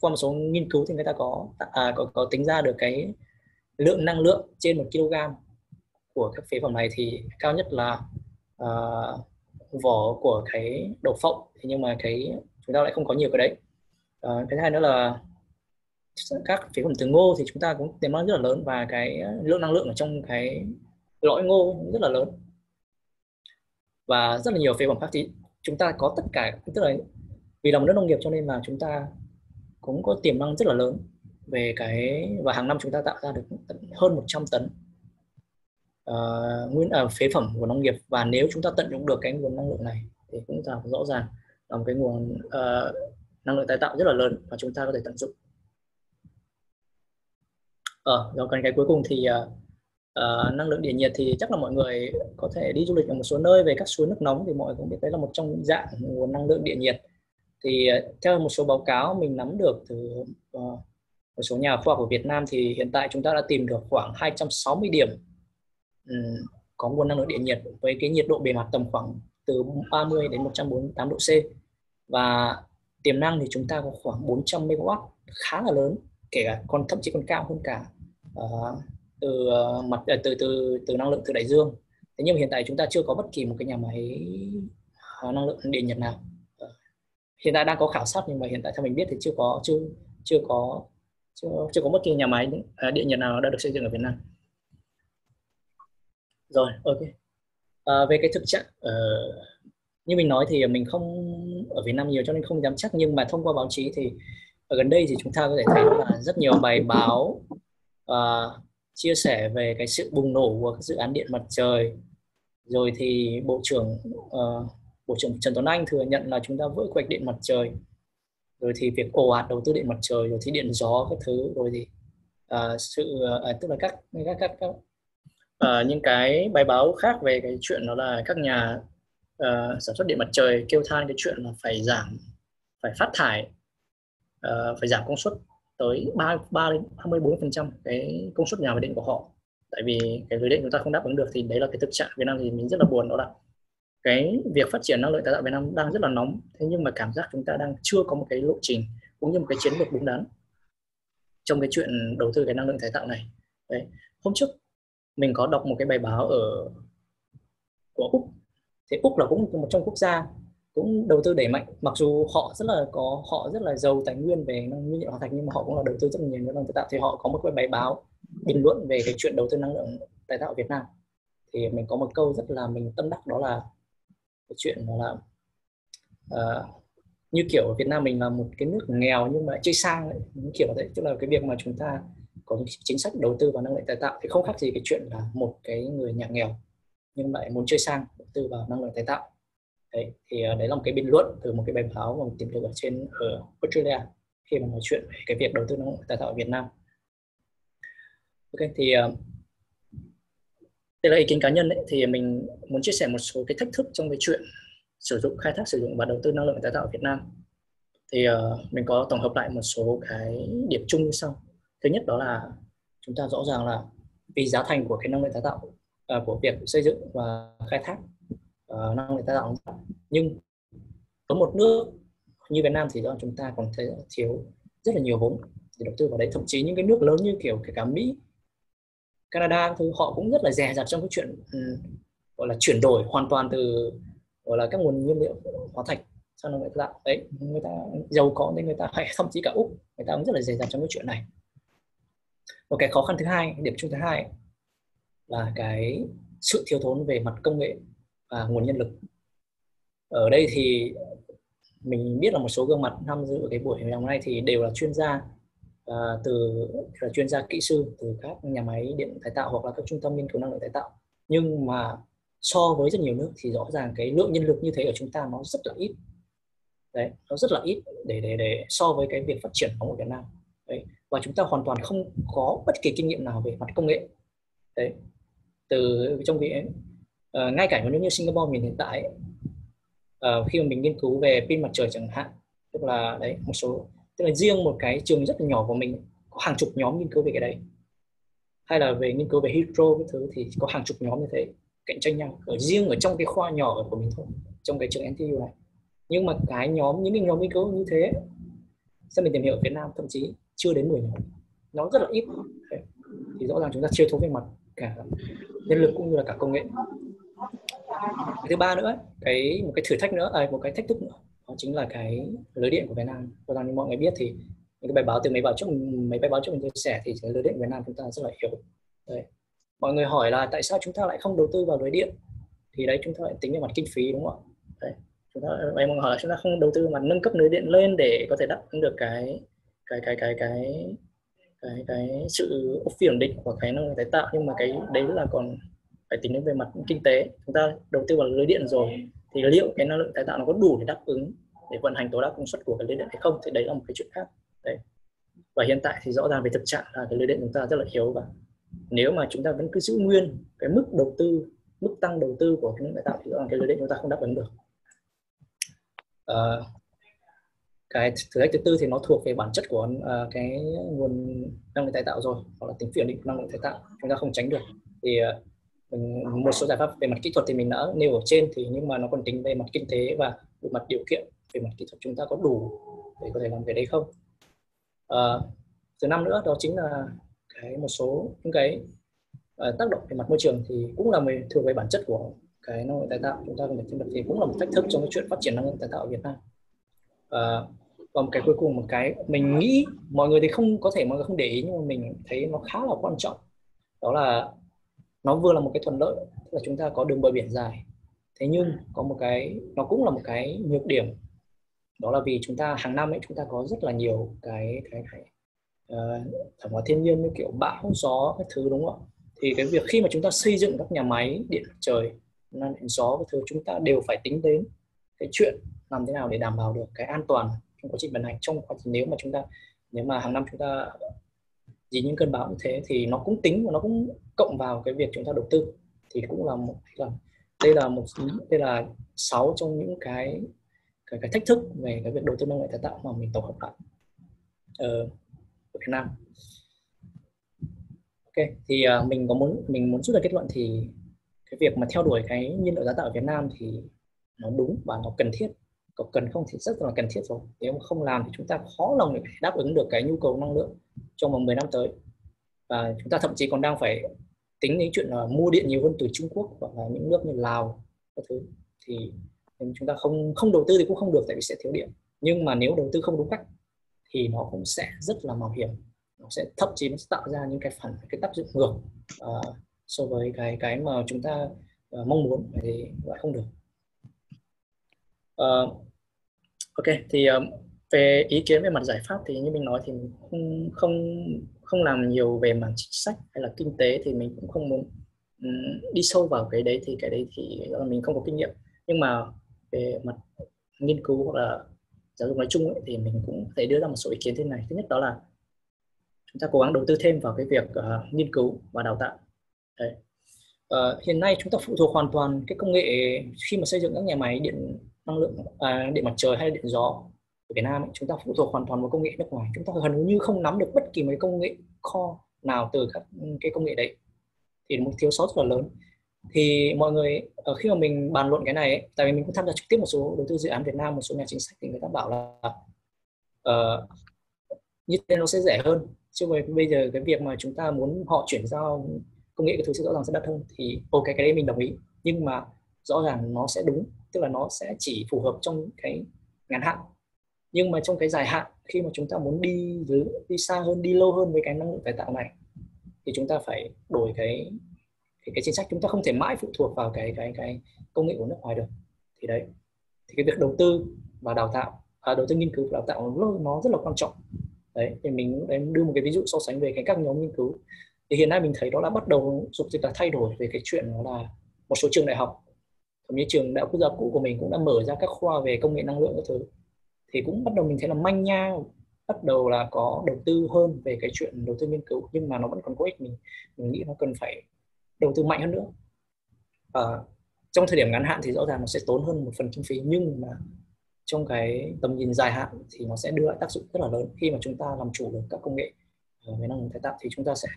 qua một số nghiên cứu thì người ta có à, có, có tính ra được cái lượng năng lượng trên một kg của các phế phẩm này thì cao nhất là uh, vỏ của cái đậu phộng. Thế nhưng mà cái chúng ta lại không có nhiều cái đấy. Uh, cái thứ hai nữa là các phế phẩm từ ngô thì chúng ta cũng tiềm năng rất là lớn và cái lượng năng lượng ở trong cái lõi ngô cũng rất là lớn. Và rất là nhiều phế phẩm khác thì chúng ta có tất cả tức là vì là một nước nông nghiệp cho nên là chúng ta cũng có tiềm năng rất là lớn về cái và hàng năm chúng ta tạo ra được hơn 100 tấn uh, nguyên uh, phế phẩm của nông nghiệp. Và nếu chúng ta tận dụng được cái nguồn năng lượng này thì cũng là rõ ràng là một cái nguồn uh, năng lượng tái tạo rất là lớn và chúng ta có thể tận dụng. Ờ rồi còn cái cuối cùng thì uh, uh, năng lượng điện nhiệt thì chắc là mọi người có thể đi du lịch ở một số nơi về các suối nước nóng thì mọi người cũng biết đấy là một trong dạng nguồn năng lượng điện nhiệt. Thì uh, theo một số báo cáo mình nắm được từ uh, một số nhà khoa học của Việt Nam thì hiện tại chúng ta đã tìm được khoảng 260 điểm um, có nguồn năng lượng điện nhiệt với cái nhiệt độ bề mặt tầm khoảng từ 30 đến 148 độ C. Và tiềm năng thì chúng ta có khoảng 400 MW khá là lớn kể cả còn thậm chí còn cao hơn cả uh, từ uh, mặt uh, từ từ từ năng lượng từ đại dương. Thế nhưng mà hiện tại chúng ta chưa có bất kỳ một cái nhà máy uh, năng lượng điện nhiệt nào. Uh, hiện tại đang có khảo sát nhưng mà hiện tại theo mình biết thì chưa có chưa chưa có chưa, chưa có bất kỳ nhà máy à, điện nhiệt nào đã được xây dựng ở Việt Nam. Rồi ok. À, về cái thực trạng uh, như mình nói thì mình không ở Việt Nam nhiều cho nên không dám chắc nhưng mà thông qua báo chí thì ở gần đây thì chúng ta có thể thấy là rất nhiều bài báo uh, chia sẻ về cái sự bùng nổ của các dự án điện mặt trời. Rồi thì bộ trưởng uh, bộ trưởng Trần Tuấn Anh thừa nhận là chúng ta vỡ quạch điện mặt trời rồi thì việc ồ ạt đầu tư điện mặt trời rồi thì điện gió các thứ rồi thì uh, sự uh, tức là các các các, các uh, những cái bài báo khác về cái chuyện đó là các nhà uh, sản xuất điện mặt trời kêu than cái chuyện là phải giảm phải phát thải uh, phải giảm công suất tới 3, 3 đến 24 phần trăm cái công suất nhà máy điện của họ. Tại vì cái lưới điện chúng ta không đáp ứng được thì đấy là cái thực trạng Việt Nam thì mình rất là buồn đó là cái việc phát triển năng lượng tái tạo Việt Nam đang rất là nóng. Thế nhưng mà cảm giác chúng ta đang chưa có một cái lộ trình cũng như một cái chiến lược đúng đắn trong cái chuyện đầu tư cái năng lượng tái tạo này. Đấy. Hôm trước mình có đọc một cái bài báo ở, của úc. Thì úc là cũng một trong quốc gia cũng đầu tư đẩy mạnh. Mặc dù họ rất là có, họ rất là giàu tài nguyên về năng, nguyên liệu hóa thạch nhưng mà họ cũng là đầu tư rất là nhiều năng lượng tái tạo. Thì họ có một cái bài báo bình luận về cái chuyện đầu tư năng lượng tái tạo Việt Nam. Thì mình có một câu rất là mình tâm đắc, đó là cái chuyện là uh, ờ, như kiểu ở Việt Nam mình là một cái nước nghèo nhưng mà chơi sang ấy, kiểu đấy tức là cái việc mà chúng ta có chính sách đầu tư vào năng lượng tái tạo thì không khác gì cái chuyện là một cái người nhà nghèo nhưng lại muốn chơi sang đầu tư vào năng lượng tái tạo đấy thì ờ, đấy là một cái bình luận từ một cái bài báo mà mình tìm được ở trên ở Australia khi mà nói chuyện về cái việc đầu tư năng lượng tái tạo ở Việt Nam. Ok thì uh, đây là ý kiến cá nhân đấy thì mình muốn chia sẻ một số cái thách thức trong cái chuyện sử dụng khai thác sử dụng và đầu tư năng lượng tái tạo ở Việt Nam. Thì uh, mình có tổng hợp lại một số cái điểm chung như sau. Thứ nhất đó là chúng ta rõ ràng là vì giá thành của cái năng lượng tái tạo uh, của việc xây dựng và khai thác uh, năng lượng tái tạo. Nhưng có một nước như Việt Nam thì do chúng ta còn thấy thiếu rất là nhiều vốn để đầu tư vào đấy. Thậm chí những cái nước lớn như kiểu kể cả Mỹ Canada thứ họ cũng rất là dè dặt trong cái chuyện um, gọi là chuyển đổi hoàn toàn từ gọi là các nguồn nhiên liệu hóa thạch sang năng lượng tái tạo đấy người ta giàu có nên người ta hay thậm chí cả úc người ta cũng rất là dè dặt trong cái chuyện này. Một cái khó khăn thứ hai điểm chung thứ hai là cái sự thiếu thốn về mặt công nghệ và nguồn nhân lực. Ở đây thì mình biết là một số gương mặt tham dự cái buổi ngày hôm nay thì đều là chuyên gia uh, từ là chuyên gia kỹ sư từ các nhà máy điện tái tạo hoặc là các trung tâm nghiên cứu năng lượng tái tạo. Nhưng mà so với rất nhiều nước thì rõ ràng cái lượng nhân lực như thế ở chúng ta nó rất là ít. Đấy nó rất là ít để để để so với cái việc phát triển của ở Việt Nam. Đấy và chúng ta hoàn toàn không có bất kỳ kinh nghiệm nào về mặt công nghệ. Đấy từ trong cái uh, ngay cả những như Singapore mình hiện tại uh, khi mà mình nghiên cứu về pin mặt trời chẳng hạn tức là đấy một số tức là riêng một cái trường rất là nhỏ của mình có hàng chục nhóm nghiên cứu về cái đấy. Hay là về nghiên cứu về hydro cái thứ thì có hàng chục nhóm như thế cạnh tranh nhau. Ở riêng ở trong cái khoa nhỏ của mình thôi trong cái trường NTU này. Nhưng mà cái nhóm những cái nhóm nghiên cứu như thế sẽ mình tìm hiểu ở Việt Nam thậm chí chưa đến 10 nhóm. Nó rất là ít. Thì rõ ràng chúng ta chưa thấu về mặt cả nhân lực cũng như là cả công nghệ. Cái thứ ba nữa cái một cái thử thách nữa à, một cái thách thức nữa đó chính là cái lưới điện của Việt Nam. Và rằng như mọi người biết thì những cái bài báo từ mấy báo trước, mấy bài báo trước mình chia sẻ thì cái lưới điện Việt Nam chúng ta rất là yếu. Đấy. mọi người hỏi là tại sao chúng ta lại không đầu tư vào lưới điện? Thì đấy, chúng ta lại tính về mặt kinh phí, đúng không ạ? Đấy. chúng ta em hỏi là chúng ta không đầu tư mà nâng cấp lưới điện lên để có thể đáp ứng được cái cái cái cái cái cái cái sự ổn định của cái năng lượng tái tạo. Nhưng mà cái đấy là còn phải tính đến về mặt kinh tế. Chúng ta đầu tư vào lưới điện rồi thì liệu cái năng lượng tái tạo nó có đủ để đáp ứng để vận hành tối đa công suất của cái lưới điện hay không? Thì đấy là một cái chuyện khác. Đấy. Và hiện tại thì rõ ràng về thực trạng là cái lưới điện chúng ta rất là yếu và nếu mà chúng ta vẫn cứ giữ nguyên cái mức đầu tư mức tăng đầu tư của cái năng lượng tái tạo thì rõ ràng cái lưới điện chúng ta không đáp ứng được. À, cái thử thách thứ tư thì nó thuộc về bản chất của uh, cái nguồn năng lượng tái tạo rồi hoặc là tính phiền định năng lượng tái tạo. Chúng ta không tránh được. Thì uh, một số giải pháp về mặt kỹ thuật thì mình đã nêu ở trên thì nhưng mà nó còn tính về mặt kinh tế và về mặt điều kiện về mặt kỹ thuật chúng ta có đủ để có thể làm việc đấy không? À, thứ năm nữa đó chính là cái một số những cái uh, tác động về mặt môi trường thì cũng là mình thuộc về bản chất của cái năng lượng tái tạo. Chúng ta cần phải được thì cũng là một thách thức trong cái chuyện phát triển năng lượng tái tạo ở Việt Nam. À, và một cái cuối cùng một cái mình nghĩ mọi người thì không có thể mọi người không để ý nhưng mà mình thấy nó khá là quan trọng. Đó là nó vừa là một cái thuận lợi tức là chúng ta có đường bờ biển dài. Thế nhưng có một cái nó cũng là một cái nhược điểm đó là vì chúng ta hàng năm ấy chúng ta có rất là nhiều cái cái, cái uh, thảm họa thiên nhiên như kiểu bão gió các thứ đúng không ạ? Thì cái việc khi mà chúng ta xây dựng các nhà máy điện trời năng lượng gió các thứ chúng ta đều phải tính đến cái chuyện làm thế nào để đảm bảo được cái an toàn trong quá trình vận hành trong quá trình nếu mà chúng ta nếu mà hàng năm chúng ta thì những cơn bão như thế thì nó cũng tính và nó cũng cộng vào cái việc chúng ta đầu tư. Thì cũng là một là đây là một đây là sáu trong những cái cái, cái thách thức về cái việc đầu tư năng lượng tái tạo mà mình tổng hợp lại ở Việt Nam. Ok thì uh, mình có muốn mình muốn rút ra kết luận thì cái việc mà theo đuổi cái nhiên liệu tái tạo ở Việt Nam thì nó đúng và nó cần thiết. Có cần không thì rất là cần thiết rồi. Nếu mà không làm thì chúng ta khó lòng để đáp ứng được cái nhu cầu năng lượng trong vòng 10 năm tới. Và chúng ta thậm chí còn đang phải tính đến chuyện là mua điện nhiều hơn từ Trung Quốc hoặc là những nước như Lào các thứ. Thì chúng ta không không đầu tư thì cũng không được tại vì sẽ thiếu điện. Nhưng mà nếu đầu tư không đúng cách thì nó cũng sẽ rất là mạo hiểm. Nó sẽ thậm chí nó sẽ tạo ra những cái phản cái tác dụng ngược uh, so với cái cái mà chúng ta uh, mong muốn thì lại không được. Uh, ok thì um, về ý kiến về mặt giải pháp thì như mình nói thì mình không không không làm nhiều về mặt chính sách hay là kinh tế thì mình cũng không muốn ừ, đi sâu vào cái đấy thì cái đấy thì mình không có kinh nghiệm. Nhưng mà về mặt nghiên cứu hoặc là giáo dục nói chung ấy, thì mình cũng thể đưa ra một số ý kiến thế này. Thứ nhất đó là chúng ta cố gắng đầu tư thêm vào cái việc uh, nghiên cứu và đào tạo. Đấy. Uh, hiện nay chúng ta phụ thuộc hoàn toàn cái công nghệ khi mà xây dựng các nhà máy điện năng lượng à, điện mặt trời hay điện gió. Việt Nam ấy, chúng ta phụ thuộc hoàn toàn vào công nghệ nước ngoài. Chúng ta gần như không nắm được bất kỳ mấy công nghệ kho nào từ các ừ, cái công nghệ đấy. Thì một thiếu sót rất là lớn. Thì mọi người ở khi mà mình bàn luận cái này ấy, tại vì mình cũng tham gia trực tiếp một số đầu tư dự án Việt Nam một số nhà chính sách thì người ta bảo là uh, như thế nó sẽ rẻ hơn. Chứ bây giờ cái việc mà chúng ta muốn họ chuyển giao công nghệ cái thứ sẽ rõ ràng sẽ đắt hơn thì ok cái đấy mình đồng ý. Nhưng mà rõ ràng nó sẽ đúng tức là nó sẽ chỉ phù hợp trong cái ngắn hạn nhưng mà trong cái dài hạn khi mà chúng ta muốn đi dưới đi xa hơn đi lâu hơn với cái năng lượng tái tạo này thì chúng ta phải đổi cái cái, cái chính sách. Chúng ta không thể mãi phụ thuộc vào cái cái cái công nghệ của nước ngoài được. Thì đấy. Thì cái việc đầu tư và đào tạo à, đầu tư nghiên cứu và đào tạo nó rất là quan trọng. Đấy thì mình em đưa một cái ví dụ so sánh về cái các nhóm nghiên cứu. Thì hiện nay mình thấy đó là bắt đầu dục dịch là thay đổi về cái chuyện đó là một số trường đại học thậm chí trường đại học quốc gia cũ của mình cũng đã mở ra các khoa về công nghệ năng lượng các thứ thì cũng bắt đầu mình thấy là manh nha bắt đầu là có đầu tư hơn về cái chuyện đầu tư nghiên cứu nhưng mà nó vẫn còn có ích mình mình nghĩ nó cần phải đầu tư mạnh hơn nữa. À, trong thời điểm ngắn hạn thì rõ ràng nó sẽ tốn hơn một phần kinh phí nhưng mà trong cái tầm nhìn dài hạn thì nó sẽ đưa lại tác dụng rất là lớn. Khi mà chúng ta làm chủ được các công nghệ ờ, về năng lượng tái tạo thì chúng ta sẽ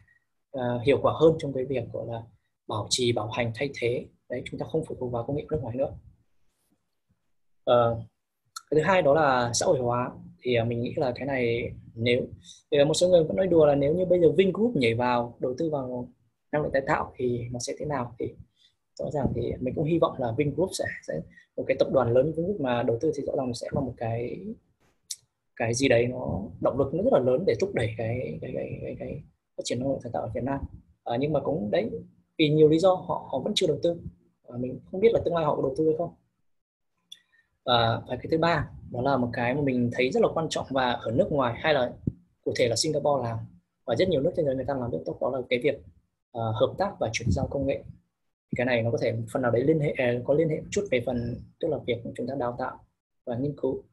uh, hiệu quả hơn trong cái việc gọi là bảo trì bảo hành thay thế. Đấy chúng ta không phụ thuộc vào công nghệ nước ngoài nữa. Uh, cái thứ hai đó là xã hội hóa. Thì à, mình nghĩ là cái này nếu thì một số người vẫn nói đùa là nếu như bây giờ Vingroup nhảy vào đầu tư vào năng lượng tái tạo thì nó sẽ thế nào? Thì rõ ràng thì mình cũng hy vọng là Vingroup sẽ sẽ một cái tập đoàn lớn Vingroup mà đầu tư thì rõ ràng sẽ là một cái cái gì đấy nó động lực nó rất là lớn để thúc đẩy cái cái cái cái, cái phát triển năng lượng tái tạo ở Việt Nam. À, nhưng mà cũng đấy vì nhiều lý do họ họ vẫn chưa đầu tư. À, mình không biết là tương lai họ có đầu tư hay không và cái thứ ba đó là một cái mà mình thấy rất là quan trọng và ở nước ngoài hay là cụ thể là Singapore làm và rất nhiều nước trên thế giới người ta làm rất tốt đó là cái việc uh, hợp tác và chuyển giao công nghệ. Thì cái này nó có thể phần nào đấy liên hệ à, có liên hệ một chút về phần tức là việc chúng ta đào tạo và nghiên cứu.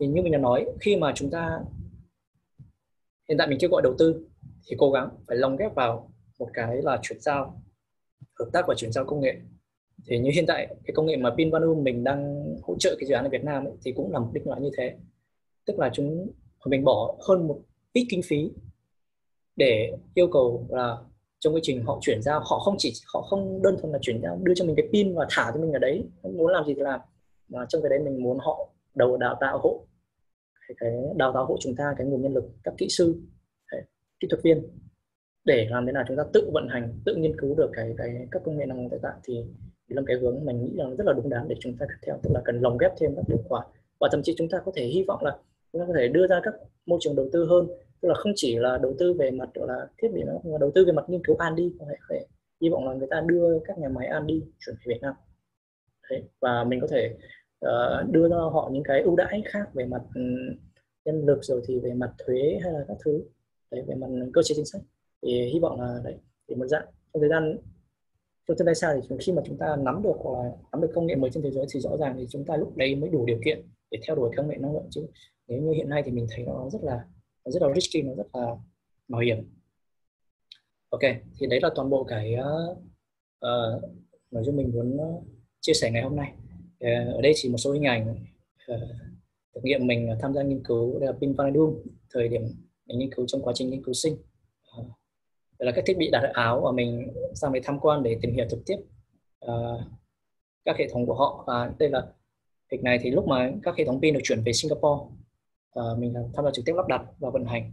Thì như mình đã nói khi mà chúng ta hiện tại mình kêu gọi đầu tư thì cố gắng phải lồng ghép vào một cái là chuyển giao hợp tác và chuyển giao công nghệ thì như hiện tại cái công nghệ mà pin Vanum mình đang hỗ trợ cái dự án ở Việt Nam ấy, thì cũng là mục đích là như thế. Tức là chúng mình bỏ hơn một ít kinh phí để yêu cầu là trong quá trình họ chuyển giao họ không chỉ họ không đơn thuần là chuyển giao đưa cho mình cái pin và thả cho mình ở đấy. Muốn làm gì thì làm. Mà trong cái đấy mình muốn họ đầu đào tạo hộ cái đào tạo hộ chúng ta cái nguồn nhân lực các kỹ sư kỹ thuật viên. Để làm thế nào chúng ta tự vận hành tự nghiên cứu được cái cái các công nghệ năng lượng tái tạo thì là cái hướng mình nghĩ là rất là đúng đắn để chúng ta tiếp theo tức là cần lồng ghép thêm các điều khoản. Và thậm chí chúng ta có thể hy vọng là chúng ta có thể đưa ra các môi trường đầu tư hơn. Tức là không chỉ là đầu tư về mặt gọi là thiết bị nữa mà đầu tư về mặt nghiên cứu an đi có thể hy vọng là người ta đưa các nhà máy an đi chuyển về Việt Nam. Đấy. và mình có thể uh, đưa ra họ những cái ưu đãi khác về mặt ừ, nhân lực rồi thì về mặt thuế hay là các thứ. Đấy về mặt cơ chế chính sách. Thì hy vọng là đấy thì một dạng trong thời gian trong tương lai xa thì khi mà chúng ta nắm được hoặc là nắm được công nghệ mới trên thế giới thì rõ ràng thì chúng ta lúc đấy mới đủ điều kiện để theo đuổi công nghệ năng lượng chứ. Nếu như hiện nay thì mình thấy nó rất là nó rất là risky nó rất là mạo hiểm. Ok thì đấy là toàn bộ cái uh, uh, nội dung mình muốn ờ, chia sẻ ngày hôm nay. Uh, ở đây chỉ một số hình ảnh uh, thực nghiệm mình tham gia nghiên cứu đây là pin vanadium thời điểm mình nghiên cứu trong quá trình nghiên cứu sinh là các thiết bị đặt ở áo và mình sang để tham quan để tìm hiểu trực tiếp uh, các hệ thống của họ. Và đây là việc này thì lúc mà các hệ thống pin được chuyển về Singapore uh, mình tham gia trực tiếp lắp đặt và vận hành.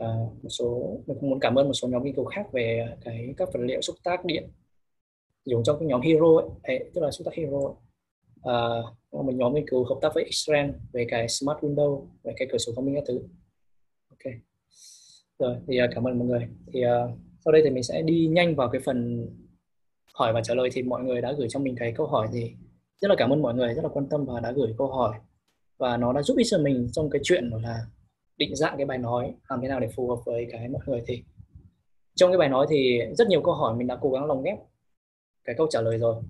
Uh, một số mình cũng muốn cảm ơn một số nhóm nghiên cứu khác về cái các vật liệu xúc tác điện dùng trong cái nhóm Hero ấy, ấy tức là xúc tác Hero. Ấy. Uh, một nhóm nghiên cứu hợp tác với Israel về cái smart window về cái cửa sổ thông minh các thứ. Ok rồi thì uh, cảm ơn mọi người. Thì uh, sau đây thì mình sẽ đi nhanh vào cái phần hỏi và trả lời. Thì mọi người đã gửi cho mình cái câu hỏi thì rất là cảm ơn mọi người rất là quan tâm và đã gửi câu hỏi. Và nó đã giúp ích cho mình trong cái chuyện là định dạng cái bài nói làm thế nào để phù hợp với cái mọi người. Thì trong cái bài nói thì rất nhiều câu hỏi mình đã cố gắng lồng ghép cái câu trả lời rồi.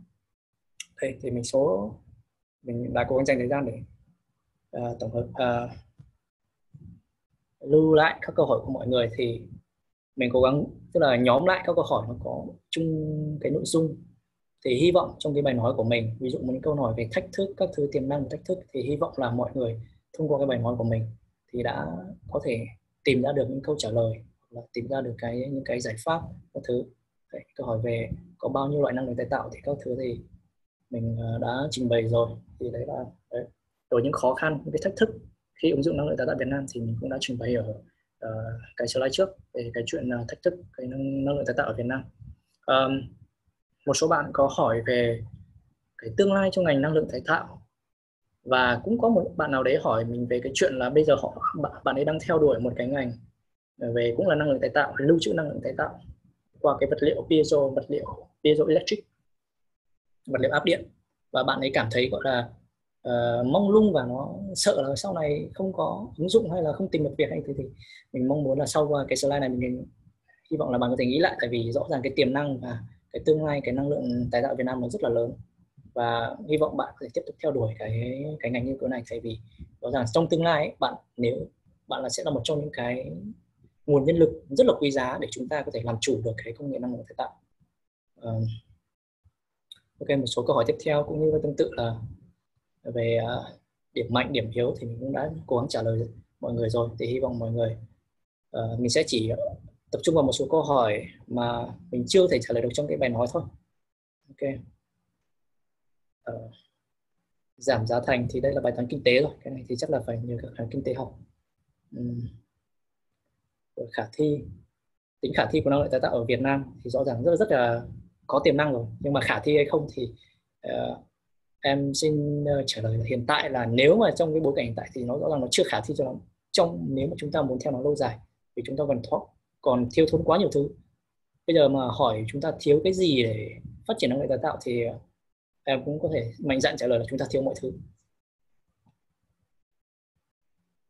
Đây thì mình số mình đã cố gắng dành thời gian để uh, tổng hợp uh, lưu lại các câu hỏi của mọi người thì mình cố gắng tức là nhóm lại các câu hỏi nó có chung cái nội dung. Thì hy vọng trong cái bài nói của mình ví dụ một câu hỏi về thách thức các thứ tiềm năng thách thức thì hy vọng là mọi người thông qua cái bài nói của mình thì đã có thể tìm ra được những câu trả lời là tìm ra được cái những cái giải pháp các thứ. Đấy, câu hỏi về có bao nhiêu loại năng lượng tái tạo thì các thứ thì mình ờ, đã trình bày rồi. Thì đấy là đấy. rồi những khó khăn những cái thách thức khi ứng dụng năng lượng tái tạo Việt Nam thì mình cũng đã trình bày ở uh, cái slide trước về cái chuyện uh, thách thức cái năng, năng lượng tái tạo ở Việt Nam. Um, một số bạn có hỏi về cái tương lai trong ngành năng lượng tái tạo và cũng có một bạn nào đấy hỏi mình về cái chuyện là bây giờ họ bạn ấy đang theo đuổi một cái ngành về cũng là năng lượng tái tạo lưu trữ năng lượng tái tạo qua cái vật liệu piezo vật liệu piezo electric vật liệu áp điện. Và bạn ấy cảm thấy gọi là uh, mong lung và nó sợ là sau này không có ứng dụng hay là không tìm được việc hay thế thì mình mong muốn là sau qua cái slide này mình hy vọng là bạn có thể nghĩ lại tại vì rõ ràng cái tiềm năng và cái tương lai cái năng lượng tái tạo Việt Nam nó rất là lớn và hy vọng bạn có thể tiếp tục theo đuổi cái cái ngành nghiên cứu này tại vì rõ ràng trong tương lai ấy, bạn nếu bạn là sẽ là một trong những cái nguồn nhân lực rất là quý giá để chúng ta có thể làm chủ được cái công nghệ năng lượng tái tạo. Uh, ok một số câu hỏi tiếp theo cũng như tương tự là về uh, điểm mạnh điểm yếu thì mình cũng đã cố gắng trả lời mọi người rồi thì hy vọng mọi người uh, mình sẽ chỉ tập trung vào một số câu hỏi mà mình chưa thể trả lời được trong cái bài nói thôi. Ok. Uh, giảm giá thành thì đây là bài toán kinh tế rồi cái này thì chắc là phải nhờ các khả kinh tế học. Um, khả thi tính khả thi của năng lượng tái tạo ở Việt Nam thì rõ ràng rất rất là có tiềm năng rồi nhưng mà khả thi hay không thì uh, em xin uh, trả lời là hiện tại là nếu mà trong cái bối cảnh hiện tại thì nó rõ ràng nó chưa khả thi cho lắm. Trong nếu mà chúng ta muốn theo nó lâu dài thì chúng ta còn thoát còn thiếu thốn quá nhiều thứ. Bây giờ mà hỏi chúng ta thiếu cái gì để phát triển năng lượng tái tạo thì ờ, em cũng có thể mạnh dạn trả lời là chúng ta thiếu mọi thứ.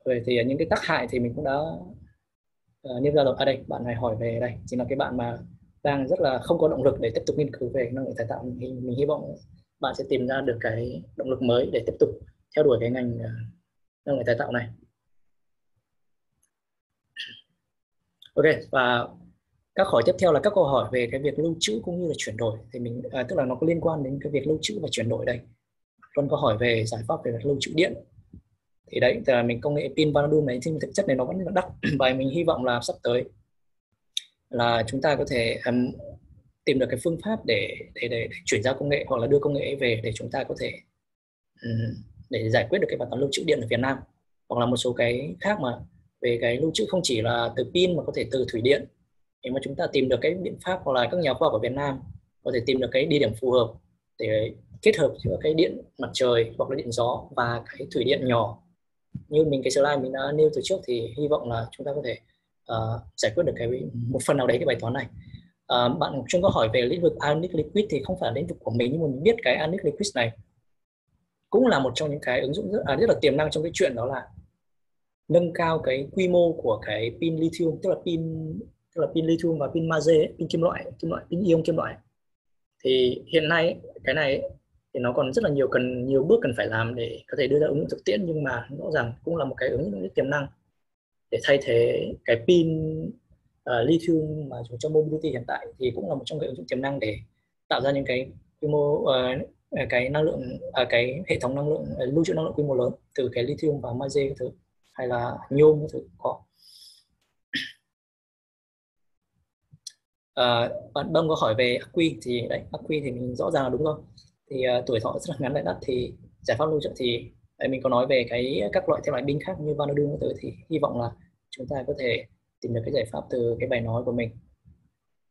Rồi thì ờ, những cái tác hại thì mình cũng đã uh, nêu ra rồi. Ở à đây bạn này hỏi về đây chính là cái bạn mà đang rất là không có động lực để tiếp tục nghiên cứu về năng lượng tái tạo. Mình, mình hy vọng bạn sẽ tìm ra được cái động lực mới để tiếp tục theo đuổi cái ngành ờ, năng lượng tái tạo này. Ok và các hỏi tiếp theo là các câu hỏi về cái việc lưu trữ cũng như là chuyển đổi. Thì mình à, tức là nó có liên quan đến cái việc lưu trữ và chuyển đổi đây. Còn có hỏi về giải pháp về việc lưu trữ điện. Thì đấy là mình công nghệ pin vanadium này thì thực chất này nó vẫn là đắt. Và mình hy vọng là sắp tới là chúng ta có thể um, tìm được cái phương pháp để, để để để chuyển giao công nghệ hoặc là đưa công nghệ về để chúng ta có thể um, để giải quyết được cái bài toán lưu trữ điện ở Việt Nam. Hoặc là một số cái khác mà về cái lưu trữ không chỉ là từ pin mà có thể từ thủy điện. Nếu mà chúng ta tìm được cái biện pháp hoặc là các nhà khoa học ở Việt Nam có thể tìm được cái địa điểm phù hợp để kết hợp giữa cái điện mặt trời hoặc là điện gió và cái thủy điện nhỏ. Như mình cái slide mình đã nêu từ trước thì hy vọng là chúng ta có thể uh, giải quyết được cái một phần nào đấy cái bài toán này uh, bạn Trung có hỏi về lĩnh vực ionic liquid thì không phải là lĩnh vực của mình nhưng mà mình biết cái ionic liquid này cũng là một trong những cái ứng dụng rất, à, rất là tiềm năng trong cái chuyện đó là nâng cao cái quy mô của cái pin lithium tức là pin tức là pin lithium và pin magie pin kim loại kim loại pin ion kim loại thì hiện nay cái này thì nó còn rất là nhiều cần nhiều bước cần phải làm để có thể đưa ra ứng dụng thực tiễn nhưng mà rõ ràng cũng là một cái ứng dụng rất tiềm năng để thay thế cái pin uh, lithium mà dùng trong mobility hiện tại thì cũng là một trong cái ứng dụng tiềm năng để tạo ra những cái quy mô uh, cái năng lượng uh, cái hệ thống năng lượng uh, lưu trữ năng lượng quy mô lớn từ cái lithium và magie các thứ hay là nhôm các thứ có à, bạn bơm có hỏi về ắc quy thì đấy ắc quy thì mình rõ ràng là đúng rồi thì uh, tuổi thọ rất là ngắn lại đắt. thì giải pháp lưu trữ thì đấy, mình có nói về cái các loại thêm loại pin khác như vanadium các thứ thì hy vọng là chúng ta có thể tìm được cái giải pháp từ cái bài nói của mình.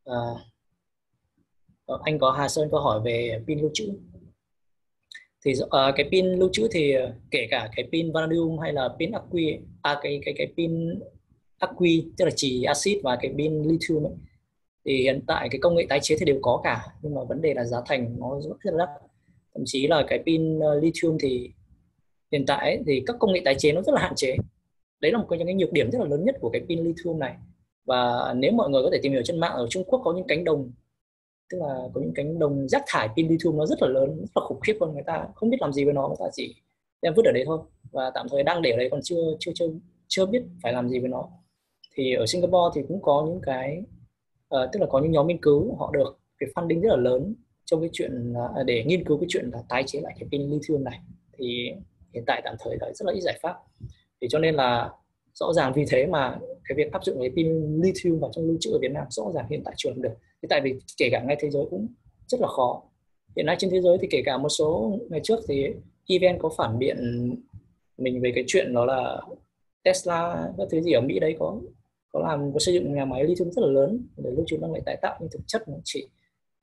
À, ờ, anh có Hà Sơn có hỏi về pin lưu trữ. Thì à, cái pin lưu trữ thì ờ, kể cả cái pin vanadium hay là pin ắc quy à cái cái cái pin ắc quy tức là chỉ axit và cái pin lithium ấy, thì hiện tại cái công nghệ tái chế thì đều có cả nhưng mà vấn đề là giá thành nó rất là đắt. Thậm chí là cái pin lithium thì hiện tại ấy, thì các công nghệ tái chế nó rất là hạn chế đấy là một trong những nhược điểm rất là lớn nhất của cái pin lithium này. Và nếu mọi người có thể tìm hiểu trên mạng ở Trung Quốc có những cánh đồng tức là có những cánh đồng rác thải pin lithium nó rất là lớn rất là khủng khiếp luôn người ta không biết làm gì với nó người ta chỉ đem vứt ở đấy thôi. Và tạm thời đang để ở đấy còn chưa chưa chưa chưa biết phải làm gì với nó. Thì ở Singapore thì cũng có những cái uh, tức là có những nhóm nghiên cứu họ được cái funding rất là lớn trong cái chuyện uh, để nghiên cứu cái chuyện là tái chế lại cái pin lithium này. Thì hiện tại tạm thời là rất là ít giải pháp thì cho nên là rõ ràng vì thế mà cái việc áp dụng cái pin lithium vào trong lưu trữ ở Việt Nam rõ ràng hiện tại chưa làm được. Thì tại vì kể cả ngay thế giới cũng rất là khó. Hiện nay trên thế giới thì kể cả một số ngày trước thì event có phản biện mình về cái chuyện đó là Tesla các thứ gì ở Mỹ đấy có có làm có xây dựng nhà máy lithium rất là lớn để lưu trữ năng lượng tái tạo nhưng thực chất nó chỉ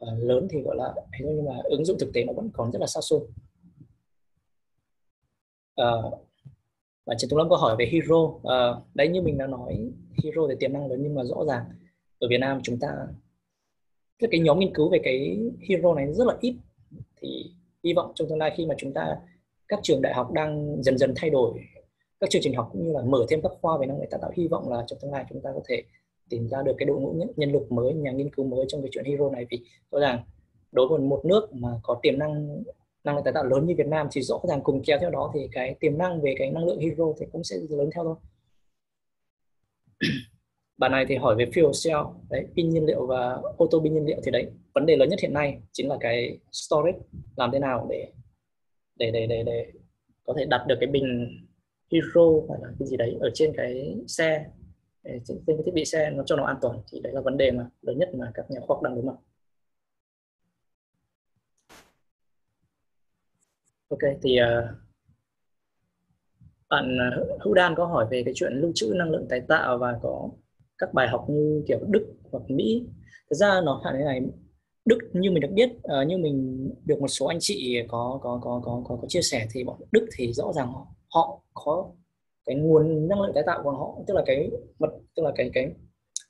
uh, lớn thì gọi là nhưng mà ứng dụng thực tế nó vẫn còn rất là xa xôi. Uh, và Trần Tùng Lâm có hỏi về Hero. Uh, đấy như mình đã nói Hero thì tiềm năng lớn nhưng mà rõ ràng ở Việt Nam chúng ta cái, cái nhóm nghiên cứu về cái Hero này rất là ít. Thì hy vọng trong tương lai khi mà chúng ta các trường đại học đang dần dần thay đổi các chương trình học cũng như là mở thêm các khoa về năng lượng tái tạo hy vọng là trong tương lai chúng ta có thể tìm ra được cái đội ngũ nhân lực mới nhà nghiên cứu mới trong cái chuyện hero này. Vì rõ ràng đối với một nước mà có tiềm năng năng lượng tái tạo lớn như Việt Nam thì rõ ràng cùng kéo theo đó thì cái tiềm năng về cái năng lượng hydro thì cũng sẽ lớn theo thôi. Bạn này thì hỏi về fuel cell đấy pin nhiên liệu và ô tô pin nhiên liệu thì đấy vấn đề lớn nhất hiện nay chính là cái storage làm thế nào để để để để, để có thể đặt được cái bình hydro hoặc là cái gì đấy ở trên cái xe trên, trên cái thiết bị xe nó cho nó an toàn thì đấy là vấn đề mà lớn nhất mà các nhà khoa học đang đối mặt. Ok thì uh, bạn ờ, Hữu Đan có hỏi về cái chuyện lưu trữ năng lượng tái tạo và có các bài học như kiểu Đức hoặc Mỹ. Thực ra nó hạn thế này Đức như mình được biết uh, như mình được một số anh chị có có có có có, có chia sẻ thì bọn Đức thì rõ ràng họ, họ có cái nguồn năng lượng tái tạo của họ tức là cái mật tức là cái cái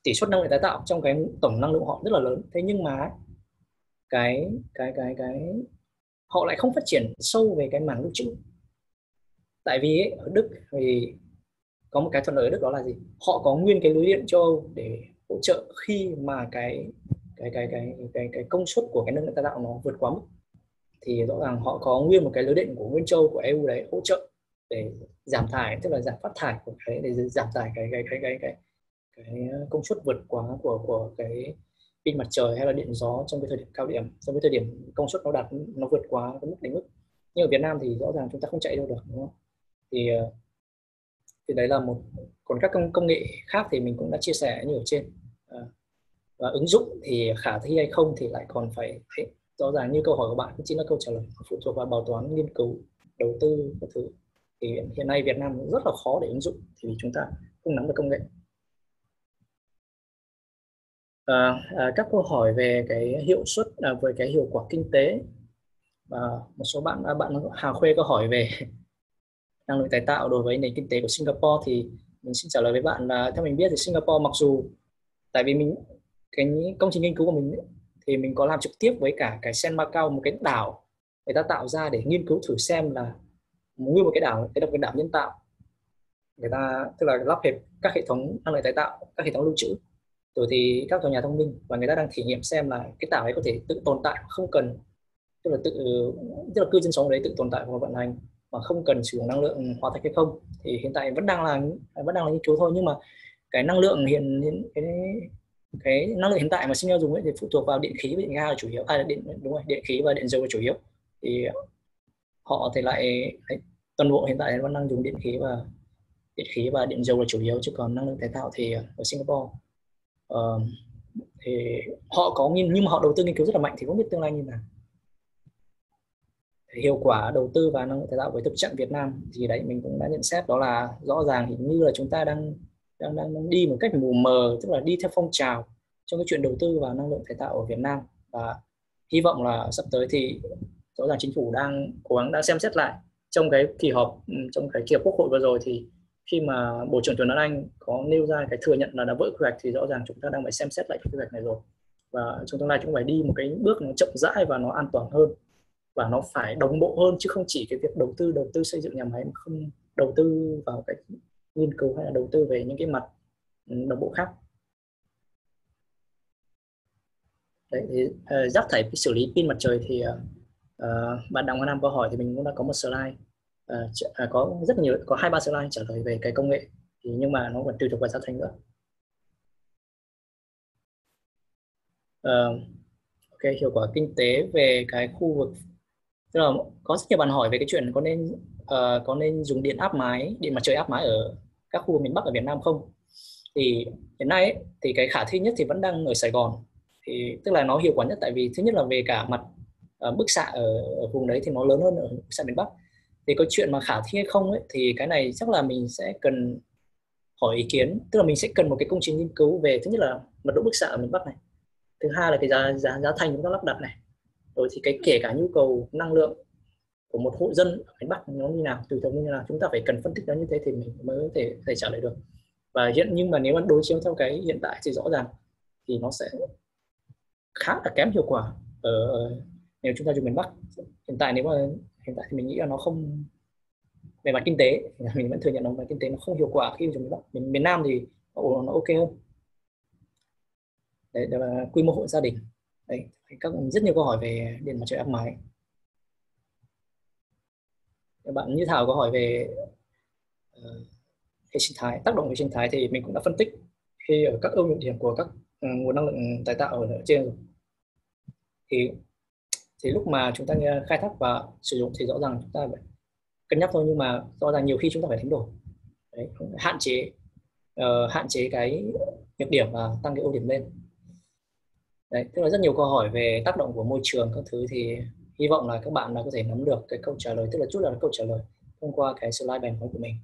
tỷ suất năng lượng tái tạo trong cái tổng năng lượng họ rất là lớn. Thế nhưng mà cái cái cái cái họ lại không phát triển sâu về cái mảng lưu trữ. Tại vì ấy, ở Đức thì có một cái thuận lợi ở Đức đó là gì? Họ có nguyên cái lưới điện châu Âu để hỗ trợ khi mà cái cái cái cái cái cái công suất của cái năng lượng tái tạo nó vượt quá mức. Thì rõ ràng họ có nguyên một cái lưới điện của nguyên châu của EU đấy hỗ trợ để giảm thải tức là giảm phát thải của cái để giảm tải cái cái cái cái cái cái công suất vượt quá của của cái pin mặt trời hay là điện gió trong cái thời điểm cao điểm trong cái thời điểm công suất nó đạt nó vượt quá cái mức đỉnh mức. Nhưng ở Việt Nam thì rõ ràng chúng ta không chạy đâu được đúng không? Thì ờ, thì đấy là một còn các công, công nghệ khác thì mình cũng đã chia sẻ như ở trên. Ờ, và ứng dụng thì khả thi hay không thì lại còn phải thấy rõ ràng như câu hỏi của bạn cũng chính là câu trả lời phụ thuộc vào bảo toán nghiên cứu đầu tư các thứ. Thì hiện nay Việt Nam rất là khó để ứng dụng thì chúng ta không nắm được công nghệ à, à, các câu hỏi về cái hiệu suất à, về cái hiệu quả kinh tế. Và một số bạn à, bạn Hà Khuê có hỏi về năng lượng tái tạo đối với nền kinh tế của Singapore thì mình xin trả lời với bạn là theo mình biết thì Singapore mặc dù tại vì mình cái công trình nghiên cứu của mình thì mình có làm trực tiếp với cả cái Sen Macau một cái đảo người ta tạo ra để nghiên cứu thử xem là nguyên một cái đảo cái là cái đảo nhân tạo. Người ta tức là lắp hệ các hệ thống năng lượng tái tạo các hệ thống lưu trữ rồi thì các tòa nhà thông minh và người ta đang thử nghiệm xem là cái tảo ấy có thể tự tồn tại không cần tức là tự tức là cư dân sống ở đấy tự tồn tại và vận hành mà không cần sử dụng năng lượng hóa thạch hay không. Thì hiện tại vẫn đang là vẫn đang là như chú thôi nhưng mà cái năng lượng hiện, hiện cái cái năng lượng hiện tại mà sinh dùng ấy thì phụ thuộc vào điện khí và điện ga là chủ yếu. À điện đúng rồi điện khí và điện dầu là chủ yếu. Thì họ thì lại toàn bộ hiện tại vẫn đang dùng điện khí và điện khí và điện dầu là chủ yếu chứ còn năng lượng tái tạo thì ở Singapore uh, thì họ có nghiên nhưng mà họ đầu tư nghiên cứu rất là mạnh thì không biết tương lai như nào. Hiệu quả đầu tư vào năng lượng tái tạo với thực trạng Việt Nam thì đấy mình cũng đã nhận xét đó là rõ ràng hình như là chúng ta đang đang đang đi một cách mù mờ tức là đi theo phong trào trong cái chuyện đầu tư vào năng lượng tái tạo ở Việt Nam. Và hy vọng là sắp tới thì rõ ràng chính phủ đang cố gắng đang xem xét lại trong cái kỳ họp ừ, trong cái kỳ họp quốc hội vừa rồi thì khi mà bộ trưởng Trần Tuấn Anh có nêu ra cái thừa nhận là đã vỡ quy hoạch thì rõ ràng chúng ta đang phải xem xét lại cái quy hoạch này rồi. Và trong tương lai chúng phải đi một cái bước nó chậm rãi và nó an toàn hơn. Và nó phải đồng bộ hơn chứ không chỉ cái việc đầu tư đầu tư xây dựng nhà máy mà không đầu tư vào cái nghiên cứu hay là đầu tư về những cái mặt ừ, đồng bộ khác. Đấy thì ờ, uh, rác thải xử lý pin mặt trời thì uh, bạn Đặng Hoa Nam có hỏi thì mình cũng đã có một slide uh, có rất nhiều có hai ba slide trả lời về cái công nghệ thì nhưng mà nó còn tùy thuộc vào giá thành nữa. Uh, ok hiệu quả kinh tế về cái khu vực. Tức là có rất nhiều bạn hỏi về cái chuyện có nên uh, có nên dùng điện áp mái điện mặt trời áp mái ở các khu vực miền Bắc ở Việt Nam không? Thì hiện nay ấy, thì cái khả thi nhất thì vẫn đang ở Sài Gòn. Thì tức là nó hiệu quả nhất tại vì thứ nhất là về cả mặt uh, bức xạ ở, ở vùng đấy thì nó lớn hơn ở bức xạ miền Bắc thì câu chuyện mà khả thi hay không ấy, thì cái này chắc là mình sẽ cần hỏi ý kiến. Tức là mình sẽ cần một cái công trình nghiên cứu về, thứ nhất là mật độ bức xạ ở miền Bắc này. Thứ hai là cái giá giá giá thành chúng ta lắp đặt này. Rồi thì cái kể cả nhu cầu năng lượng của một hộ dân ở miền Bắc nó như nào, tùy thuộc như nào, chúng ta phải cần phân tích nó như thế thì mình mới có thể thể trả lời được. Và hiện, nhưng mà nếu mà đối chiếu theo cái hiện tại thì rõ ràng thì nó sẽ khá là kém hiệu quả ở, nếu chúng ta dùng miền Bắc. Hiện tại nếu mà hiện tại thì mình nghĩ là nó không về mặt kinh tế mình vẫn thừa nhận là về mặt kinh tế nó không hiệu quả khi dùng miền Bắc miền, miền Nam thì nó ok hơn. Đấy, đó là quy mô hộ gia đình. Đấy các rất nhiều câu hỏi về điện mặt trời áp mái. Bạn như thảo có hỏi về uh, hệ sinh thái tác động về sinh thái thì mình cũng đã phân tích khi ở các ưu nhược điểm của các uh, nguồn năng lượng tái tạo ở trên. Rồi thì thì lúc mà chúng ta khai thác và sử dụng thì rõ ràng chúng ta phải cân nhắc thôi nhưng mà rõ ràng nhiều khi chúng ta phải đánh đổi. Đấy, hạn chế uh, hạn chế cái nhược điểm và tăng cái ưu điểm lên. Đấy, tức là rất nhiều câu hỏi về tác động của môi trường các thứ thì hy vọng là các bạn đã có thể nắm được cái câu trả lời tức là chút là câu trả lời thông qua cái slide bài nói của mình.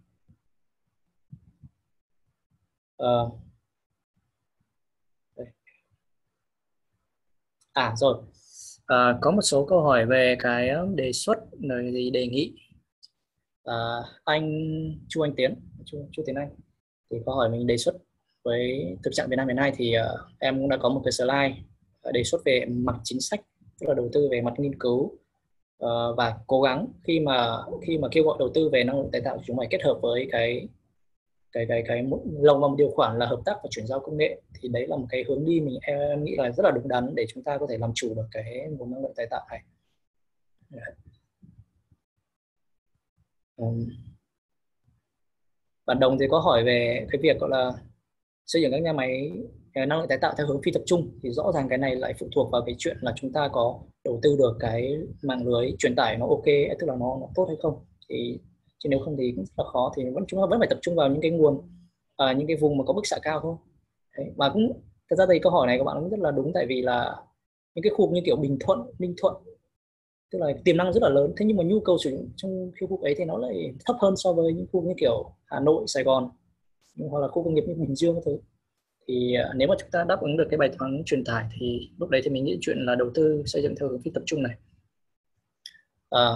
Uh, à rồi à, có một số câu hỏi về cái đề xuất lời gì đề nghị. À, anh chu anh tiến chu, chu tiến anh thì có hỏi mình đề xuất với thực trạng Việt Nam hiện nay thì uh, em cũng đã có một cái slide đề xuất về mặt chính sách tức là đầu tư về mặt nghiên cứu uh, và cố gắng khi mà khi mà kêu gọi đầu tư về năng lượng tái tạo chúng phải kết hợp với cái cái cái cái lồng vào một điều khoản là hợp tác và chuyển giao công nghệ thì đấy là một cái hướng đi mình em, em nghĩ là rất là đúng đắn để chúng ta có thể làm chủ được cái nguồn năng lượng tái tạo này. Um, bạn đồng thì có hỏi về cái việc gọi là xây dựng các nhà máy ờ, năng lượng tái tạo theo hướng phi tập trung thì rõ ràng cái này lại phụ thuộc vào cái chuyện là chúng ta có đầu tư được cái mạng lưới truyền tải nó ok tức là nó, nó tốt hay không? Thì chứ nếu không thì cũng rất là khó thì vẫn chúng ta vẫn phải tập trung vào những cái nguồn uh, những cái vùng mà có bức xạ cao thôi. Đấy. và cũng thật ra thì câu hỏi này các bạn cũng rất là đúng tại vì là những cái khu như kiểu Bình Thuận, Ninh Thuận tức là tiềm năng rất là lớn. Thế nhưng mà nhu cầu sử dụng trong khu vực ấy thì nó lại thấp hơn so với những khu như kiểu Hà Nội, Sài Gòn hoặc là khu công nghiệp như Bình Dương thứ. Thì à, nếu mà chúng ta đáp ứng được cái bài toán truyền tải thì lúc đấy thì mình nghĩ chuyện là đầu tư xây dựng theo hướng phi tập trung này. À,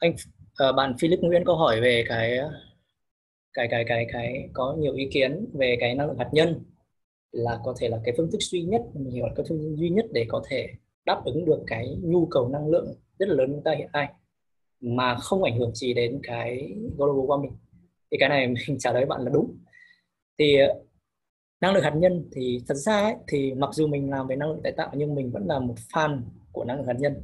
anh ờ, bạn Philip Nguyễn có hỏi về cái cái cái cái cái có nhiều ý kiến về cái năng lượng hạt nhân là có thể là cái phương thức duy nhất mình hiểu là cái phương thức duy nhất để có thể đáp ứng được cái nhu cầu năng lượng rất là lớn của ta hiện nay mà không ảnh hưởng gì đến cái global warming. Thì cái này mình trả lời bạn là đúng. Thì ờ, năng lượng hạt nhân thì thật ra ấy, thì mặc dù mình làm về năng lượng tái tạo nhưng mình vẫn là một fan của năng lượng hạt nhân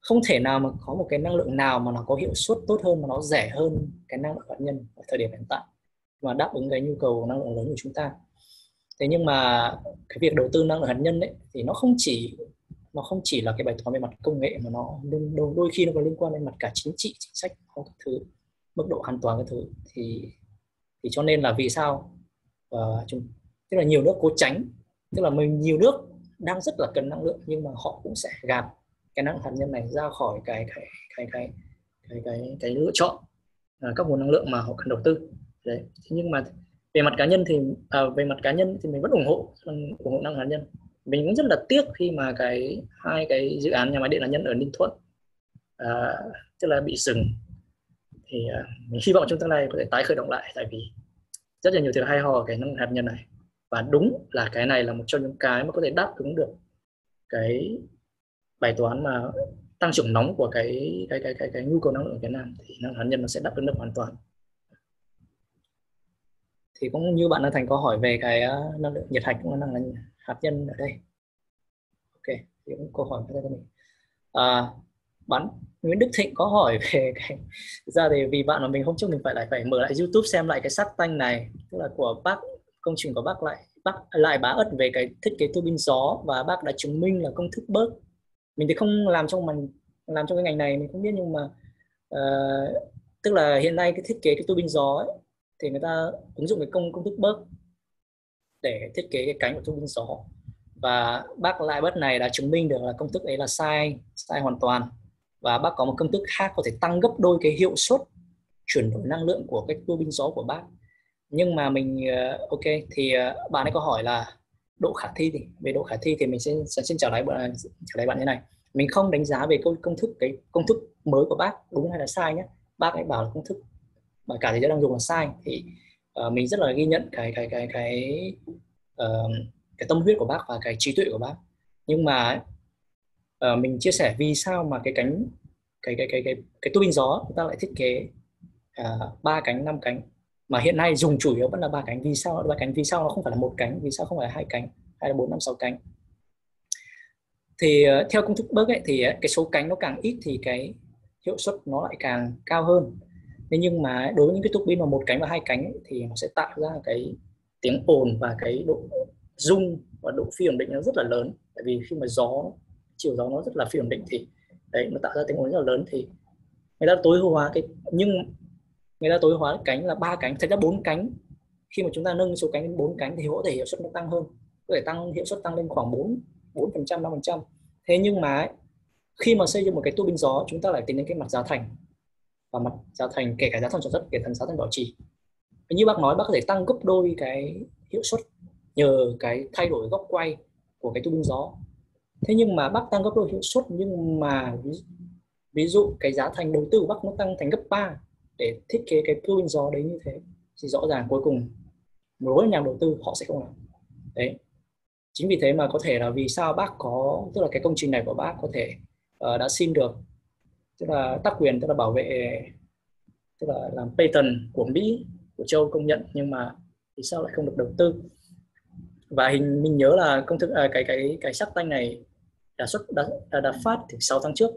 không thể nào mà có một cái năng lượng nào mà nó có hiệu suất tốt hơn mà nó rẻ hơn cái năng lượng hạt nhân ở thời điểm hiện tại và đáp ứng cái nhu cầu năng lượng lớn của chúng ta. Thế nhưng mà cái việc đầu tư năng lượng hạt nhân ấy thì nó không chỉ nó không chỉ là cái bài toán về mặt công nghệ mà nó đôi, đôi khi nó còn liên quan đến mặt cả chính trị chính sách các thứ mức độ an toàn các thứ. Thì thì cho nên là vì sao và chúng tức là nhiều nước cố tránh tức là mình nhiều nước đang rất là cần năng lượng nhưng mà họ cũng sẽ gạt cái năng hạt nhân này ra khỏi cái cái cái cái cái cái, cái lựa chọn uh, các nguồn năng lượng mà họ cần đầu tư. Đấy thế nhưng mà về mặt cá nhân thì à, về mặt cá nhân thì mình vẫn ủng hộ ủng hộ năng hạt nhân. Mình cũng rất là tiếc khi mà cái hai cái dự án nhà máy điện hạt nhân ở Ninh Thuận à, tức là bị dừng. Thì à, mình hy vọng trong tương lai có thể tái khởi động lại tại vì rất là nhiều thứ hay ho cái năng hạt nhân này. Và đúng là cái này là một trong những cái mà có thể đáp ứng được cái bài toán mà tăng trưởng nóng của cái cái cái cái, cái nhu cầu năng lượng ở Việt Nam thì năng hạt nhân nó sẽ đáp ứng được hoàn toàn. Thì cũng như bạn đã thành có hỏi về cái ờ, năng lượng nhiệt hạch cũng là năng lượng hạt nhân ở đây. Ok thì cũng câu hỏi của mình. À, bạn Nguyễn Đức Thịnh có hỏi về cái ra thì vì bạn mà mình hôm trước mình phải lại phải mở lại YouTube xem lại cái sắc tanh này tức là của bác công trình của bác lại bác lại bá ất về cái thiết kế tua bin gió và bác đã chứng minh là công thức bớt mình thì không làm trong mình làm trong cái ngành này mình không biết nhưng mà uh, tức là hiện nay cái thiết kế cái tua bin gió ấy, thì người ta ứng dụng cái công công thức bớt để thiết kế cái cánh của tua bin gió. Và bác lại bất này đã chứng minh được là công thức ấy là sai sai hoàn toàn. Và bác có một công thức khác có thể tăng gấp đôi cái hiệu suất chuyển đổi năng lượng của cái tua bin gió của bác. Nhưng mà mình uh, ok thì uh, bạn ấy có hỏi là độ khả thi thì về độ khả thi thì mình sẽ, sẽ xin trả lời bạn trả lời bạn như này. Mình không đánh giá về công công thức cái công thức mới của bác đúng hay là sai nhé bác ấy bảo là công thức mà cả thế giới đang dùng là sai. Thì uh, mình rất là ghi nhận cái cái cái cái uh, cái tâm huyết của bác và cái trí tuệ của bác. Nhưng mà uh, mình chia sẻ vì sao mà cái cánh cái cái cái cái cái tua bin gió chúng ta lại thiết kế à, ba uh, cánh năm cánh mà hiện nay dùng chủ yếu vẫn là ba cánh vì sao? Ba cánh vì sao nó không phải là một cánh vì sao không phải là hai cánh hay là bốn năm sáu cánh? Thì ờ, theo công thức bớt ấy, thì ờ, cái số cánh nó càng ít thì cái hiệu suất nó lại càng cao hơn. Thế nhưng mà đối với những cái tuốc pin mà một cánh và hai cánh ấy, thì nó sẽ tạo ra cái tiếng ồn và cái độ rung và độ phi ổn định nó rất là lớn. Tại vì khi mà gió chiều gió nó rất là phi ổn định thì đấy nó tạo ra tiếng ồn rất là lớn thì người ta tối ưu hóa cái nhưng người ta tối hóa cánh là ba cánh thành ra bốn cánh. Khi mà chúng ta nâng số cánh lên bốn cánh thì có thể hiệu suất nó tăng hơn. Có thể tăng hiệu suất tăng lên khoảng 4 4 phần trăm năm phần trăm. Thế nhưng mà ấy, khi mà xây dựng một cái tua bin gió chúng ta lại tính đến cái mặt giá thành. Và mặt giá thành kể cả giá thành sản xuất kể cả giá thành bảo trì. Như bác nói bác có thể tăng gấp đôi cái hiệu suất nhờ cái thay đổi góc quay của cái tua bin gió. Thế nhưng mà bác tăng gấp đôi hiệu suất nhưng mà ví, ví dụ cái giá thành đầu tư của bác nó tăng thành gấp 3 để thiết kế cái tua gió đấy như thế thì rõ ràng cuối cùng một với nhà đầu tư họ sẽ không làm. Đấy. Chính vì thế mà có thể là vì sao bác có tức là cái công trình này của bác có thể uh, đã xin được tức là tác quyền tức là bảo vệ tức là làm patent của Mỹ của châu công nhận nhưng mà vì sao lại không được đầu tư? Và hình mình nhớ là công thức à, cái cái cái sắc tanh này đã xuất đã, đã, đã phát từ 6 tháng trước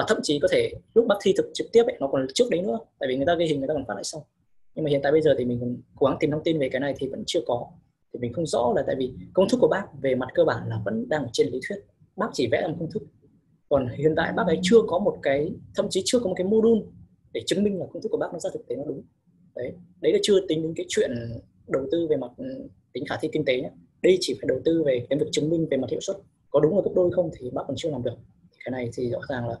và thậm chí có thể lúc bác thi thực trực tiếp ấy, nó còn trước đấy nữa tại vì người ta ghi hình người ta còn phát lại sau. Nhưng mà hiện tại bây giờ thì mình cố gắng tìm thông tin về cái này thì vẫn chưa có. Thì mình không rõ là tại vì công thức của bác về mặt cơ bản là vẫn đang ở trên lý thuyết. Bác chỉ vẽ làm công thức. Còn hiện tại bác ấy chưa có một cái thậm chí chưa có một cái module để chứng minh là công thức của bác nó ra thực tế nó đúng. Đấy đấy là chưa tính đến cái chuyện đầu tư về mặt ừ, tính khả thi kinh tế nhé đây chỉ phải đầu tư về cái việc chứng minh về mặt hiệu suất có đúng là gấp đôi không thì bác còn chưa làm được. Cái này thì rõ ràng là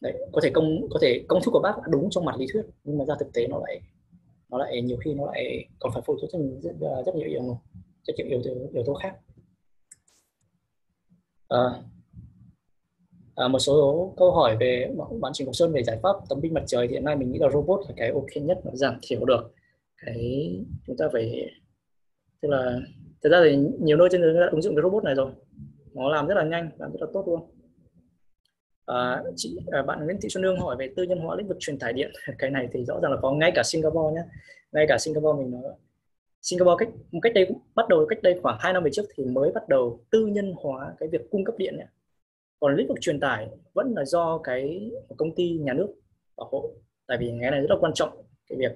đấy có thể công có thể công thức của bác đúng trong mặt lý thuyết nhưng mà ra thực tế nó lại nó lại nhiều khi nó lại còn phải phụ thuộc rất, rất, rất nhiều yếu rất nhiều yếu tố, yếu tố khác. À, à, một số câu hỏi về bạn Trình Ngọc Sơn về giải pháp tấm pin mặt trời thì hiện nay mình nghĩ là robot là cái ok nhất nó giảm thiểu được. Cái chúng ta phải tức là thực ra thì nhiều nơi trên thế giới đã ứng dụng cái robot này rồi. Nó làm rất là nhanh làm rất là tốt luôn à, chị à, bạn Nguyễn Thị Xuân Nương hỏi về tư nhân hóa lĩnh vực truyền tải điện. Cái này thì rõ ràng là có ngay cả Singapore nhé ngay cả Singapore mình nói Singapore cách cách đây bắt đầu cách đây khoảng 2 năm về trước thì mới bắt đầu tư nhân hóa cái việc cung cấp điện này. còn lĩnh vực truyền tải vẫn là do cái công ty nhà nước bảo hộ. Tại vì cái này rất là quan trọng cái việc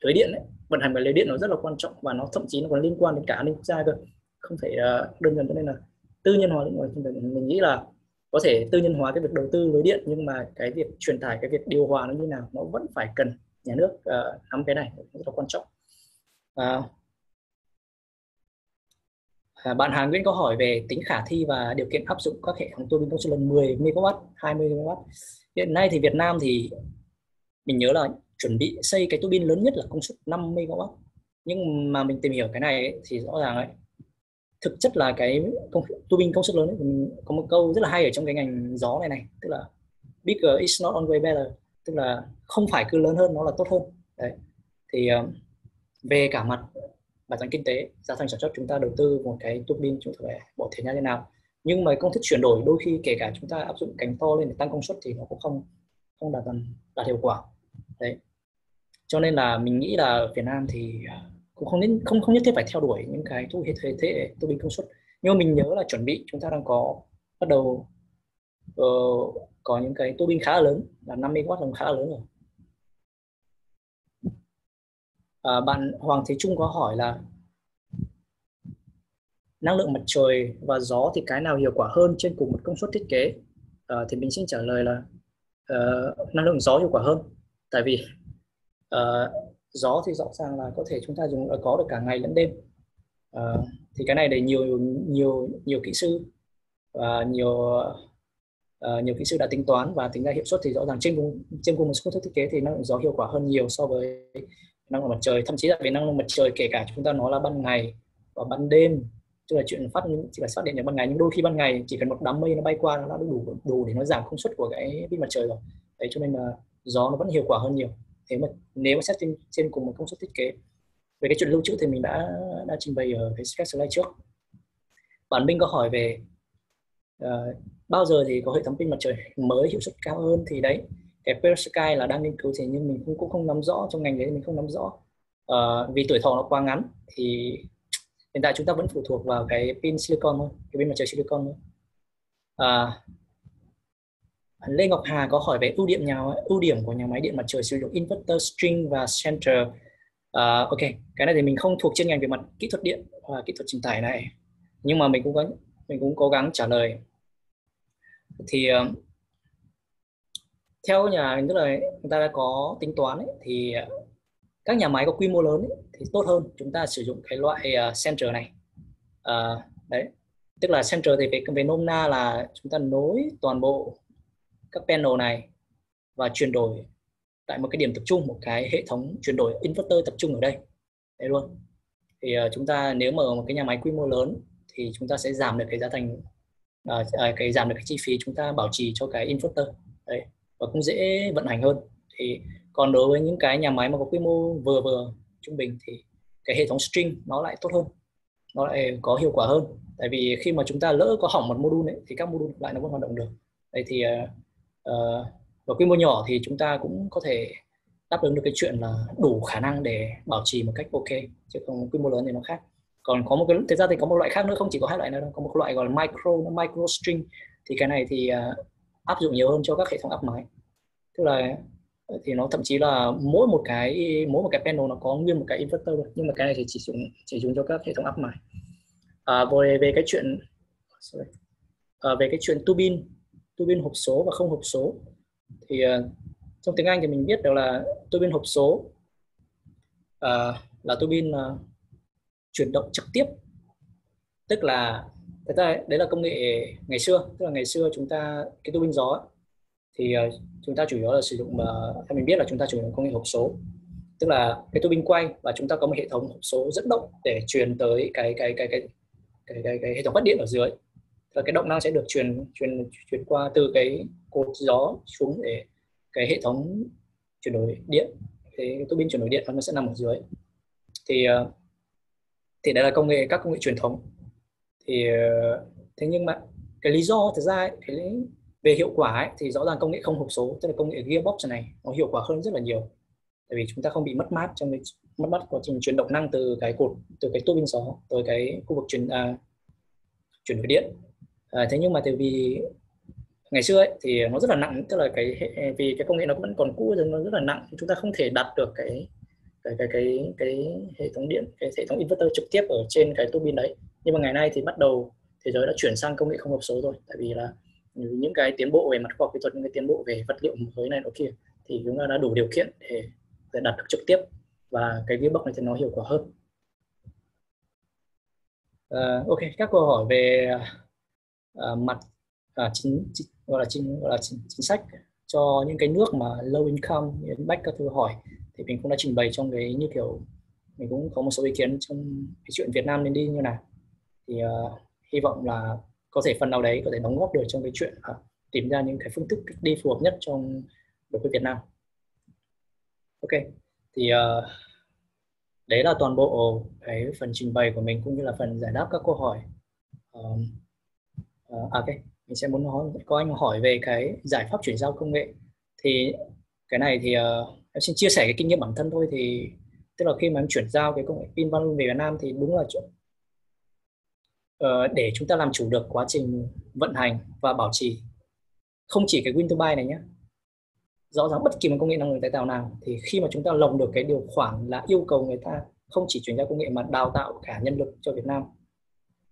lưới điện ấy, vận hành lưới điện nó rất là quan trọng và nó thậm chí nó còn liên quan đến cả an ninh quốc gia cơ. Không thể uh, đơn giản cho nên là tư nhân hóa lĩnh vực mình nghĩ là có thể tư nhân hóa cái việc đầu tư lưới điện nhưng mà cái việc truyền tải cái việc điều hòa nó như nào nó vẫn phải cần nhà nước uh, nắm cái này rất là quan trọng à, À, bạn Hà Nguyễn có hỏi về tính khả thi và điều kiện áp dụng các hệ thống tua bin công suất lớn 10 MW, 20 MW. Hiện nay thì Việt Nam thì mình nhớ là chuẩn bị xây cái tua bin lớn nhất là công suất 5 MW. Nhưng mà mình tìm hiểu cái này ấy, thì rõ ràng ấy, thực chất là cái công tu binh công suất lớn ấy, thì mình có một câu rất là hay ở trong cái ngành gió này này, tức là bigger is not always better, tức là không phải cứ lớn hơn nó là tốt hơn. Đấy. Thì ờ, về cả mặt bài toán kinh tế giá thành sản xuất chúng ta đầu tư một cái tu pin chúng ta phải bỏ tiền ra như nào nhưng mà công thức chuyển đổi đôi khi kể cả chúng ta áp dụng cánh to lên để tăng công suất thì nó cũng không không đạt đạt hiệu quả đấy cho nên là mình nghĩ là Việt Nam thì ờ, cũng không nên không không nhất thiết phải theo đuổi những cái thu hệ thế thế tuốc pin công suất. Nhưng mà mình nhớ là chuẩn bị chúng ta đang có bắt đầu uh, có những cái tua bin khá là lớn là 50 W là khá là lớn rồi. À, bạn Hoàng Thế Trung có hỏi là năng lượng mặt trời và gió thì cái nào hiệu quả hơn trên cùng một công suất thiết kế? À, thì mình xin trả lời là uh, năng lượng gió hiệu quả hơn. Tại vì uh, gió thì rõ ràng là có thể chúng ta dùng ờ, có được cả ngày lẫn đêm. À, thì cái này để nhiều nhiều nhiều kỹ sư và nhiều uh, nhiều kỹ sư đã tính toán và tính ra hiệu suất thì rõ ràng trên cùng trên cùng một công thức thiết kế thì năng lượng gió hiệu quả hơn nhiều so với năng lượng mặt trời. Thậm chí là về năng lượng mặt trời kể cả chúng ta nói là ban ngày và ban đêm tức là chuyện phát chỉ là phát điện được ban ngày nhưng đôi khi ban ngày chỉ cần một đám mây nó bay qua nó đã đủ đủ để nó giảm công suất của cái pin mặt trời rồi. Đấy cho nên là gió nó vẫn hiệu quả hơn nhiều thế mà nếu mà xét trên, trên cùng một công suất thiết kế về cái chuyện lưu trữ thì mình đã đã trình bày ở cái slide trước. Bạn Minh có hỏi về uh, bao giờ thì có hệ thống pin mặt trời mới hiệu suất cao hơn? Thì đấy cái perovskite là đang nghiên cứu thì nhưng mình cũng, cũng không nắm rõ trong ngành đấy mình không nắm rõ. Uh, vì tuổi thọ nó quá ngắn thì hiện tại chúng ta vẫn phụ thuộc vào cái pin silicon thôi cái pin mặt trời silicon thôi. Uh, Lê Ngọc Hà có hỏi về ưu điểm nhà ưu điểm của nhà máy điện mặt trời sử dụng inverter string và center. Uh, ok cái này thì mình không thuộc chuyên ngành về mặt kỹ thuật điện và kỹ thuật truyền tải này nhưng mà mình cũng có mình cũng cố gắng trả lời. Thì uh, theo nhà tức là người ta đã có tính toán ấy, thì các nhà máy có quy mô lớn ấy, thì tốt hơn chúng ta sử dụng cái loại uh, center này. Uh, đấy tức là center thì về về nôm na là chúng ta nối toàn bộ các panel này và chuyển đổi tại một cái điểm tập trung một cái hệ thống chuyển đổi inverter tập trung ở đây. Đấy luôn. Thì uh, chúng ta nếu mở một cái nhà máy quy mô lớn thì chúng ta sẽ giảm được cái giá thành uh, cái giảm được cái chi phí chúng ta bảo trì cho cái inverter. Đấy và cũng dễ vận hành hơn. Thì còn đối với những cái nhà máy mà có quy mô vừa vừa trung bình thì cái hệ thống string nó lại tốt hơn nó lại có hiệu quả hơn. Tại vì khi mà chúng ta lỡ có hỏng một module ấy, thì các module lại nó vẫn hoạt động được. Đấy thì uh, Ờ, và quy mô nhỏ thì chúng ta cũng có thể đáp ứng được cái chuyện là đủ khả năng để bảo trì một cách ok chứ không quy mô lớn thì nó khác. Còn có một cái thực ra thì có một loại khác nữa không chỉ có hai loại nữa đâu có một loại gọi là micro micro string. Thì cái này thì uh, áp dụng nhiều hơn cho các hệ thống áp máy. Tức là ờ, thì nó thậm chí là mỗi một cái mỗi một cái panel nó có nguyên một cái inverter thôi nhưng mà cái này thì chỉ dùng chỉ dùng cho các hệ thống áp máy. À, về về cái chuyện sorry. À, về cái chuyện turbine turbine hộp số và không hộp số. Thì uh, trong tiếng Anh thì mình biết đó là turbine hộp số uh, là turbine uh, ờ, chuyển động trực tiếp. Tức là thật ra đấy là công nghệ ngày xưa. Tức là ngày xưa chúng ta cái turbine gió thì uh, chúng ta chủ yếu là sử dụng uh, theo mình biết là chúng ta chủ yếu công nghệ hộp số. Tức là cái tua bin quay và chúng ta có một hệ thống hộp số dẫn động để truyền tới cái cái cái cái cái, cái, cái hệ thống phát điện ở dưới và cái động năng sẽ được truyền truyền truyền qua từ cái cột gió xuống để cái hệ thống chuyển đổi điện cái tua bin chuyển đổi điện nó sẽ nằm ở dưới. Thì ờ, thì đây là công nghệ các công nghệ truyền thống. Thì ờ, thế nhưng mà cái lý do thực ra ấy, cái về hiệu quả ấy, thì rõ ràng công nghệ không hộp số tức là công nghệ gearbox này nó hiệu quả hơn rất là nhiều. Tại vì chúng ta không bị mất mát trong cái mất mát quá trình chuyển động năng từ cái cột từ cái tua bin gió tới cái khu vực chuyển à, chuyển đổi điện à, thế nhưng mà từ vì ngày xưa ấy, thì nó rất là nặng tức là cái vì cái công nghệ nó vẫn còn cũ rồi nó rất là nặng chúng ta không thể đặt được cái cái cái cái cái hệ thống điện cái hệ thống inverter trực tiếp ở trên cái tua bin đấy. Nhưng mà ngày nay thì bắt đầu thế giới đã chuyển sang công nghệ không hộp số rồi tại vì là những cái tiến bộ về mặt khoa học kỹ thuật những cái tiến bộ về vật liệu mới này nó kia thì chúng ta đã đủ điều kiện để, để đặt được trực tiếp và cái gearbox này thì nó hiệu quả hơn. Uh, ok các câu hỏi về uh, mặt uh, chính, chính gọi là chính gọi là chính, chính sách cho những cái nước mà low income như bách các thứ hỏi. Thì mình cũng đã trình bày trong cái như kiểu mình cũng có một số ý kiến trong cái chuyện Việt Nam nên đi như nào. Thì uh, hy vọng là có thể phần nào đấy có thể đóng góp được trong cái chuyện uh, tìm ra những cái phương thức cách đi phù hợp nhất trong đối với Việt Nam. Ok thì uh, đấy là toàn bộ cái phần trình bày của mình cũng như là phần giải đáp các câu hỏi. Uh, uh, ok. Mình sẽ muốn nói có anh hỏi về cái giải pháp chuyển giao công nghệ. Thì cái này thì uh, em xin chia sẻ cái kinh nghiệm bản thân thôi thì tức là khi mà em chuyển giao cái công nghệ pin văn về Việt Nam thì đúng là uh, để chúng ta làm chủ được quá trình vận hành và bảo trì. Không chỉ cái wind turbine này nhé rõ ràng bất kỳ một công nghệ năng lượng tái tạo nào thì khi mà chúng ta lồng được cái điều khoản là yêu cầu người ta không chỉ chuyển giao công nghệ mà đào tạo cả nhân lực cho Việt Nam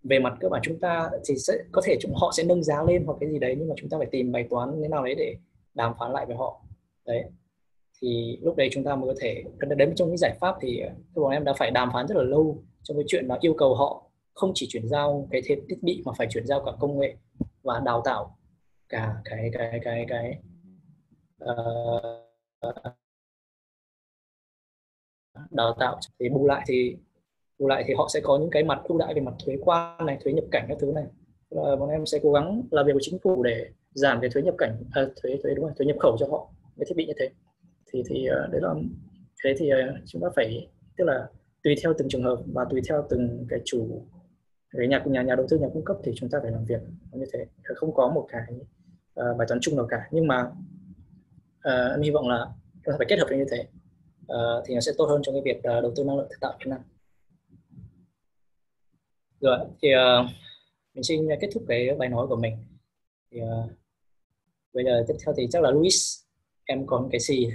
về mặt cơ bản chúng ta thì sẽ có thể chúng họ sẽ nâng giá lên hoặc cái gì đấy nhưng mà chúng ta phải tìm bài toán thế nào đấy để đàm phán lại với họ. Đấy. Thì lúc đấy chúng ta mới có thể đến trong những giải pháp thì các bọn em đã phải đàm phán rất là lâu trong cái chuyện là yêu cầu họ không chỉ chuyển giao cái thiết thiết bị mà phải chuyển giao cả công nghệ và đào tạo cả cái cái cái cái uh, đào tạo. Thì bù lại thì bù lại thì họ sẽ có những cái mặt ưu đãi về mặt thuế quan này thuế nhập cảnh các thứ này. Và bọn em sẽ cố gắng làm việc với chính phủ để giảm cái thuế nhập cảnh à, thuế thuế đúng rồi thuế nhập khẩu cho họ cái thiết bị như thế. Thì thì ờ, đấy là thế thì ờ, chúng ta phải tức là tùy theo từng trường hợp và tùy theo từng cái chủ cái nhà nhà nhà đầu tư nhà cung cấp thì chúng ta phải làm việc như thế. Không có một cái uh, bài toán chung nào cả. Nhưng mà uh, em hy vọng là chúng ta phải kết hợp như thế. Uh, thì nó sẽ tốt hơn trong cái việc uh, đầu tư năng lượng tái tạo Việt Nam rồi thì uh, mình xin kết thúc cái bài nói của mình. Thì uh, bây giờ tiếp theo thì chắc là Luis em còn cái gì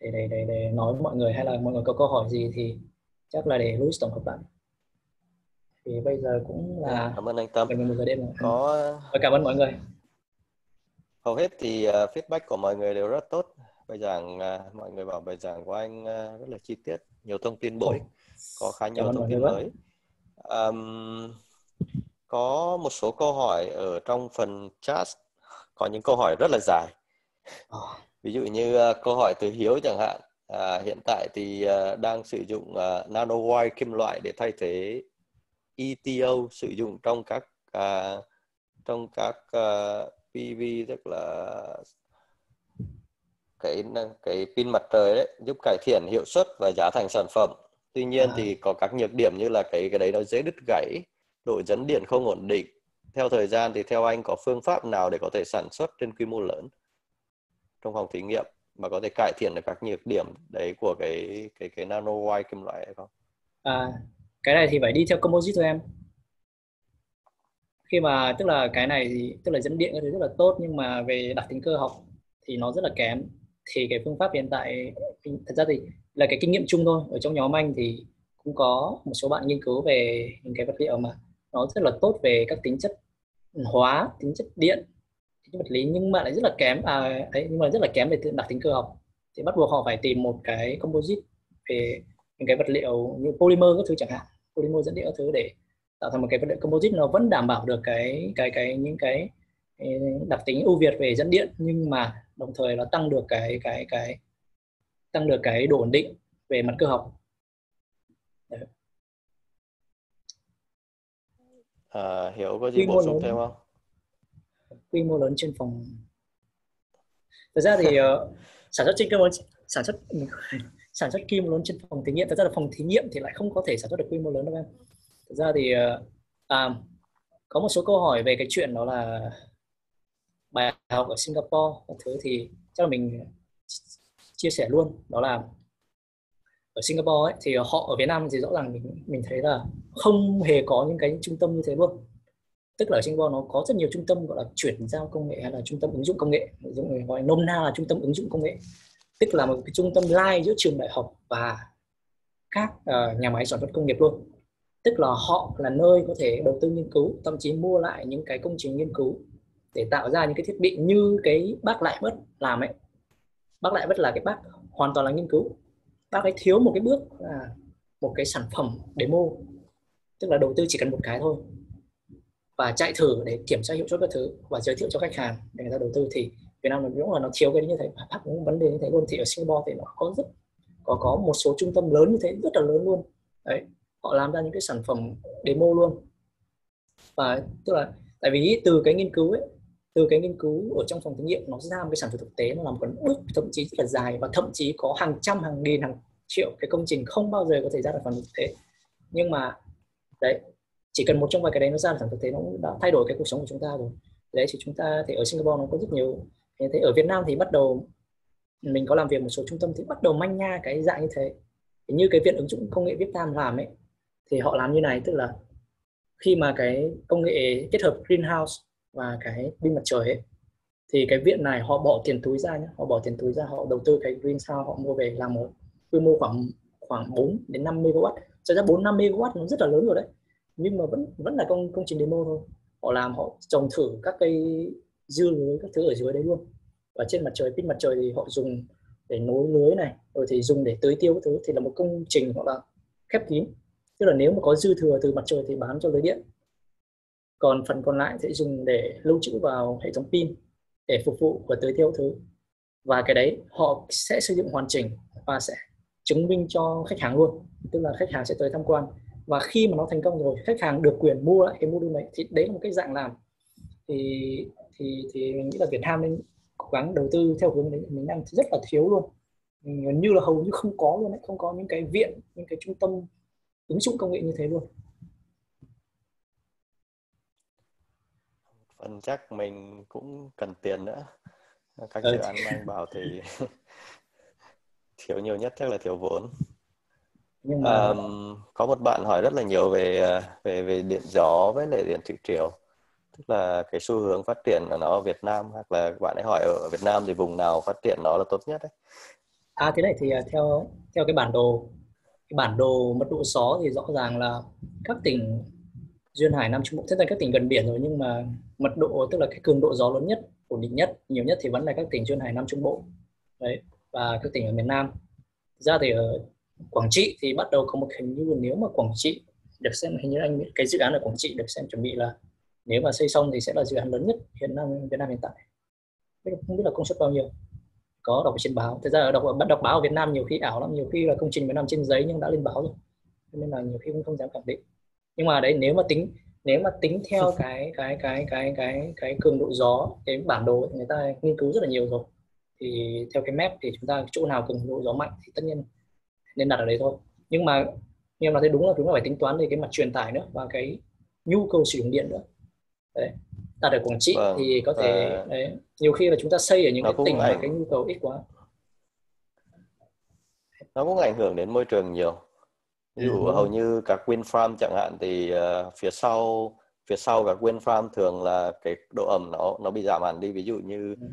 để để để để nói với mọi người hay là mọi người có câu hỏi gì thì chắc là để Luis tổng hợp lại. Thì bây giờ cũng là cảm ơn anh Tâm. một giờ đêm rồi. có và cảm ơn mọi người. Hầu hết thì uh, feedback của mọi người đều rất tốt. Bài giảng uh, mọi người bảo bài giảng của anh uh, rất là chi tiết nhiều thông tin bổ ích có khá nhiều thông tin mới um, có một số câu hỏi ở trong phần chat. Có những câu hỏi rất là dài. Ví dụ như uh, câu hỏi từ hiếu chẳng hạn. À, hiện tại thì uh, đang sử dụng uh, nanowire kim loại để thay thế ETO sử dụng trong các uh, trong các uh, PV tức là cái cái pin mặt trời đấy giúp cải thiện hiệu suất và giá thành sản phẩm tuy nhiên à. thì có các nhược điểm như là cái cái đấy nó dễ đứt gãy độ dẫn điện không ổn định theo thời gian thì theo anh có phương pháp nào để có thể sản xuất trên quy mô lớn trong phòng thí nghiệm mà có thể cải thiện được các nhược điểm đấy của cái cái cái nano wire kim loại hay không? À, cái này thì phải đi theo composite thôi em. Khi mà tức là cái này thì tức là dẫn điện thứ rất là tốt nhưng mà về đặc tính cơ học thì nó rất là kém. Thì cái phương pháp hiện tại thật ra thì là cái kinh nghiệm chung thôi. Ở trong nhóm anh thì cũng có một số bạn nghiên cứu về những cái vật liệu mà nó rất là tốt về các tính chất hóa, tính chất điện tính vật lý nhưng mà lại rất là kém à ấy nhưng mà rất là kém về đặc tính cơ học thì bắt buộc họ phải tìm một cái composite về những cái vật liệu như polymer các thứ chẳng hạn polymer dẫn điện các thứ để tạo thành một cái vật liệu composite nó vẫn đảm bảo được cái cái cái những cái đặc tính ưu việt về dẫn điện nhưng mà đồng thời nó tăng được cái cái cái tăng được cái độ ổn định về mặt cơ học. À, hiểu có gì bổ sung thêm không? quy mô lớn trên phòng. Thật ra thì uh, sản xuất trên quy mô sản xuất sản xuất quy mô lớn trên phòng thí nghiệm thật ra là phòng thí nghiệm thì lại không có thể sản xuất được quy mô lớn đâu em. Thật ra thì uh, à, có một số câu hỏi về cái chuyện đó là bài học ở Singapore các thứ thì chắc là mình chia sẻ luôn đó là ở Singapore ấy, thì họ ở Việt Nam thì rõ ràng mình mình thấy là không hề có những cái trung tâm như thế luôn. Tức là ở Singapore nó có rất nhiều trung tâm gọi là chuyển giao công nghệ hay là trung tâm ứng dụng công nghệ dụng gọi nôm na là trung tâm ứng dụng công nghệ. Tức là một cái trung tâm lai giữa trường đại học và các uh, nhà máy sản xuất công nghiệp luôn. Tức là họ là nơi có thể đầu tư nghiên cứu thậm chí mua lại những cái công trình nghiên cứu để tạo ra những cái thiết bị như cái bác lại mất làm ấy bác lại vẫn là cái bác hoàn toàn là nghiên cứu. Bác ấy thiếu một cái bước là một cái sản phẩm demo. Tức là đầu tư chỉ cần một cái thôi. Và chạy thử để kiểm tra hiệu suất các thứ và giới thiệu cho khách hàng để người ta đầu tư thì Việt Nam đúng là nó thiếu cái như thế. Bác cũng vấn đề như thế luôn. Thì ở Singapore thì nó có rất, có có một số trung tâm lớn như thế, rất là lớn luôn. Đấy, họ làm ra những cái sản phẩm demo luôn. Và tức là, tại vì từ cái nghiên cứu ấy từ cái nghiên cứu ở trong phòng thí nghiệm nó ra một cái sản phẩm thực tế nó làm một bước thậm chí rất là dài và thậm chí có hàng trăm, hàng nghìn, hàng triệu cái công trình không bao giờ có thể ra được phần thực tế. Nhưng mà, đấy, chỉ cần một trong vài cái đấy nó ra sản phẩm thực tế nó đã thay đổi cái cuộc sống của chúng ta rồi. Đấy, thì chúng ta thì ở Singapore nó có rất nhiều, thế ở Việt Nam thì bắt đầu mình có làm việc một số trung tâm thì bắt đầu manh nha cái dạng như thế. Thì như cái viện ứng dụng công nghệ Việt Nam làm ấy, thì họ làm như này, tức là khi mà cái công nghệ kết hợp greenhouse và cái pin mặt trời ấy, thì cái viện này họ bỏ tiền túi ra nhé họ bỏ tiền túi ra, họ đầu tư cái greenhouse họ mua về làm một, quy mô khoảng khoảng 4 đến 5 megawatt. Cho ra 4 5 megawatt nó rất là lớn rồi đấy, nhưng mà vẫn vẫn là công công trình demo thôi. Họ làm, họ trồng thử các cây dưa lưới, các thứ ở dưới đấy luôn. Và trên mặt trời, pin mặt trời thì họ dùng để nối lưới này, rồi thì dùng để tưới tiêu các thứ, thì là một công trình họ là khép kín. Tức là nếu mà có dư thừa từ mặt trời thì bán cho lưới điện còn phần còn lại sẽ dùng để lưu trữ vào hệ thống pin để phục vụ và tới thiếu thứ. Và cái đấy, họ sẽ xây dựng hoàn chỉnh và sẽ chứng minh cho khách hàng luôn. Tức là khách hàng sẽ tới tham quan. Và khi mà nó thành công rồi, khách hàng được quyền mua lại cái module này, thì đấy là một cái dạng làm. Thì thì thì mình nghĩ là Việt Nam nên cố gắng đầu tư theo hướng đấy. Mình đang rất là thiếu luôn. Gần như là hầu như không có luôn đấy. Không có những cái viện, những cái trung tâm ứng dụng công nghệ như thế luôn. Phần chắc mình cũng cần tiền nữa. Các ừ. dự án mà anh bảo thì thiếu nhiều nhất chắc là thiếu vốn. Nhưng mà um, có một bạn hỏi rất là nhiều về về về điện gió với lại điện thủy triều. Tức là cái xu hướng phát triển của nó ở Việt Nam hoặc là bạn ấy hỏi ở Việt Nam thì vùng nào phát triển nó là tốt nhất đấy à thế này thì à, theo theo cái bản đồ cái bản đồ mật độ gió thì rõ ràng là các tỉnh duyên hải nam trung bộ tất cả các tỉnh gần biển rồi nhưng mà mật độ, tức là cái cường độ gió lớn nhất, ổn định nhất, nhiều nhất thì vẫn là các tỉnh duyên hải nam trung bộ, đấy, và các tỉnh ở miền nam. Thực ra thì ở quảng trị thì bắt đầu có một hình như nếu mà quảng trị được xem, hình như anh cái dự án ở quảng trị được xem chuẩn bị là nếu mà xây xong thì sẽ là dự án lớn nhất hiện nay Việt Nam hiện tại. Không biết là công suất bao nhiêu? Có đọc trên báo. Thực ra đọc, bắt đọc báo ở Việt Nam nhiều khi ảo lắm, nhiều khi là công trình Việt Nam trên giấy nhưng đã lên báo rồi. Nên là nhiều khi cũng không dám khẳng định. Nhưng mà đấy, nếu mà tính nếu mà tính theo cái cái cái cái cái cái cường độ gió cái bản đồ người ta nghiên cứu rất là nhiều rồi. Thì theo cái map thì chúng ta chỗ nào cường độ gió mạnh thì tất nhiên nên đặt ở đấy thôi. Nhưng mà nhưng mà thấy đúng là chúng ta phải tính toán về cái mặt truyền tải nữa và cái nhu cầu sử dụng điện nữa. Đấy đặt ở quảng trị vâng. thì có thể à... đấy, nhiều khi là chúng ta xây ở những nó cái tỉnh ảnh... mà cái nhu cầu ít quá. Nó cũng ảnh hưởng đến môi trường nhiều ví dụ ừ. hầu như các wind farm chẳng hạn thì uh, phía sau phía sau các wind farm thường là cái độ ẩm nó nó bị giảm hẳn đi ví dụ như ừ.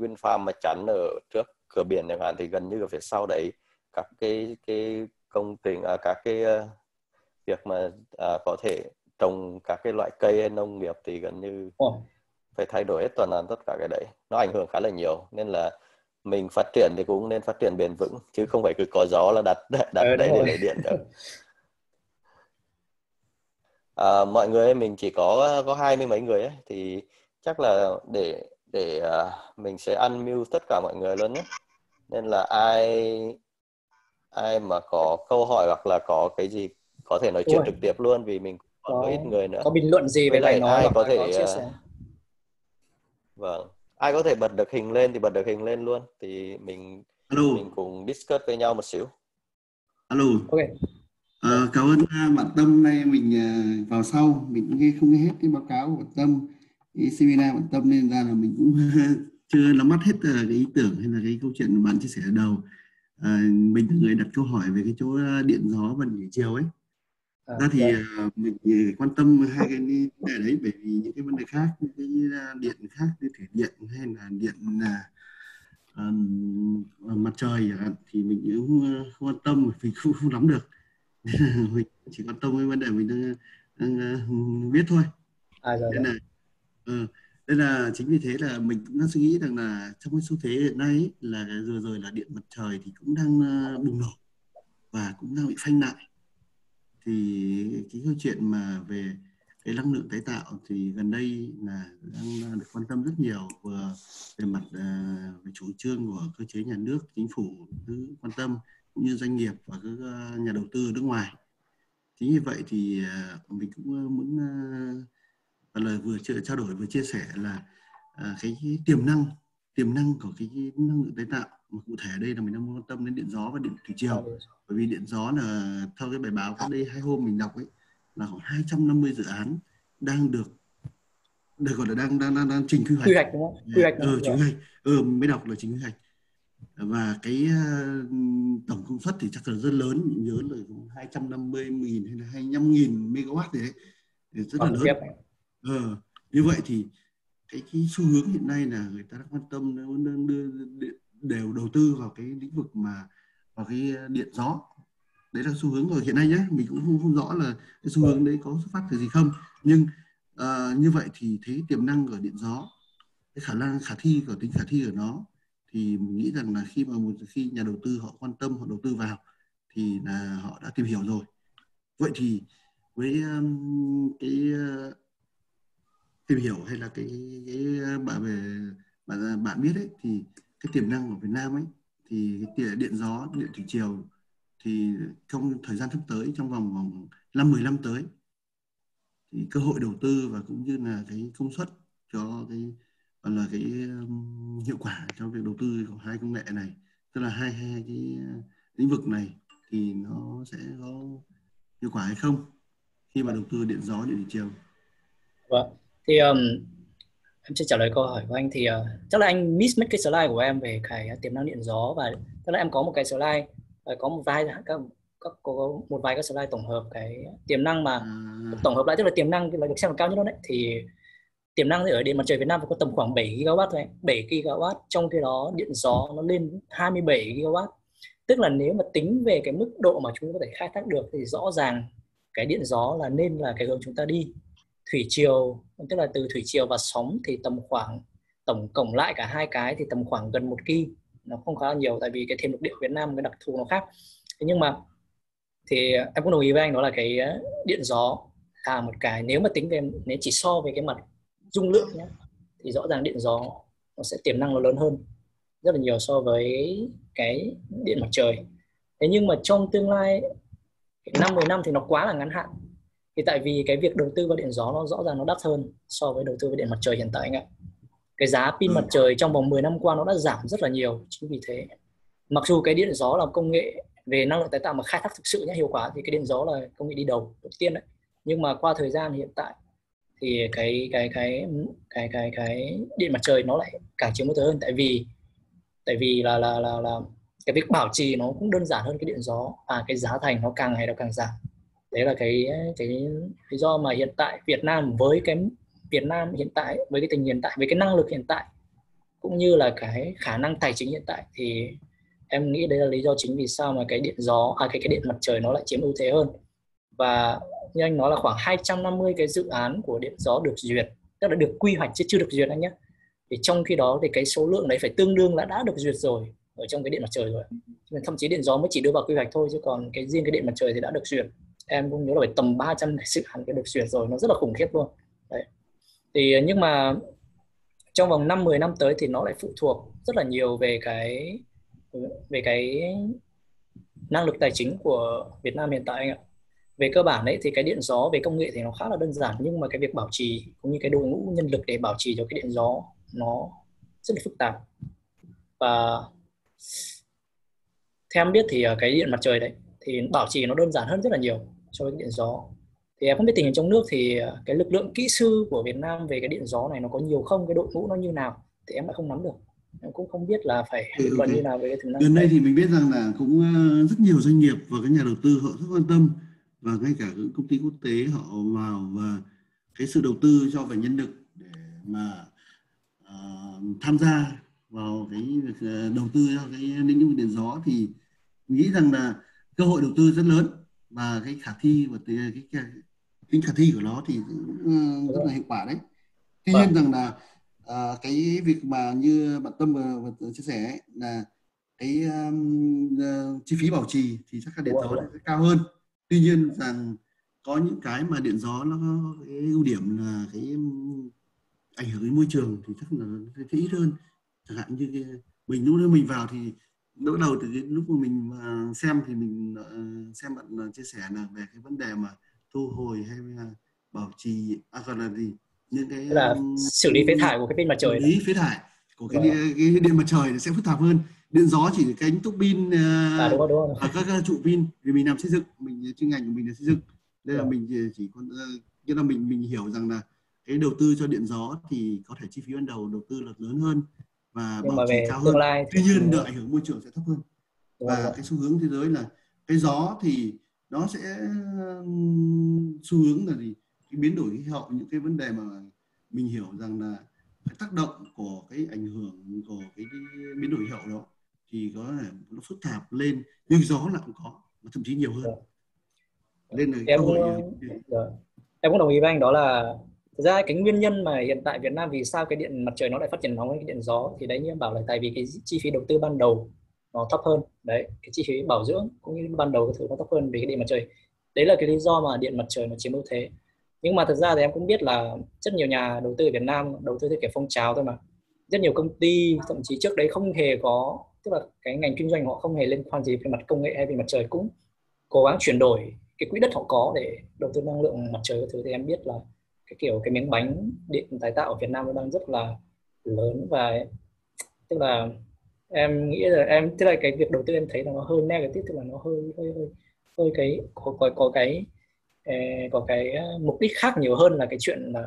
wind farm mà chắn ở trước cửa biển chẳng hạn thì gần như ở phía sau đấy các cái cái công trình à, các cái uh, việc mà à, có thể trồng các cái loại cây hay nông nghiệp thì gần như oh. phải thay đổi hết toàn là tất cả cái đấy nó ảnh hưởng khá là nhiều nên là mình phát triển thì cũng nên phát triển bền vững chứ không phải cứ có gió là đặt đặt ừ, đấy để lấy điện được à, mọi người mình chỉ có có hai mươi mấy người ấy thì chắc là để để uh, mình sẽ ăn unmute tất cả mọi người luôn nhé. Nên là ai ai mà có câu hỏi hoặc là có cái gì có thể nói chuyện trực tiếp luôn vì mình có, có ít người nữa. có bình luận gì về lại nói có thể có chia sẻ. Uh, vâng ai có thể bật được hình lên thì bật được hình lên luôn. Thì mình Alo. mình cùng discuss với nhau một xíu. Alo. Ok. À, cảm ơn à, bạn tâm. Nay mình à, vào sau mình nghe không nghe hết cái báo cáo của tâm cái seminar bạn tâm nên ra là mình cũng chưa nắm mắt hết cái ý tưởng hay là cái câu chuyện bạn chia sẻ ở đầu. À, mình là người đặt câu hỏi về cái chỗ điện gió và nghỉ chiều ấy à, ra thì uh, mình quan tâm hai cái vấn đề đấy bởi vì những cái vấn đề khác những cái điện khác như thủy điện hay là điện uh, mặt trời thì mình cũng không quan tâm vì không không nắm được. Mình chỉ quan tâm với vấn đề mình đang, đang biết thôi. À, rồi, nên là uh, nên là chính vì thế là mình cũng đang suy nghĩ rằng là trong cái xu thế hiện nay ấy, là rồi rồi là điện mặt trời thì cũng đang bùng nổ và cũng đang bị phanh lại thì cái câu chuyện mà về cái năng lượng tái tạo thì gần đây là đang được quan tâm rất nhiều vừa về mặt uh, về chủ trương của cơ chế nhà nước chính phủ cứ quan tâm cũng như doanh nghiệp và các uh, nhà đầu tư ở nước ngoài. Chính vì vậy thì uh, mình cũng muốn uh, và lời vừa trao đổi vừa chia sẻ là uh, cái, tiềm năng tiềm năng của cái năng lượng tái tạo mà cụ thể đây là mình đang quan tâm đến điện gió và điện thủy triều. Bởi vì điện gió là theo cái bài báo cách đây hai hôm mình đọc ấy là khoảng 250 dự án đang được được gọi là đang đang đang, đang trình quy hoạch. Quy hoạch đúng không? Quy hoạch ừ, trình quy hoạch. Ừ mới đọc là trình quy hoạch. Và cái uh, tổng công suất thì chắc là rất lớn mình nhớ là 250 nghìn hay là 25 nghìn megawatt đấy. Rất là lớn. ừ, như vậy thì cái cái xu hướng hiện nay là người ta đang quan tâm đang đưa đều đầu tư vào cái lĩnh vực mà vào cái ờ, điện gió. Đấy là xu hướng rồi. Hiện nay nhé mình cũng không, không rõ là cái xu hướng đấy có xuất phát từ gì không. Nhưng uh, như vậy thì thấy tiềm năng ở điện gió cái khả năng khả thi của tính khả thi của nó thì mình nghĩ rằng là khi mà một khi nhà đầu tư họ quan tâm họ đầu tư vào thì là họ đã tìm hiểu rồi. Vậy thì với um, cái uh, tìm hiểu hay là cái, cái bạn về bạn bạn biết đấy thì cái tiềm năng của Việt Nam ấy thì cái điện gió điện thủy triều thì trong thời gian sắp tới trong vòng vòng năm 10 năm tới thì cơ hội đầu tư và cũng như là cái công suất cho cái gọi là cái um, hiệu quả trong việc đầu tư của hai công nghệ này tức là hai hai cái uh, lĩnh vực này thì nó sẽ có hiệu quả hay không khi mà đầu tư điện gió điện thủy triều. Vâng. Thì um, em sẽ trả lời câu hỏi của anh thì uh, chắc là anh miss mất cái slide của em về cái tiềm năng điện gió và tức là em có một cái slide uh, có một vài các các có một vài các slide tổng hợp cái tiềm năng mà à. tổng hợp lại tức là tiềm năng là được xem là cao nhất đó đấy. Thì tiềm năng thì ở điện mặt trời Việt Nam có tầm khoảng 7 gigawatt thôi 7 gigawatt trong khi đó điện gió nó lên 27 gigawatt. Tức là nếu mà tính về cái mức độ mà chúng ta có thể khai thác được thì rõ ràng cái điện gió là nên là cái hướng chúng ta đi thủy triều, tức là từ thủy triều và sóng thì tầm khoảng, tổng cộng lại cả hai cái thì tầm khoảng gần một ki. Nó không khá là nhiều tại vì cái thêm lục địa Việt Nam cái đặc thù nó khác. Thế nhưng mà thì em cũng đồng ý với anh, đó là cái ờ, điện gió là một cái, nếu mà tính về, nếu chỉ so về cái mặt dung lượng nhé thì rõ ràng điện gió nó sẽ tiềm năng nó lớn hơn rất là nhiều so với cái điện mặt trời. Thế nhưng mà trong tương lai, năm 10 năm thì nó quá là ngắn hạn thì tại vì cái việc đầu tư vào điện gió nó rõ ràng nó đắt hơn so với đầu tư vào điện mặt trời hiện tại anh ạ. Cái giá pin mặt trời trong vòng 10 năm qua nó đã giảm rất là nhiều chính vì thế. Mặc dù cái điện gió là công nghệ về năng lượng tái tạo mà khai thác thực sự nhé hiệu quả thì cái điện gió là công nghệ đi đầu đầu tiên đấy. Nhưng mà qua thời gian hiện tại thì cái cái cái cái cái cái điện mặt trời nó lại càng chiếm ưu thế hơn. Tại vì tại vì là là là là cái việc bảo trì nó cũng đơn giản hơn cái điện gió. À cái giá thành nó càng ngày nó càng giảm đấy là cái cái lý do mà hiện tại Việt Nam với cái Việt Nam hiện tại, với cái tình hiện tại, với cái năng lực hiện tại, cũng như là cái khả năng tài chính hiện tại, thì em nghĩ đấy là lý do chính vì sao mà cái điện gió à cái cái điện mặt trời nó lại chiếm ưu thế hơn. Và như anh nói là khoảng 250 cái dự án của điện gió được duyệt, tức là được quy hoạch chứ chưa được duyệt anh nhé. Thì trong khi đó thì cái số lượng đấy phải tương đương là đã được duyệt rồi ở trong cái điện mặt trời rồi. Thậm chí điện gió mới chỉ đưa vào quy hoạch thôi, chứ còn cái riêng cái điện mặt trời thì đã được duyệt em cũng nhớ là phải tầm 300 đại dự hẳn cái được duyệt rồi, nó rất là khủng khiếp luôn. Đấy. Thì ờ, nhưng mà trong vòng 5 10 năm tới thì nó lại phụ thuộc rất là nhiều về cái về cái năng lực tài chính của Việt Nam hiện tại anh ạ. Về cơ bản đấy thì cái điện gió, về công nghệ thì nó khá là đơn giản, nhưng mà cái việc bảo trì cũng như cái đội ngũ nhân lực để bảo trì cho cái điện gió nó rất là phức tạp. Và theo em biết thì ờ, cái điện mặt trời đấy thì bảo trì nó đơn giản hơn rất là nhiều với cái điện gió. Thì em không biết tình hình trong nước thì à, cái lực lượng kỹ sư của Việt Nam về cái điện gió này nó có nhiều không? Cái đội ngũ nó như nào? Thì em lại không nắm được. Em cũng không biết là phải ừ, okay. như nào về cái tính năng gần đây thì mình biết rằng là cũng à, rất nhiều doanh nghiệp và các nhà đầu tư họ rất quan tâm. Và ngay cả những công ty quốc tế họ vào và cái sự đầu tư cho về nhân lực để mà uh, tham gia vào cái việc đầu tư cho cái lĩnh vực điện gió thì nghĩ rằng là cơ hội đầu tư rất lớn và cái khả thi và cái cái tính khả thi của nó thì uh, rất là hiệu quả đấy. Tuy nhiên rằng là uh, cái việc mà như bạn tâm vừa, vừa chia sẻ ấy, là cái um, uh, chi phí bảo trì thì chắc là điện gió sẽ cao hơn. Tuy nhiên rằng có những cái mà điện gió nó có cái ưu điểm là cái ảnh hưởng đến môi trường thì chắc là sẽ ít hơn. Chẳng hạn như cái, mình lúc mình vào thì lúc đầu từ cái lúc mà mình xem thì mình ờ, xem bạn chia sẻ là về cái vấn đề mà thu hồi hay là bảo trì à còn là gì những cái là xử lý phế thải của cái pin mặt trời xử lý phế thải của cái, vâng. điện, cái điện mặt trời sẽ phức tạp hơn điện gió chỉ cánh túc pin à, đúng rồi, đúng rồi. các, các trụ pin vì mình làm xây dựng mình chuyên ngành của mình là xây dựng đây là dạ. mình chỉ còn như là mình mình hiểu rằng là cái đầu tư cho điện gió thì có thể chi phí ban đầu đầu tư là lớn hơn và bảo trì cao hơn. lai tuy nhiên được ảnh hưởng môi trường sẽ thấp hơn. Và rồi. cái xu hướng thế giới là cái gió thì nó sẽ xu hướng là gì? Cái biến đổi khí hậu những cái vấn đề mà mình hiểu rằng là cái tác động của cái ảnh hưởng của cái, cái biến đổi khí hậu đó thì có thể nó phức tạp lên nhưng gió là cũng có và thậm chí nhiều hơn. Nên là em cũng, dạ. em cũng đồng ý với anh đó là thực ra cái nguyên nhân mà hiện tại Việt Nam vì sao cái điện mặt trời nó lại phát triển nóng hơn cái điện gió thì đấy như em bảo là tại vì cái chi phí đầu tư ban đầu nó thấp hơn. Đấy, cái chi phí bảo dưỡng cũng như ban đầu cái thứ nó thấp hơn vì cái điện mặt trời. Đấy là cái lý do mà điện mặt trời nó chiếm ưu thế. Nhưng mà thật ra thì em cũng biết là rất nhiều nhà đầu tư ở Việt Nam đầu tư theo kiểu phong trào thôi mà. Rất nhiều công ty, thậm chí trước đấy không hề có, tức là cái ngành kinh doanh họ không hề liên quan gì về mặt công nghệ hay về mặt trời, cũng cố gắng chuyển đổi cái quỹ đất họ có để đầu tư năng lượng mặt trời thứ. Thì em biết là cái kiểu cái miếng bánh điện tái tạo ở Việt Nam nó đang rất là lớn và tức là em nghĩ là em tức là cái việc đầu tư em thấy là nó hơi negative tức là nó hơi hơi hơi hơi cái có có, có cái có cái mục đích khác nhiều hơn là cái chuyện là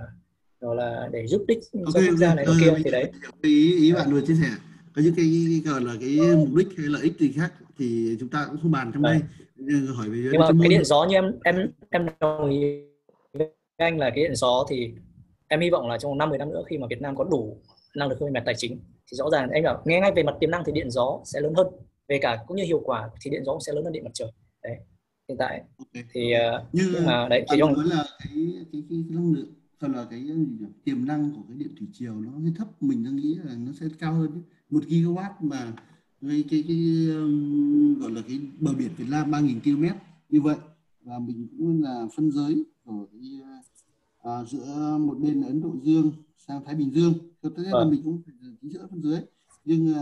đó là để giúp đích okay, cho quốc gia này okay, kia thì đấy. ý ý bạn vừa chia sẻ. Có những cái, gọi là cái mục đích hay lợi ích gì khác thì chúng ta cũng không bàn trong đây. Nhưng hỏi về nhưng mà cái điện gió như em em em đồng ý với anh là cái điện gió thì em hy vọng là trong năm 10 năm nữa khi mà Việt Nam có đủ năng lực về mặt tài chính thì rõ ràng anh bảo nghe ngay về mặt tiềm năng thì điện gió sẽ lớn hơn. Về cả cũng như hiệu quả thì điện gió sẽ lớn hơn điện mặt trời. Đấy hiện tại okay. thì uh, như nhưng mà đấy thì trong nói là cái cái, cái, năng lượng hoặc là cái tiềm năng của cái điện thủy triều nó hơi thấp mình đang nghĩ là nó sẽ cao hơn một gigawatt mà cái cái, cái gọi là cái bờ biển Việt Nam 3.000 km như vậy và mình cũng là phân giới ở cái, uh, giữa một bên là Ấn Độ Dương sang Thái Bình Dương. Cho tới là vâng. mình cũng chính giữa phân dưới. Nhưng uh,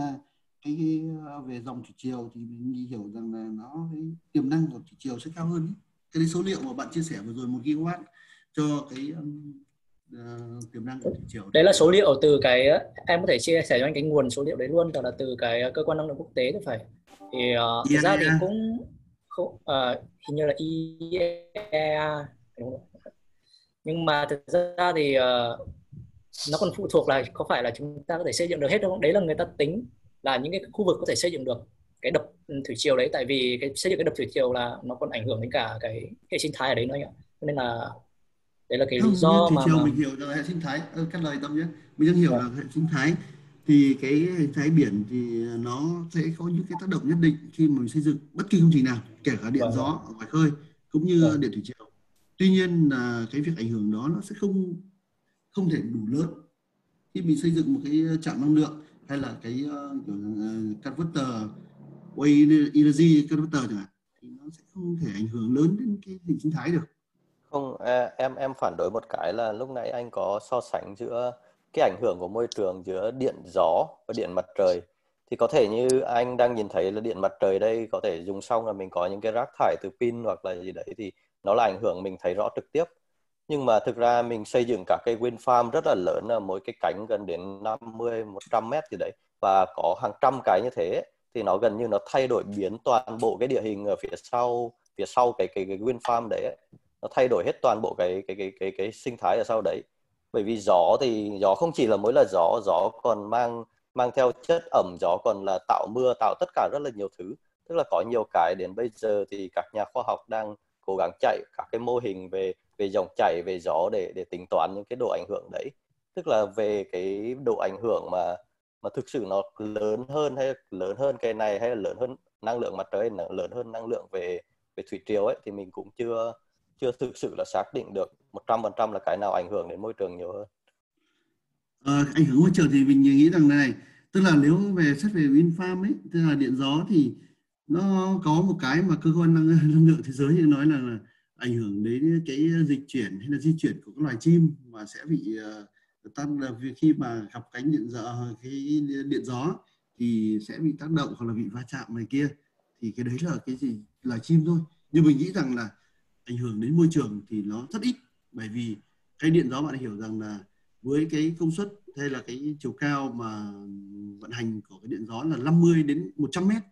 cái, cái về dòng thủy triều thì mình hiểu rằng là nó cái tiềm năng của thủy triều sẽ cao hơn cái số liệu mà bạn chia sẻ vừa rồi một gigawatt cho cái um, uh, tiềm năng của thị trường đấy là số liệu từ cái em có thể chia sẻ cho anh cái nguồn số liệu đấy luôn đó là từ cái cơ quan năng lượng quốc tế thì phải. Thì uh, thực ra thì cũng không uh, hình như là IEA nhưng mà thực ra thì uh, nó còn phụ thuộc là có phải là chúng ta có thể xây dựng được hết không? Đấy là người ta tính là những cái khu vực có thể xây dựng được cái đập thủy triều đấy. Tại vì cái xây dựng cái đập thủy triều là nó còn ảnh hưởng đến cả cái hệ sinh thái ở đấy nữa anh ạ. Nên là đấy là cái lý do mà, mà mình hiểu là hệ sinh thái. Ừ, các lời tâm nhé. Mình đang hiểu là hệ sinh thái. Thì cái hệ thái biển thì nó sẽ có những cái tác động nhất định khi mà mình xây dựng bất kỳ công trình nào kể cả điện vâng. gió ở ngoài khơi cũng như vâng. điện thủy triều tuy nhiên là cái việc ảnh hưởng đó nó sẽ không không thể đủ lớn khi mình xây dựng một cái ờ, trạm năng lượng hay là cái uh, converter way energy converter chẳng hạn thì nó sẽ không thể ảnh hưởng lớn đến cái hệ sinh thái được không, em em phản đối một cái là lúc nãy anh có so sánh giữa cái ảnh hưởng của môi trường giữa điện gió và điện mặt trời. Thì có thể như anh đang nhìn thấy là điện mặt trời đây có thể dùng xong là mình có những cái rác thải từ pin hoặc là gì đấy thì nó là ảnh hưởng mình thấy rõ trực tiếp. Nhưng mà thực ra mình xây dựng cả cái wind farm rất là lớn ở mỗi cái cánh gần đến 50 100 mét gì đấy và có hàng trăm cái như thế, thì nó gần như nó thay đổi biến toàn bộ cái địa hình ở phía sau phía sau cái cái cái wind farm đấy nó thay đổi hết toàn bộ cái cái cái cái cái sinh thái ở sau đấy. Bởi vì gió thì, gió không chỉ là mỗi là gió gió còn mang mang theo chất ẩm, gió còn là tạo mưa, tạo tất cả rất là nhiều thứ. Tức là có nhiều cái đến bây giờ thì các nhà khoa học đang cố gắng chạy các cái mô hình về về dòng chảy về gió để để tính toán những cái độ ảnh hưởng đấy tức là về cái độ ảnh hưởng mà mà thực sự nó lớn hơn hay lớn hơn cái này hay là lớn hơn năng lượng mặt trời lớn hơn năng lượng về về thủy triều ấy thì mình cũng chưa chưa thực sự là xác định được 100% là cái nào ảnh hưởng đến môi trường nhiều hơn. À, ảnh hưởng môi trường thì mình nghĩ rằng này, tức là nếu về xét về wind farm ấy, tức là điện gió thì nó có một cái mà cơ quan năng, năng lượng thế giới như nói là, là ảnh hưởng đến cái dịch chuyển hay là di chuyển của các loài chim mà sẽ bị ờ, uh, tăng là khi mà gặp cánh điện gió ờ, cái điện gió thì sẽ bị tác động hoặc là bị va chạm này kia. Thì cái đấy là cái gì? Là chim thôi. Nhưng mình nghĩ rằng là ảnh hưởng đến môi trường thì nó rất ít. Bởi vì cái điện gió bạn hiểu rằng là với cái công suất hay là cái chiều cao mà vận hành của cái điện gió là 50 đến 100 mét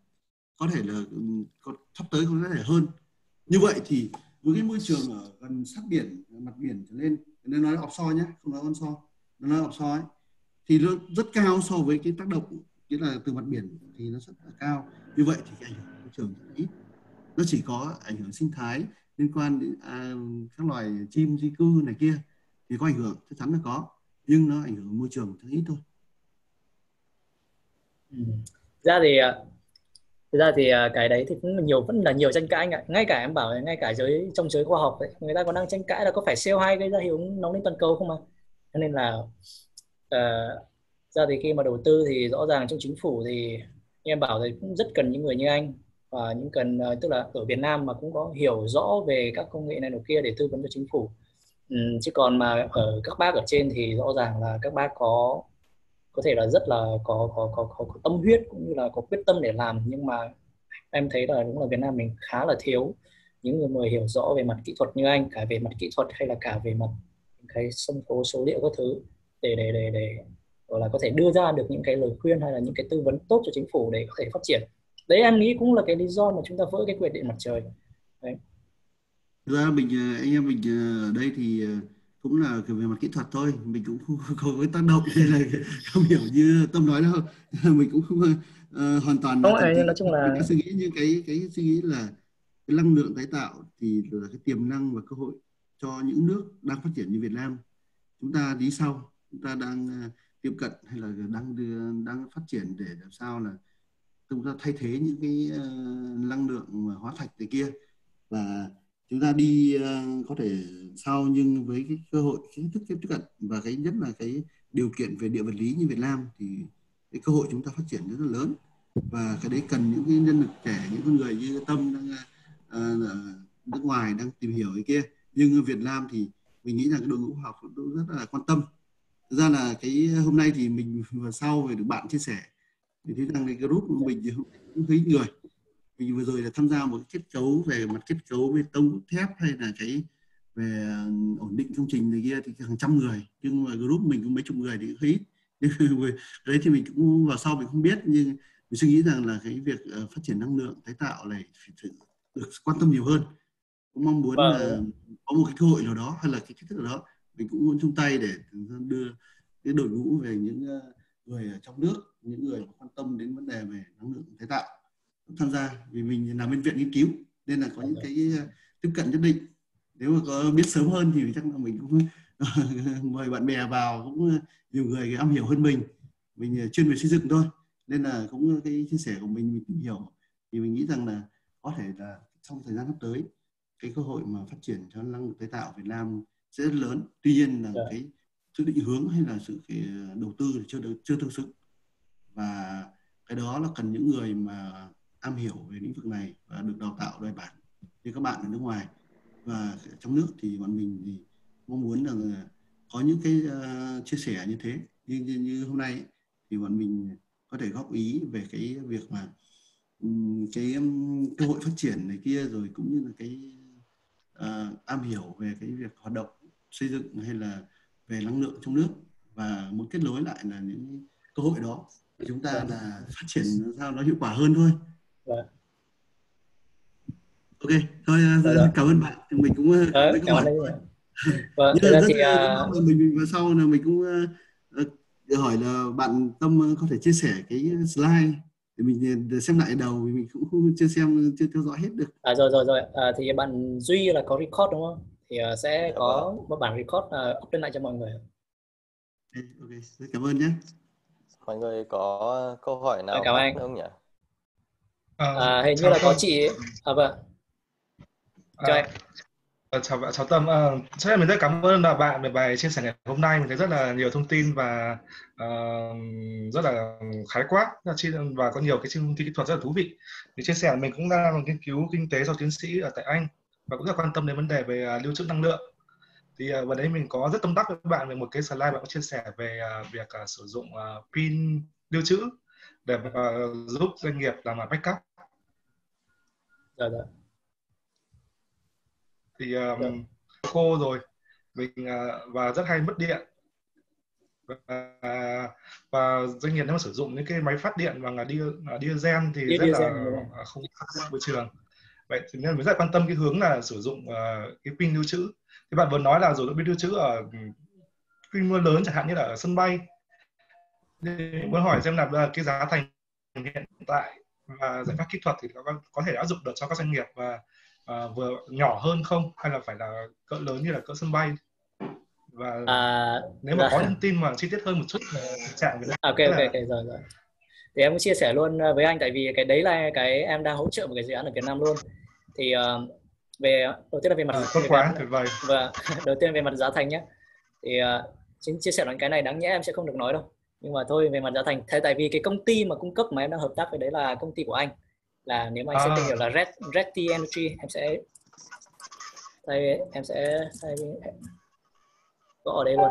có thể là ừ, có sắp tới có thể hơn. Như vậy thì với cái môi trường ở gần sát biển mặt biển trở lên nên nói offshore nhé không nói onshore nó nói offshore ấy, thì nó rất cao so với cái tác động nghĩa là từ mặt biển thì nó rất là cao. Như vậy thì cái ảnh hưởng môi trường rất ít. Nó chỉ có ảnh hưởng sinh thái liên quan đến à, các loài chim di cư này kia thì có ảnh hưởng chắc chắn là có nhưng nó ảnh hưởng môi trường rất ít thôi. Ừ. ra thì à, thực ra thì à, cái đấy thì cũng nhiều vẫn là nhiều tranh cãi ngại ngay cả em bảo ngay cả giới trong giới khoa học ấy, người ta còn đang tranh cãi là có phải CO2 gây ra hiệu ứng nóng lên toàn cầu không mà cho nên là uh, ra thì khi mà đầu tư thì rõ ràng trong chính phủ thì em bảo thì cũng rất cần những người như anh. Và những cần ờ, tức là ở Việt Nam mà cũng có hiểu rõ về các công nghệ này nọ kia để tư vấn cho chính phủ. Ừ, chứ còn mà ở các bác ở trên thì rõ ràng là các bác có có thể là rất là có có có có, có tâm huyết cũng như là có quyết tâm để làm nhưng mà em thấy là đúng là Việt Nam mình khá là thiếu những người người hiểu rõ về mặt kỹ thuật như anh cả về mặt kỹ thuật hay là cả về mặt cái sân khấu số liệu các thứ để để để để gọi là có thể đưa ra được những cái lời khuyên hay là những cái tư vấn tốt cho chính phủ để có thể phát triển. Đấy em nghĩ cũng là cái lý do mà chúng ta vỡ cái quyền điện mặt trời. Đấy. Ra mình ờ, anh em mình ờ, ở đây thì ờ, cũng là về mặt kỹ thuật thôi mình cũng không, không có tác động hay là không hiểu như tâm nói đâu. Mình cũng không uh, hoàn toàn không ấy, nói chung là mình suy nghĩ như cái cái suy nghĩ là cái năng lượng tái tạo thì là cái tiềm năng và cơ hội cho những nước đang phát triển như Việt Nam. Chúng ta đi sau chúng ta đang uh, tiếp cận hay là đang đưa, đang phát triển để làm sao là chúng ta thay thế những cái uh, năng lượng hóa thạch này kia. Và chúng ta đi uh, có thể sau nhưng với cái cơ hội cái thức tiếp cận và cái nhất là cái điều kiện về địa vật lý như Việt Nam thì cái cơ hội chúng ta phát triển rất là lớn. Và cái đấy cần những cái nhân lực trẻ những con người như tâm đang uh, nước ngoài đang tìm hiểu cái kia. Nhưng ở Việt Nam thì mình nghĩ rằng cái đội ngũ học cũng rất là quan tâm. Thực ra là cái hôm nay thì mình vừa sau về được bạn chia sẻ. Thì thấy rằng cái group của mình cũng thấy người mình vừa rồi là tham gia một kết cấu về mặt kết cấu bê tông thép hay là cái về ờ, ổn định công trình này kia thì hàng trăm người. Nhưng mà group mình cũng mấy chục người thì ít. Nhưng đấy thì mình cũng vào sau mình không biết. Nhưng mình suy nghĩ rằng là cái việc ờ, phát triển năng lượng tái tạo này phải được quan tâm nhiều hơn. Cũng mong muốn vâng. là có một cái cơ hội nào đó hay là cái cách thức nào đó mình cũng muốn chung tay để đưa cái đội ngũ về những ờ, người ở trong nước những người quan tâm đến vấn đề về năng lượng tái tạo tham gia vì mình làm bên viện nghiên cứu nên là có những cái ờ, tiếp cận nhất định. Nếu mà có biết sớm hơn thì chắc là mình cũng mời bạn bè vào cũng ờ, nhiều người am hiểu hơn mình. Mình chuyên về xây dựng thôi. Nên là cũng cái chia sẻ của mình mình tìm hiểu. Thì mình nghĩ rằng là có thể là trong thời gian sắp tới cái cơ hội mà phát triển cho năng lượng tái tạo Việt Nam sẽ rất lớn. Tuy nhiên là. Dạ. cái sự định hướng hay là sự cái đầu tư thì chưa được chưa tương xứng và cái đó là cần những người mà am hiểu về lĩnh vực này và được đào tạo bài bản như các bạn ở nước ngoài và trong nước thì bọn mình thì mong muốn là có những cái uh, chia sẻ như thế. Như, như như hôm nay thì bọn mình có thể góp ý về cái việc mà um, cái um, cơ hội phát triển này kia rồi cũng như là cái uh, am hiểu về cái việc hoạt động xây dựng hay là về năng lượng trong nước. Và muốn kết nối lại là những cơ hội đó. Chúng ta là phát triển sao nó hiệu quả hơn thôi. Ok, thôi dạ, dạ. cảm ơn bạn. Mình cũng ờ, ờ, cảm ơn Vâng, Nhưng rất, thì uh... mình, mình sau là mình cũng uh, hỏi là bạn Tâm có thể chia sẻ cái slide để mình xem lại đầu vì mình cũng không chưa xem chưa theo dõi hết được. À rồi rồi rồi. À, thì bạn Duy là có record đúng không? Thì uh, sẽ dạ, có vâng. một bản record uh, up lên lại cho mọi người. Ok, ok. Cảm ơn nhé. Mọi người có câu hỏi nào cảm ơn không nhỉ? À, à, hình như là có chị à vâng. Cho à, em. chào chào tâm. À, trước mình rất cảm ơn là bạn về bài chia sẻ ngày hôm nay. Mình thấy rất là nhiều thông tin và uh, rất là khái quát. Và có nhiều cái chương kỹ thuật rất là thú vị. Mình chia sẻ mình cũng đang nghiên cứu kinh tế do tiến sĩ ở tại anh và cũng rất quan tâm đến vấn đề về uh, lưu trữ năng lượng. Thì uh, vào đấy mình có rất tâm đắc với bạn về một cái slide bạn có chia sẻ về uh, việc uh, sử dụng uh, pin lưu trữ để uh, giúp doanh nghiệp làm backup dạ dạ. Thì um, dạ. khô rồi. Mình uh, và rất hay mất điện. Và, và doanh nghiệp nếu mà sử dụng những cái máy phát điện bằng đi diesel thì đi rất diesel là không? phát môi trường. Vậy thì nên mình rất quan tâm cái hướng là sử dụng uh, cái pin lưu trữ. Thì bạn vừa nói là sử dụng pin lưu trữ ở quy mô lớn chẳng hạn như là ở sân bay. Thì muốn hỏi xem là cái giá thành hiện tại và giải pháp kỹ thuật thì có, có thể áp dụng được cho các doanh nghiệp và uh, vừa nhỏ hơn không? Hay là phải là cỡ lớn như là cỡ sân bay? Và à, nếu mà dạ. có thông tin mà chi tiết hơn một chút về trạng à, ok ok ok rồi rồi. Thì em cũng chia sẻ luôn với anh tại vì cái đấy là cái em đang hỗ trợ một cái dự án ở Việt Nam luôn. Thì uh, về đầu tiên là về mặt à, tốt quá tuyệt vời. Và đầu tiên về mặt giá thành nhé thì uh, chính chia sẻ đến cái này đáng nhẽ em sẽ không được nói đâu nhưng mà thôi về mặt giá thành thế tại vì cái công ty mà cung cấp mà em đang hợp tác với đấy là công ty của anh. Là nếu mà anh à. sẽ tìm hiểu là Red Red Tea Energy em sẽ đây em sẽ đây, gõ ở đây luôn.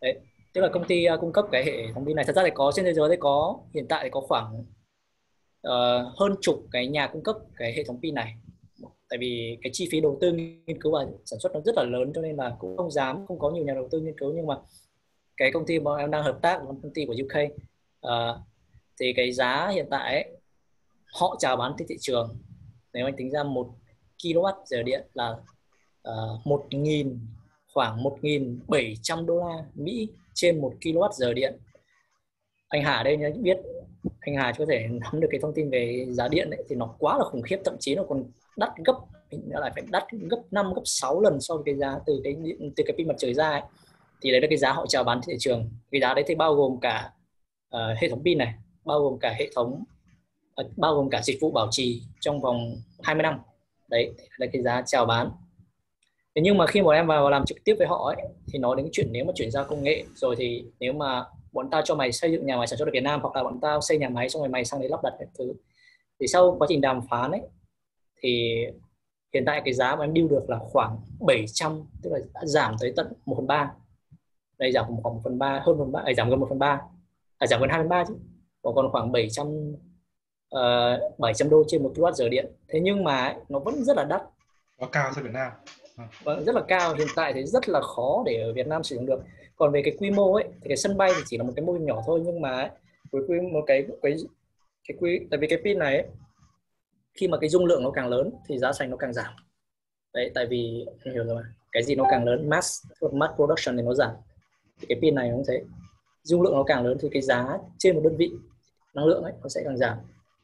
Đấy tức là công ty uh, cung cấp cái hệ thống pin này. Thật ra thì có trên thế giới thì có hiện tại thì có khoảng uh, hơn chục cái nhà cung cấp cái hệ thống pin này tại vì cái chi phí đầu tư nghiên cứu và sản xuất nó rất là lớn cho nên là cũng không dám không có nhiều nhà đầu tư nghiên cứu. Nhưng mà cái công ty mà em đang hợp tác là công ty của UK uh, ờ, thì cái giá hiện tại ấy, họ chào bán trên thị trường. Nếu anh tính ra một kW giờ điện là uh, một nghìn khoảng 1.700 đô la Mỹ trên một kW giờ điện. Anh Hà đây nhá biết anh Hà có thể nắm được cái thông tin về giá điện ấy, thì nó quá là khủng khiếp thậm chí nó còn đắt gấp nó lại phải đắt gấp 5 gấp 6 lần so với cái giá từ cái từ cái pin mặt trời ra ấy. thì đấy là cái giá họ chào bán thị trường. Cái giá đấy thì bao gồm cả uh, hệ thống pin này bao gồm cả hệ thống uh, bao gồm cả dịch vụ bảo trì trong vòng 20 năm. Đấy là cái giá chào bán. Thế nhưng mà khi bọn em vào làm trực tiếp với họ ấy thì nói đến cái chuyện nếu mà chuyển giao công nghệ rồi thì nếu mà bọn tao cho mày xây dựng nhà máy sản xuất ở Việt Nam hoặc là bọn tao xây nhà máy xong rồi mày sang đấy lắp đặt cái thứ. Thì sau quá trình đàm phán ấy thì hiện tại cái giá mà em deal được là khoảng 700 tức là đã giảm tới tận 1 phần 3 đây giảm khoảng 1 phần 3 hơn 1 phần 3 à, giảm gần 1 phần 3 à, giảm gần 2 phần 3 chứ. Còn còn khoảng 700 uh, 700 đô trên một kWh giờ điện. Thế nhưng mà nó vẫn rất là đắt. Nó cao so Việt Nam. Vâng rất là cao. Hiện tại thì rất là khó để ở Việt Nam sử dụng được. Còn về cái quy mô ấy thì cái sân bay thì chỉ là một cái mô hình nhỏ thôi nhưng mà với quy một cái cái cái quy tại vì cái pin này ấy, khi mà cái dung lượng nó càng lớn thì giá thành nó càng giảm. Đấy, tại vì hiểu rồi mà. Cái gì nó càng lớn, mass mass production thì nó giảm. Thì cái pin này cũng thế. Dung lượng nó càng lớn thì cái giá trên một đơn vị, năng lượng ấy, nó sẽ càng giảm.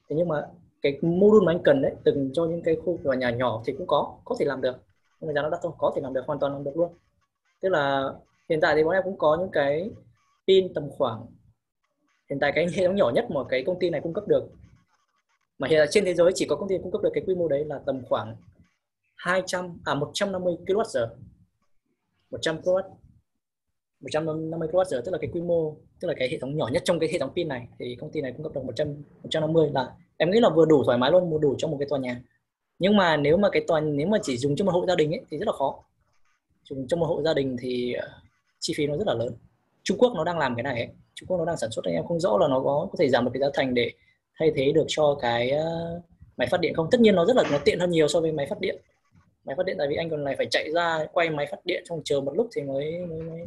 Thế nhưng mà cái module mà anh cần đấy từng cho những cái khu tòa nhà nhỏ thì cũng có có thể làm được. Nhưng mà giá nó đắt thôi, có thể làm được, hoàn toàn làm được luôn. Tức là hiện tại thì bọn em cũng có những cái pin tầm khoảng, hiện tại cái hệ thống nhỏ nhất mà cái công ty này cung cấp được mà hiện tại trên thế giới chỉ có công ty cung cấp được cái quy mô đấy là tầm khoảng 200 à 150 kWh. 100 kW 150 kWh, tức là cái quy mô, tức là cái hệ thống nhỏ nhất trong cái hệ thống pin này. Thì công ty này cung cấp được 100 150 là em nghĩ là vừa đủ thoải mái luôn, vừa đủ cho một cái tòa nhà. Nhưng mà nếu mà cái tòa, nếu mà chỉ dùng cho một hộ gia đình ấy, thì rất là khó. Dùng cho một hộ gia đình thì ờ, chi phí nó rất là lớn. Trung Quốc nó đang làm cái này ấy. Trung Quốc nó đang sản xuất em không rõ là nó có có thể giảm được cái giá thành để thay thế được cho cái uh, máy phát điện không? Tất nhiên nó rất là nó tiện hơn nhiều so với máy phát điện. Máy phát điện tại vì anh còn này phải chạy ra quay máy phát điện trong chờ một lúc thì mới, mới, mới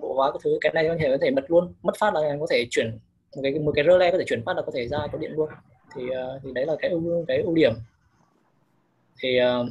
bộ hóa cái thứ. Cái này có thể có thể bật luôn. Mất phát là có thể chuyển một cái một cái relay có thể chuyển phát là có thể ra có điện luôn. Thì uh, thì đấy là cái ưu cái ưu điểm. Thì uh,